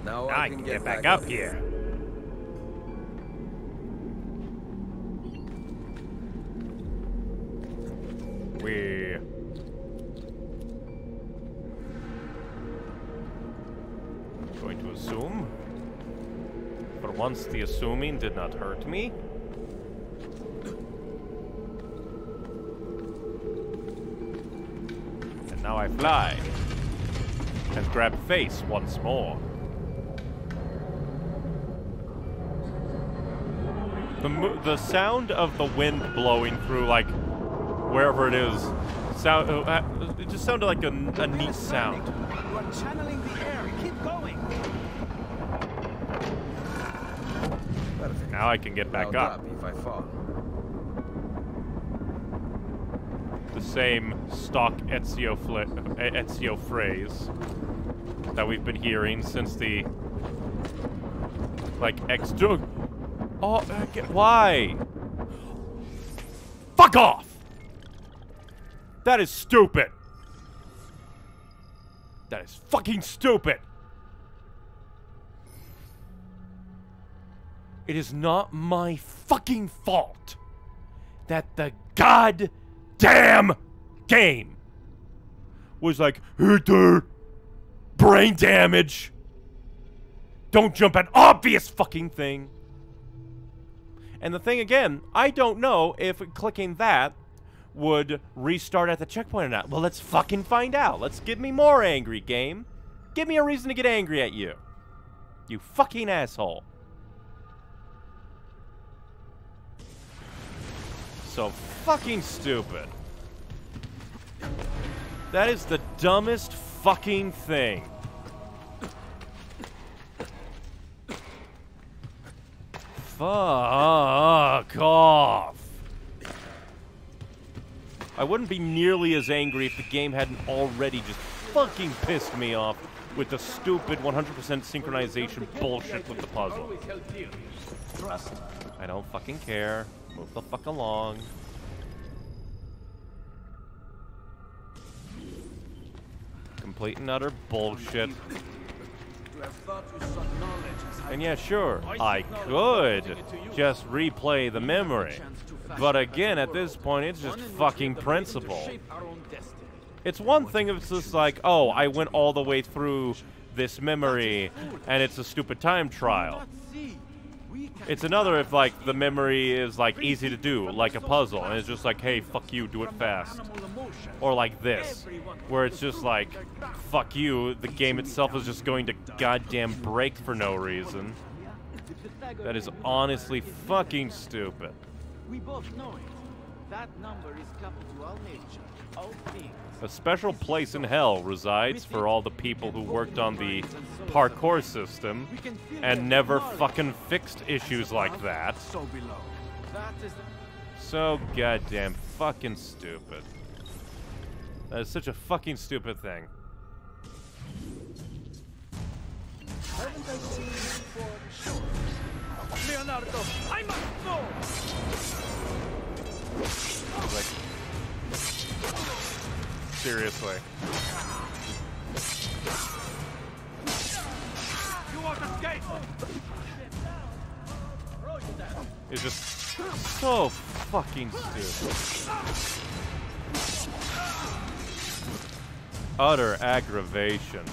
Now I can get back up here. Once, the assuming did not hurt me. And now I fly and grab face once more. The the sound of the wind blowing through like wherever it is sound uh, uh, it just sounded like a, a neat sound. You are channeling the air. Keep going. Now I can get back up. if I fall. The same stock Ezio, Ezio phrase that we've been hearing since the like ex. Oh, uh, get- why? Fuck off! That is stupid. That is fucking stupid. It is not my fucking fault that the goddamn game was like, Hector, brain damage. Don't jump an obvious fucking thing. And the thing again, I don't know if clicking that would restart at the checkpoint or not. Well, let's fucking find out. Let's get me more angry, game. Give me a reason to get angry at you. You fucking asshole. So fucking stupid. That is the dumbest fucking thing. Fuck off. I wouldn't be nearly as angry if the game hadn't already just fucking pissed me off with the stupid 100% synchronization bullshit with the puzzle. I don't fucking care. Move the fuck along. Complete and utter bullshit. And yeah, sure, I could just replay the memory. But again, at this point, it's just fucking principle. It's one thing if it's just like, oh, I went all the way through this memory and it's a stupid time trial. It's another if like the memory is like easy to do, like a puzzle, and it's just like, hey, fuck you, do it fast. Or like this, where it's just like, fuck you, the game itself is just going to goddamn break for no reason. That is honestly fucking stupid. We both know it. That number is coupled to nature, oh, things. A special place in hell resides for all the people who worked on the parkour system and never fucking fixed issues like that. So goddamn fucking stupid. That is such a fucking stupid thing. Leonardo, I must know! Like, seriously. You won't escape! It's just so fucking stupid. Utter aggravation.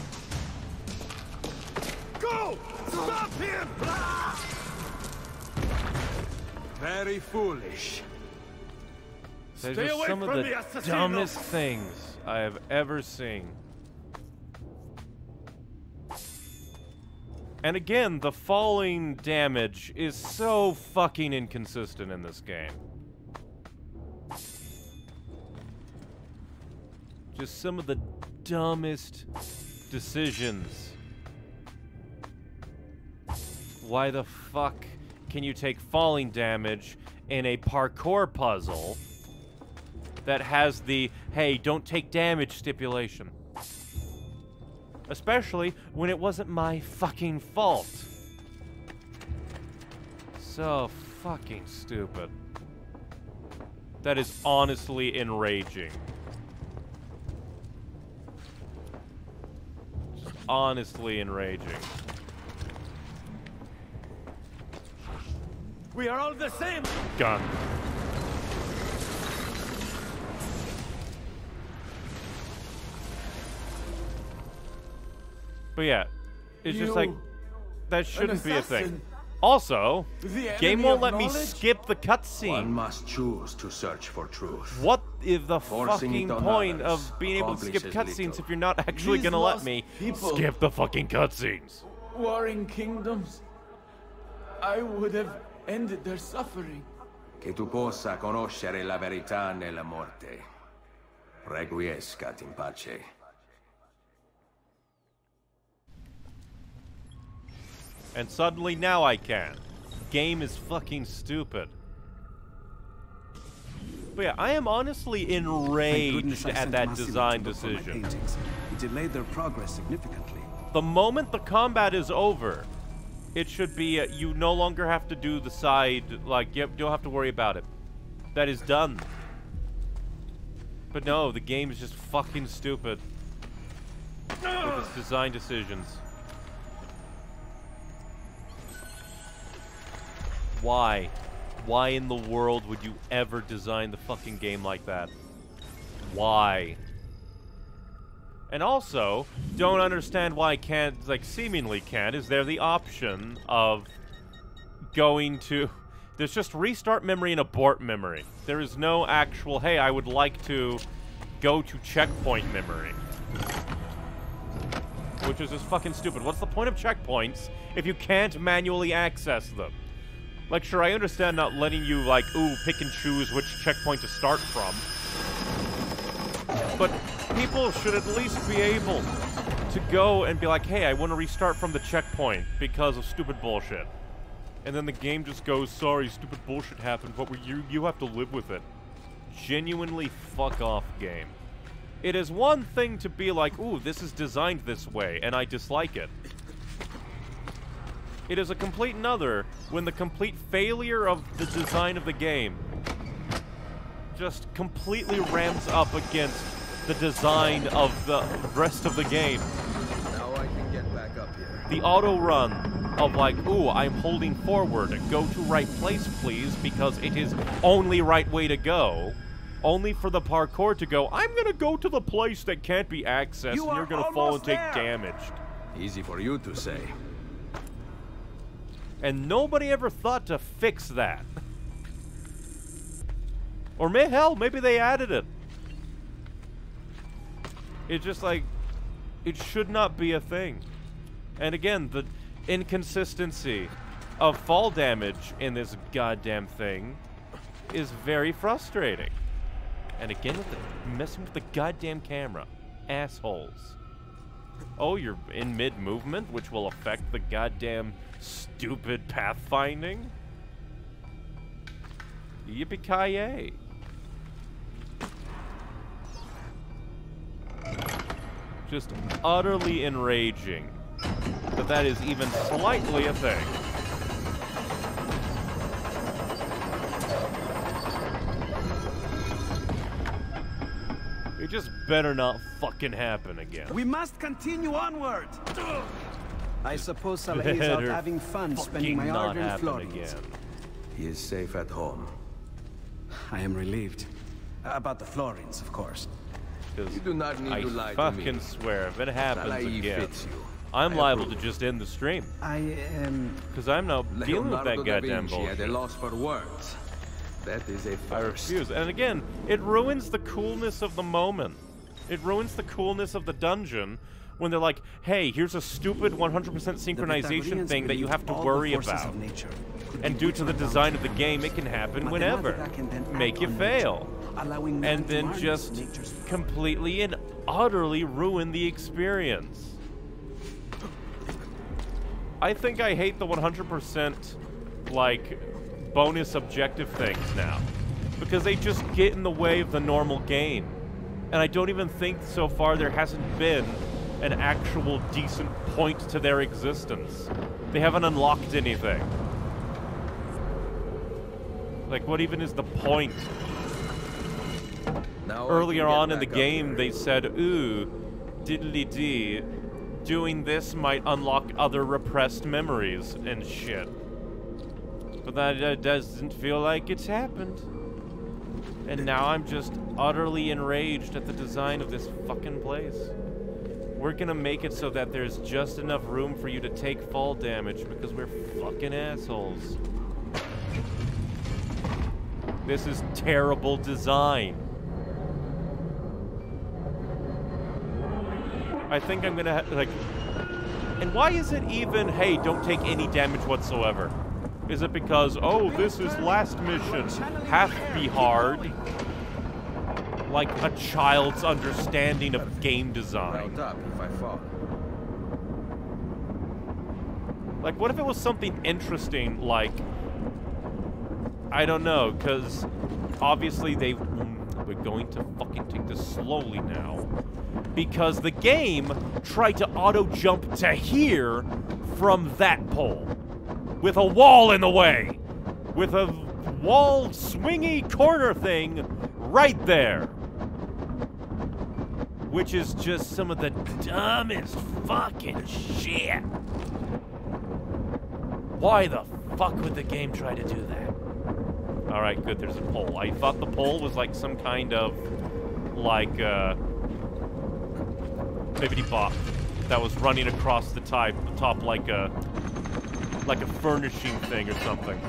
Go! Stop him! Very foolish. They're Stay just away some of the the dumbest things I have ever seen. And again, the falling damage is so fucking inconsistent in this game. Just some of the dumbest decisions. Why the fuck can you take falling damage in a parkour puzzle that has the hey, don't take damage stipulation? Especially when it wasn't my fucking fault. So fucking stupid. That is honestly enraging. Just honestly enraging. We are all the same! Gun. But yeah, it's just like that shouldn't be a thing. Also, The game won't of let me skip the cutscene. One must choose to search for truth. What is the Forcing fucking point others of being able to skip cutscenes if you're not actually These gonna let me skip the fucking cutscenes? Warring kingdoms. I would have ended their suffering. Che tu possa conoscere la verità nella morte. Requiescat in pace. And suddenly now I can. Game is fucking stupid. But yeah, I am honestly goodness enraged at that design to look for my decision. It delayed their progress significantly. The moment the combat is over, it should be uh, you no longer have to do the side like you don't have to worry about it. That is done. But no, the game is just fucking stupid with its design decisions. Why? Why in the world would you ever design the fucking game like that? Why? And also, don't understand why can't, like, seemingly can't, is there the option of going to. There's just restart memory and abort memory. There is no actual, hey, I would like to go to checkpoint memory. Which is just fucking stupid. What's the point of checkpoints if you can't manually access them? Like, sure, I understand not letting you, like, ooh, pick and choose which checkpoint to start from. But people should at least be able to go and be like, hey, I want to restart from the checkpoint because of stupid bullshit. And then the game just goes, sorry, stupid bullshit happened, but you, you have to live with it. Genuinely fuck off game. It is one thing to be like, ooh, this is designed this way, and I dislike it. It is a complete another when the complete failure of the design of the game just completely rams up against the design of the rest of the game. Now I can get back up here. The auto run of like, ooh, I'm holding forward, go to right place, please, because it is only right way to go. Only for the parkour to go, I'm gonna go to the place that can't be accessed You and you're gonna fall and almost take there. damage. Easy for you to say. And nobody ever thought to fix that. Or may hell, maybe they added it. It's just like it should not be a thing. And again, the inconsistency of fall damage in this goddamn thing is very frustrating. And again with the messing with the goddamn camera. Assholes. Oh, you're in mid-movement, which will affect the goddamn stupid pathfinding? Yippee-ki-yay. Just utterly enraging that that is even slightly a thing. It just better not fucking happen again. We must continue onward. I suppose Salai is out having fun spending my fucking not hard-earned happen florins. He is safe at home. I am relieved. About the florins, of course. You do not need I to lie to me. I fucking swear, if it happens Salai again, fits you. I'm I liable to just end the stream. I um, am... Because I'm not dealing with that Leonardo da goddamn Vinci at a loss for words. That is a I first. refuse. And again, it ruins the coolness of the moment. It ruins the coolness of the dungeon when they're like, hey, here's a stupid 100% synchronization thing that you have to worry about. And due to the design of the game, it can happen whenever. Mathematica can then act Make you fail. And then just completely and utterly ruin the experience. I think I hate the 100% like bonus objective things now because they just get in the way of the normal game. And I don't even think so far there hasn't been an actual decent point to their existence. They haven't unlocked anything. Like what even is the point? Now Earlier on in the game they said, ooh, diddly dee, doing this might unlock other repressed memories and shit. But that uh, doesn't feel like it's happened. And now I'm just utterly enraged at the design of this fucking place. We're gonna make it so that there's just enough room for you to take fall damage because we're fucking assholes. This is terrible design. I think I'm gonna like. And why is it even, hey, don't take any damage whatsoever? Is it because, oh, this is last mission, have to be hard? Like a child's understanding of game design. Up if I fall. Like, what if it was something interesting, like, I don't know, because obviously they, mm, we're going to fucking take this slowly now, because the game tried to auto jump to here from that pole, with a wall in the way, with a wall swingy corner thing right there, which is just some of the dumbest fucking shit. Why the fuck would the game try to do that? Alright, good, there's a pole. I thought the pole was like some kind of, like, uh, bibbity bop that was running across the top, the top like a, like a furnishing thing or something.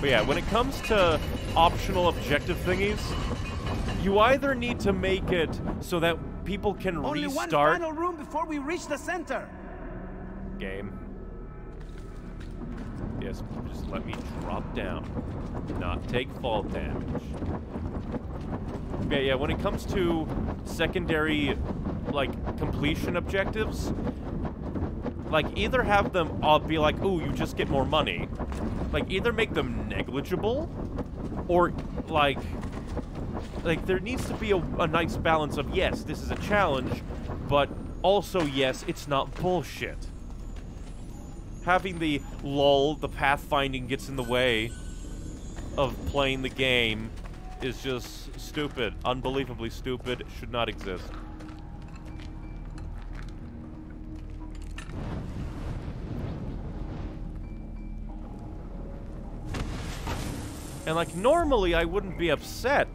But yeah, when it comes to optional objective thingies, you either need to make it so that people can Only one restart final room before we reach the center! Game. Yes, just let me drop down. Not take fall damage. Okay, yeah, when it comes to secondary, like, completion objectives, like, either have them all be like, ooh, you just get more money. Like, either make them negligible, or, like, like, there needs to be a, a nice balance of, yes, this is a challenge, but also, yes, it's not bullshit. Having the lull, the pathfinding gets in the way of playing the game is just stupid. Unbelievably stupid. Should not exist. And like normally I wouldn't be upset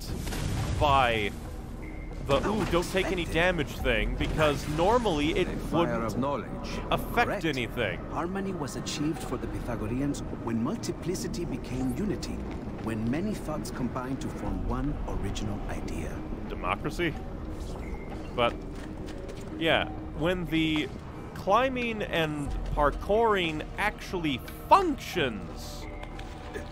by the ooh don't take any damage thing because normally it wouldn't affect Correct. anything. Harmony was achieved for the Pythagoreans when multiplicity became unity, when many thoughts combined to form one original idea. Democracy? But yeah, when the climbing and parkouring actually functions,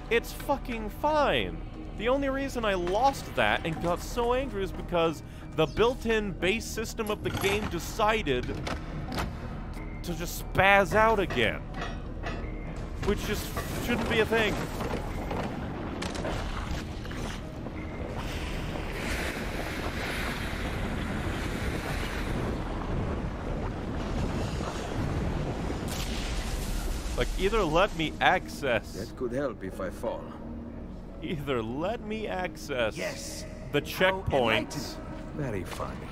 it's fucking fine. The only reason I lost that and got so angry is because the built-in base system of the game decided to just spaz out again. Which just shouldn't be a thing. Like, either let me access... That could help if I fall. Either let me access Yes. the checkpoints. Very funny.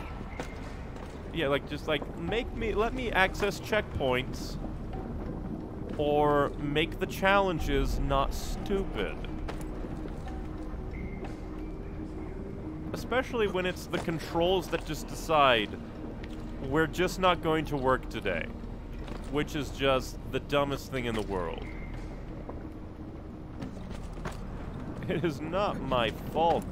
Yeah, like just like make me let me access checkpoints or make the challenges not stupid. Especially when it's the controls that just decide we're just not going to work today, which is just the dumbest thing in the world. It is not my fault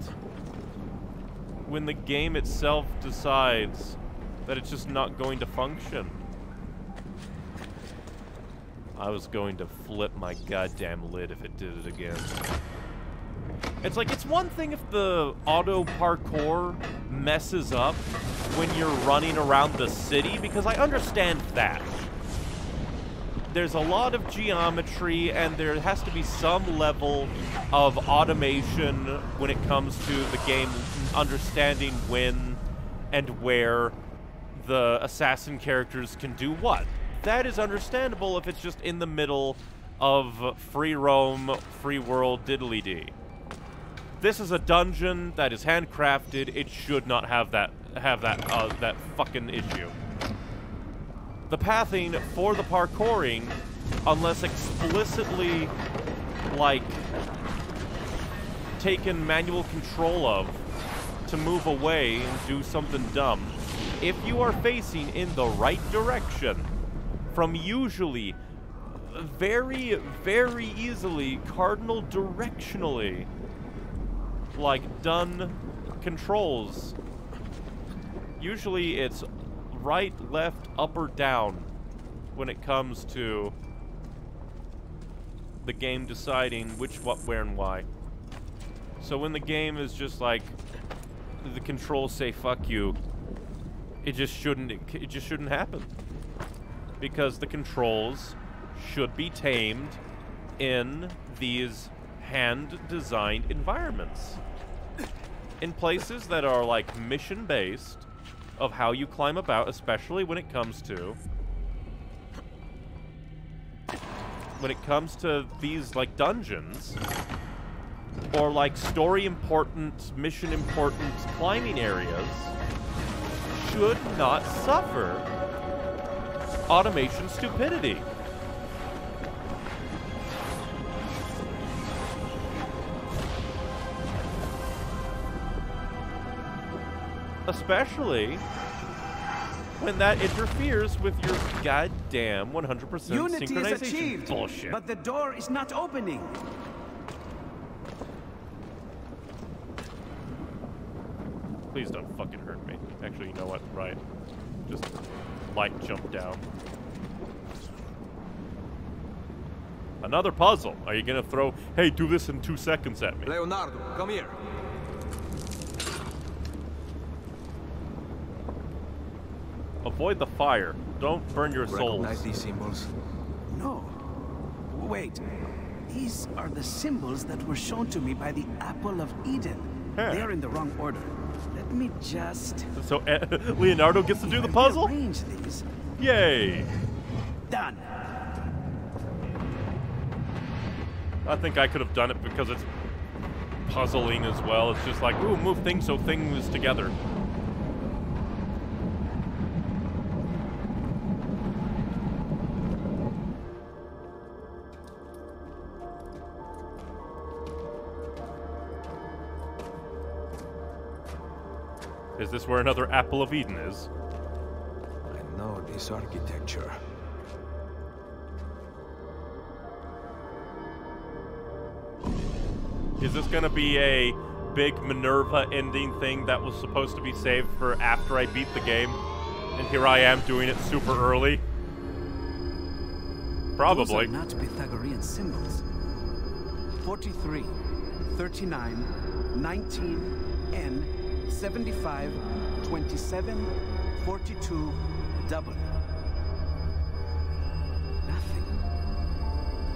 when the game itself decides that it's just not going to function. I was going to flip my goddamn lid if it did it again. It's like, it's one thing if the auto parkour messes up when you're running around the city, because I understand that. There's a lot of geometry, and there has to be some level of automation when it comes to the game understanding when and where the assassin characters can do what. That is understandable if it's just in the middle of free roam, free world diddly dee. This is a dungeon that is handcrafted. It should not have that have that uh, that fucking issue. The pathing for the parkouring, unless explicitly like taken manual control of to move away and do something dumb, if you are facing in the right direction from usually very, very easily cardinal directionally like done controls. Usually it's right, left, up, or down when it comes to the game deciding which, what, where, and why. So when the game is just like the controls say fuck you, it just shouldn't it just shouldn't happen. Because the controls should be tamed in these hand-designed environments. In places that are like mission-based of how you climb about, especially when it comes to when it comes to these like dungeons or like story important, mission important climbing areas should not suffer automation stupidity. Especially when that interferes with your goddamn 100% Unity is achieved, bullshit. but the door is not opening. Please don't fucking hurt me. Actually, you know what? Right. Just light jump down. Another puzzle. Are you gonna throw, hey, do this in two seconds at me? Leonardo, come here. Avoid the fire. Don't burn your souls. Recognize these symbols? No. Wait. These are the symbols that were shown to me by the Apple of Eden. Huh. They are in the wrong order. Let me just... So uh, <laughs> Leonardo gets to do the puzzle? Arrange these. Yay! Done. I think I could have done it because it's puzzling as well. It's just like, ooh, move things so things together. This where another Apple of Eden is? I know this architecture. Is this gonna be a big Minerva ending thing that was supposed to be saved for after I beat the game? And here I am doing it super early? Probably. Those are not Pythagorean symbols. 43, 39, 19, N, 75, 27, 42, W. Nothing.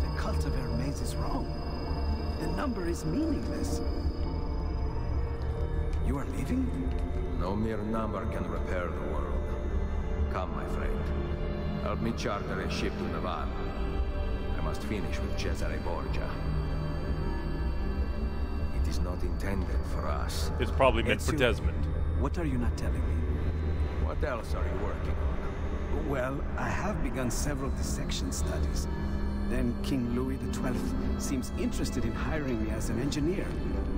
The cult of Hermes is wrong. The number is meaningless. You are leaving? No mere number can repair the world. Come, my friend. Help me charter a ship to Navarre. I must finish with Cesare Borgia. It is not intended for us. It's probably meant for Desmond. What are you not telling me? What else are you working on? Well, I have begun several dissection studies. Then King Louis XII seems interested in hiring me as an engineer.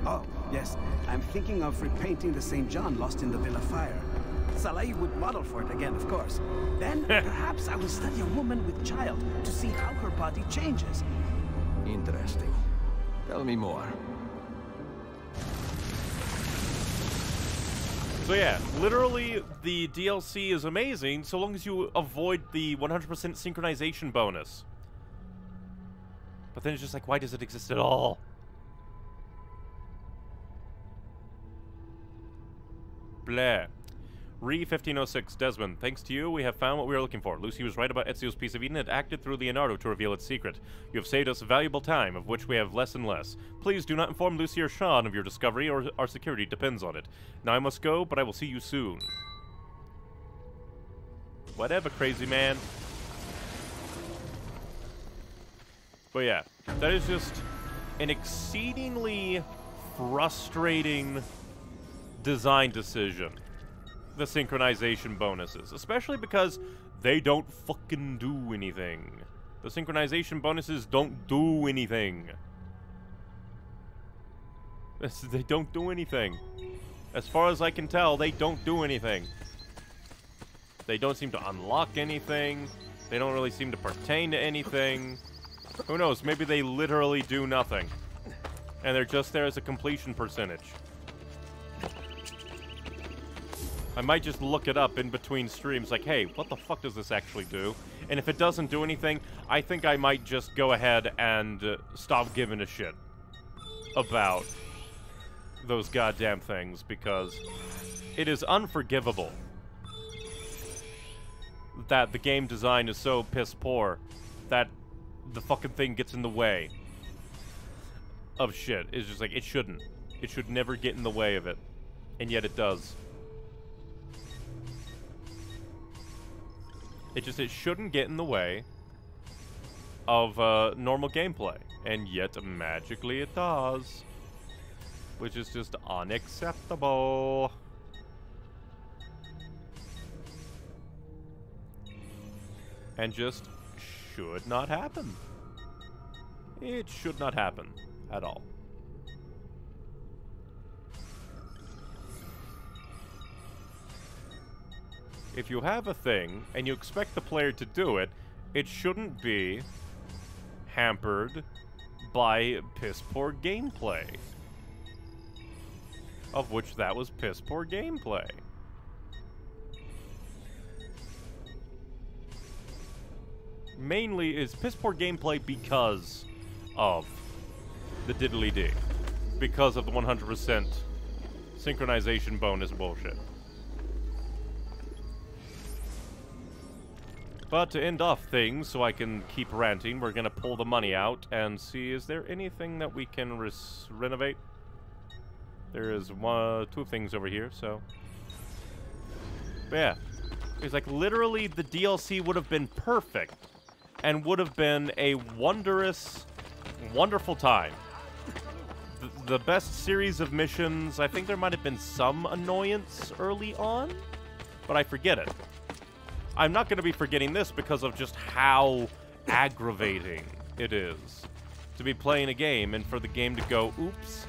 Oh, yes, I'm thinking of repainting the St. John lost in the Villa fire. Salai would model for it again, of course. Then <laughs> perhaps I will study a woman with child to see how her body changes. Interesting. Tell me more. So yeah, literally the DLC is amazing so long as you avoid the 100% synchronization bonus. But then it's just like, why does it exist at all? Blair. Re1506 Desmond, thanks to you, we have found what we were looking for. Lucy was right about Ezio's piece of Eden and acted through Leonardo to reveal its secret. You have saved us valuable time, of which we have less and less. Please do not inform Lucy or Sean of your discovery, or our security depends on it. Now I must go, but I will see you soon. Whatever, crazy man. But yeah, that is just an exceedingly frustrating design decision. The synchronization bonuses, especially because they don't fucking do anything. The synchronization bonuses don't do anything. <laughs> They don't do anything. As far as I can tell, they don't do anything. They don't seem to unlock anything. They don't really seem to pertain to anything. Who knows? Maybe they literally do nothing. And they're just there as a completion percentage. I might just look it up in between streams, like, hey, what the fuck does this actually do? And if it doesn't do anything, I think I might just go ahead and uh, stop giving a shit about those goddamn things, because it is unforgivable that the game design is so piss poor that the fucking thing gets in the way of shit. It's just like, it shouldn't. It should never get in the way of it. And yet it does. It just, it shouldn't get in the way of uh, normal gameplay. And yet, magically it does. Which is just unacceptable. And just should not happen. It should not happen at all. If you have a thing and you expect the player to do it, it shouldn't be hampered by piss poor gameplay. Of which that was piss poor gameplay. mainly is piss poor gameplay because of the diddly d, because of the 100% synchronization bonus bullshit. But to end off things, so I can keep ranting, we're gonna pull the money out and see is there anything that we can renovate? There is one, two things over here, so. But yeah, it's like literally the DLC would have been perfect and would have been a wondrous, wonderful time. The, the best series of missions, I think there might have been some annoyance early on, but I forget it. I'm not going to be forgetting this because of just how aggravating it is to be playing a game and for the game to go, oops,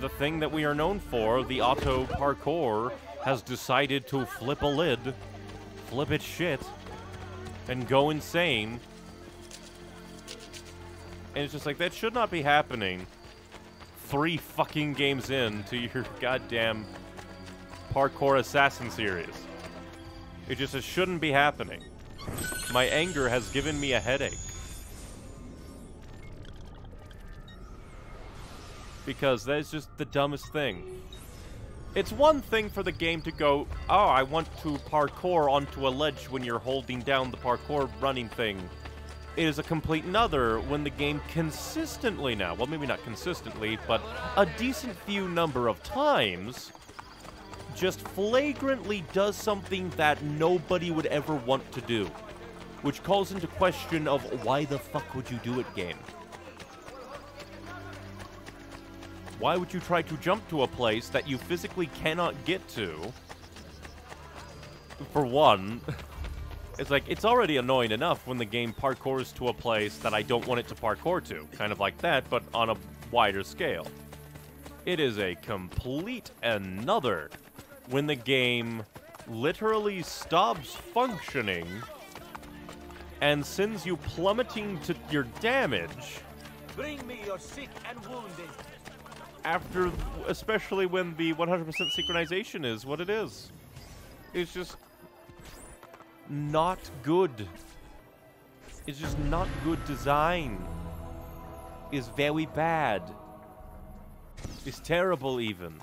the thing that we are known for, the auto parkour, has decided to flip a lid, flip its shit, and go insane. And it's just like, that should not be happening three fucking games in to your <laughs> goddamn parkour assassin series. It just it shouldn't be happening. My anger has given me a headache. Because that is just the dumbest thing. It's one thing for the game to go, oh, I want to parkour onto a ledge when you're holding down the parkour running thing. It is a complete another when the game consistently now, well, maybe not consistently, but a decent few number of times just flagrantly does something that nobody would ever want to do. Which calls into question of why the fuck would you do it game? Why would you try to jump to a place that you physically cannot get to? For one, <laughs> it's like, it's already annoying enough when the game parkours to a place that I don't want it to parkour to. Kind of like that, but on a wider scale. It is a complete another when the game literally stops functioning and sends you plummeting to your damage. Bring me your sick and wounded. After, especially when the 100% synchronization is what it is. It's just not good. It's just not good design. Is very bad. It's terrible even.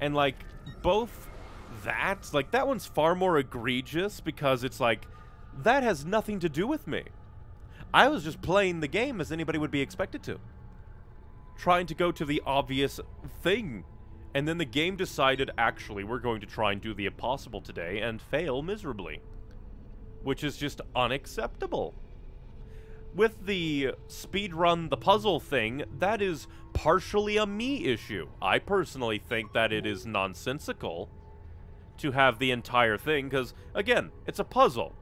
And like both that, like that one's far more egregious because it's like that has nothing to do with me. I was just playing the game as anybody would be expected to. Trying to go to the obvious thing. And then the game decided, actually, we're going to try and do the impossible today and fail miserably. Which is just unacceptable with the speedrun the puzzle thing, that is partially a me issue. I personally think that it is nonsensical to have the entire thing, because, again, it's a puzzle.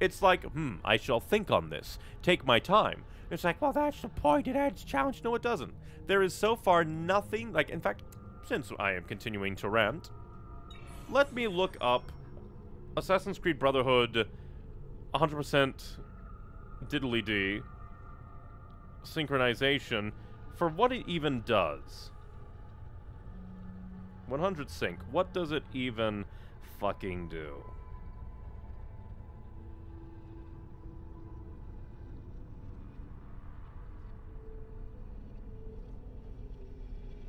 It's like, hmm, I shall think on this. Take my time. It's like, well, that's the point. It adds challenge. No, it doesn't. There is so far nothing, like, in fact, since I am continuing to rant, let me look up Assassin's Creed Brotherhood 100% diddly dee synchronization for what it even does. 100 sync. What does it even fucking do?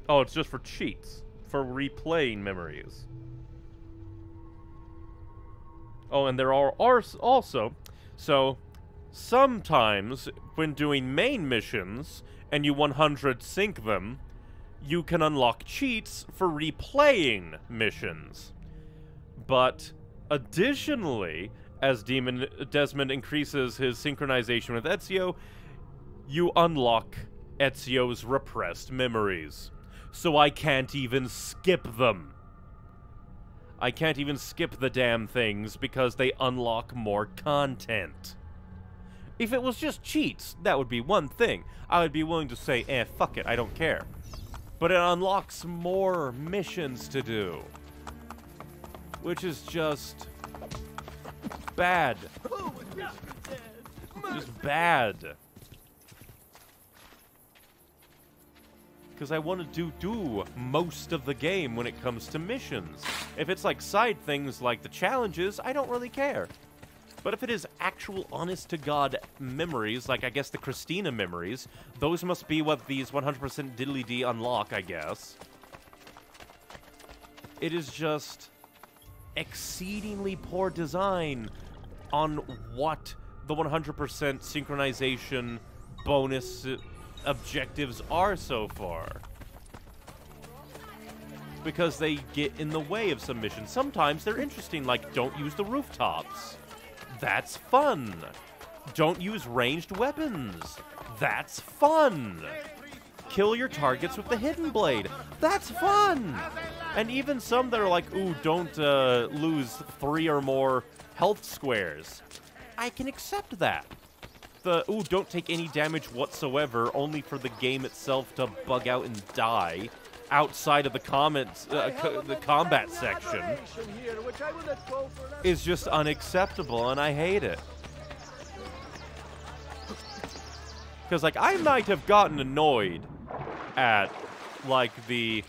Oh, it's just for cheats. For replaying memories. Oh, and there are also... So, Sometimes, when doing main missions, and you 100 sync them, you can unlock cheats for replaying missions. But, additionally, as Demon Desmond increases his synchronization with Ezio, you unlock Ezio's repressed memories. So I can't even skip them. I can't even skip the damn things because they unlock more content. If it was just cheats, that would be one thing. I would be willing to say, eh, fuck it, I don't care. But it unlocks more missions to do. Which is just... bad. Just bad. Because I want to do, do most of the game when it comes to missions. If it's like side things like the challenges, I don't really care. But if it is actual honest to God memories, like I guess the Cristina memories, those must be what these 100% diddly D unlock, I guess. It is just exceedingly poor design on what the 100% synchronization bonus objectives are so far. Because they get in the way of some missions. Sometimes they're interesting, like don't use the rooftops. That's fun. Don't use ranged weapons. That's fun. Kill your targets with the hidden blade. That's fun. And even some that are like, ooh, don't uh, lose three or more health squares. I can accept that. The, ooh, don't take any damage whatsoever, only for the game itself to bug out and die outside of the comments, uh, co the combat section is just unacceptable, and I hate it. Because, like, I might have gotten annoyed at, like, the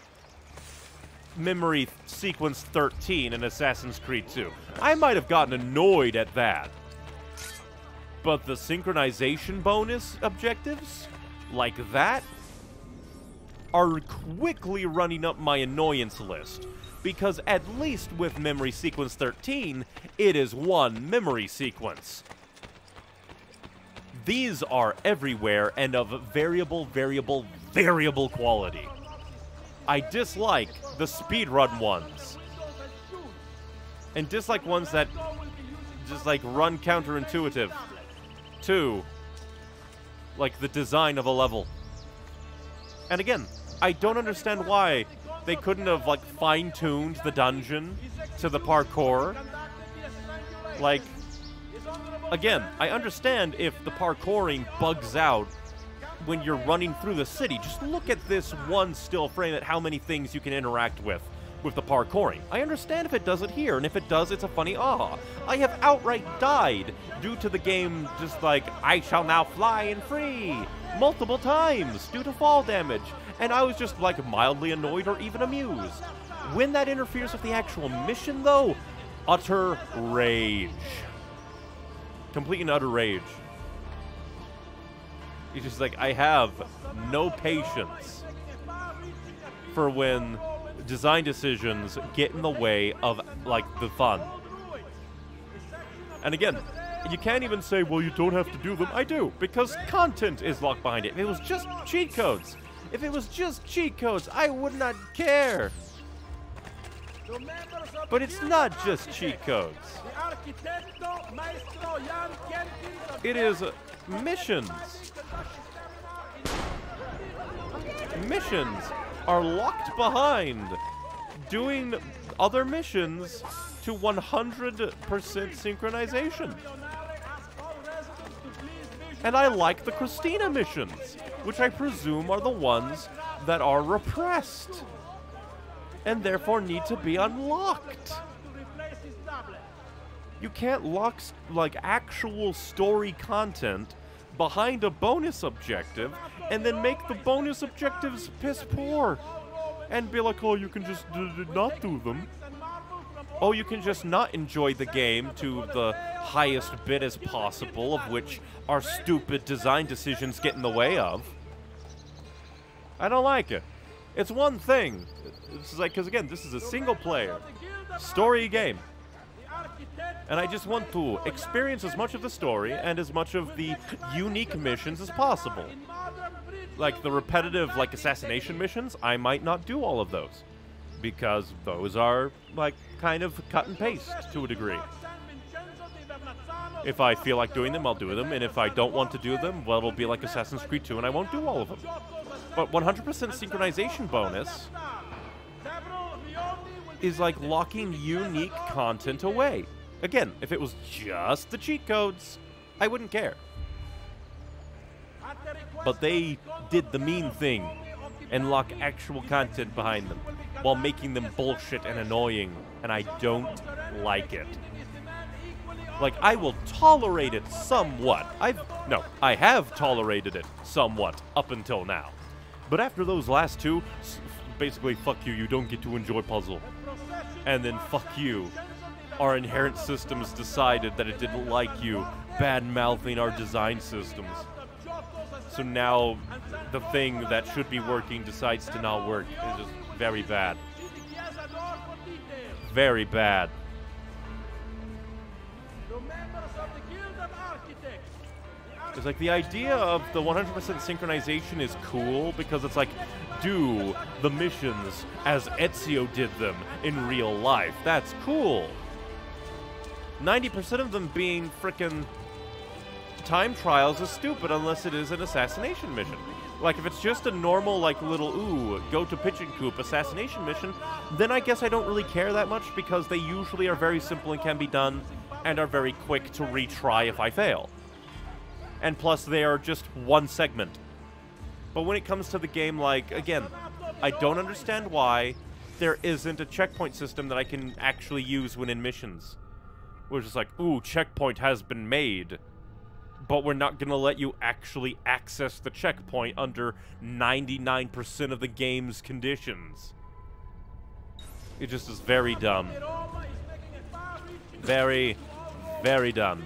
memory sequence 13 in Assassin's Creed 2. I might have gotten annoyed at that. But the synchronization bonus objectives, like that, are quickly running up my annoyance list. Because at least with memory sequence 13, it is one memory sequence. These are everywhere and of variable, variable, variable quality. I dislike the speedrun ones. And dislike ones that just like run counterintuitive. Two, like the design of a level. And again, I don't understand why they couldn't have like fine-tuned the dungeon to the parkour. Like again, I understand if the parkouring bugs out when you're running through the city. Just look at this one still frame at how many things you can interact with with the parkouring. I understand if it does it here, and if it does, it's a funny ah. I have outright died due to the game just like, I shall now fly and free, multiple times due to fall damage, and I was just like mildly annoyed or even amused. When that interferes with the actual mission, though, utter rage. Complete and utter rage. It's just like, I have no patience for when design decisions get in the way of, like, the fun. And again, you can't even say, well, you don't have to do them. I do, because content is locked behind it. It was just cheat codes, if it was just cheat codes, I would not care. But it's not just cheat codes. It is uh, missions. Missions are locked behind doing other missions to 100% synchronization. And I like the Cristina missions, which I presume are the ones that are repressed and therefore need to be unlocked. You can't lock like actual story content behind a bonus objective and then make the bonus objectives piss poor and be like, oh, you can just not do them. Oh, you can just not enjoy the game to the highest bit as possible, of which our stupid design decisions get in the way of. I don't like it. It's one thing. It's like, because again, this is a single player story game. And I just want to experience as much of the story and as much of the unique missions as possible. Like the repetitive, like, assassination missions, I might not do all of those. Because those are, like, kind of cut and paste to a degree. If I feel like doing them, I'll do them, and if I don't want to do them, well, it'll be like Assassin's Creed 2, and I won't do all of them. But 100% synchronization bonus is like locking unique content away. Again, if it was just the cheat codes, I wouldn't care. But they did the mean thing and lock actual content behind them while making them bullshit and annoying, and I don't like it. Like, I will tolerate it somewhat. I've, no, I have tolerated it somewhat up until now. But after those last two, basically, fuck you, you don't get to enjoy puzzle. and then fuck you. Our inherent systems decided that it didn't like you, bad mouthing our design systems. So now the thing that should be working decides to not work. It's just very bad. Very bad. It's like the idea of the 100% synchronization is cool because it's like do the missions as Ezio did them in real life. That's cool. 90% of them being frickin' time trials is stupid unless it is an assassination mission. Like, if it's just a normal, like, little, ooh, go to Pigeon Coop assassination mission, then I guess I don't really care that much because they usually are very simple and can be done and are very quick to retry if I fail. And plus, they are just one segment. But when it comes to the game, like, again, I don't understand why there isn't a checkpoint system that I can actually use when in missions. Which is like, ooh, checkpoint has been made but we're not going to let you actually access the checkpoint under 99% of the game's conditions. It just is very dumb. Very, very dumb.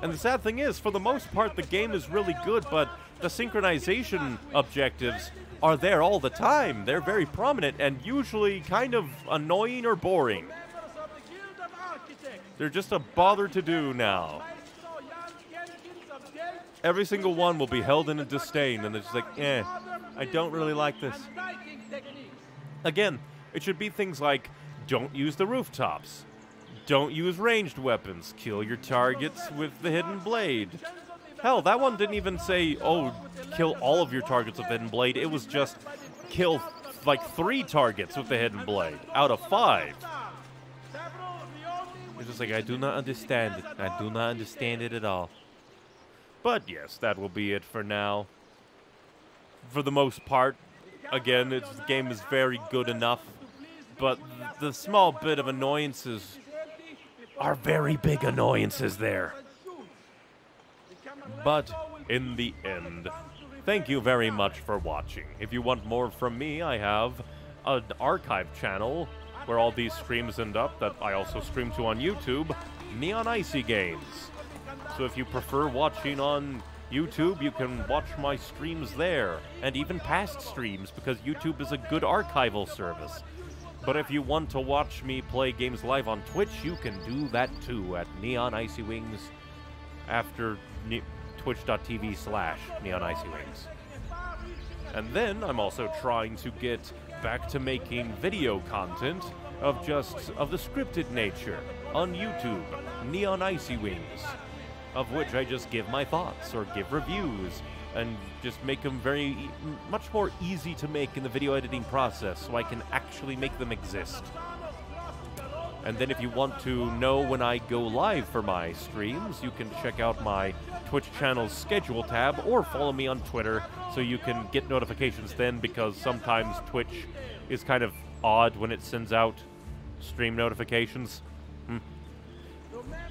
And the sad thing is, for the most part, the game is really good, but the synchronization objectives are there all the time. They're very prominent and usually kind of annoying or boring. They're just a bother to do now. Every single one will be held in a disdain, and they're just like, eh, I don't really like this. Again, it should be things like don't use the rooftops, don't use ranged weapons, kill your targets with the hidden blade. Hell, that one didn't even say, oh, kill all of your targets with the hidden blade. It was just kill like three targets with the hidden blade out of five. It's just like, I do not understand it. I do not understand it at all. But yes, that will be it for now. For the most part, again, the game is very good enough. But the small bit of annoyances are very big annoyances there. But in the end, thank you very much for watching. If you want more from me, I have an archive channel where all these streams end up that I also stream to on YouTube, Neon Icy Games. So if you prefer watching on YouTube, you can watch my streams there, and even past streams, because YouTube is a good archival service. But if you want to watch me play games live on Twitch, you can do that too at Neon Icy Wings after ne- twitch.tv slash Neon Icy Wings. And then I'm also trying to get back to making video content of just of the scripted nature on YouTube, Neon Icy Wings, of which I just give my thoughts or give reviews and just make them very much more easy to make in the video editing process so I can actually make them exist. And then if you want to know when I go live for my streams, you can check out my Twitch channel's schedule tab or follow me on Twitter so you can get notifications then because sometimes Twitch is kind of odd when it sends out stream notifications. Hmm.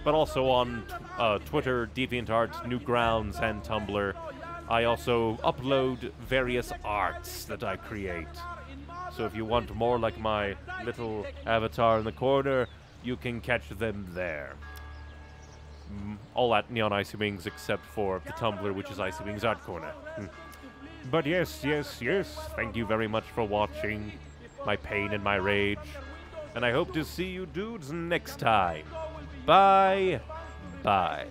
But also on uh, Twitter, DeviantArt, Newgrounds, and Tumblr, I also upload various arts that I create. So if you want more like my little avatar in the corner, you can catch them there. Mm, all at Neon Icy Wings except for the Tumblr, which is Icy Wings Art Corner. Mm. But yes, yes, yes, thank you very much for watching my pain and my rage. And I hope to see you dudes next time. Bye. Bye.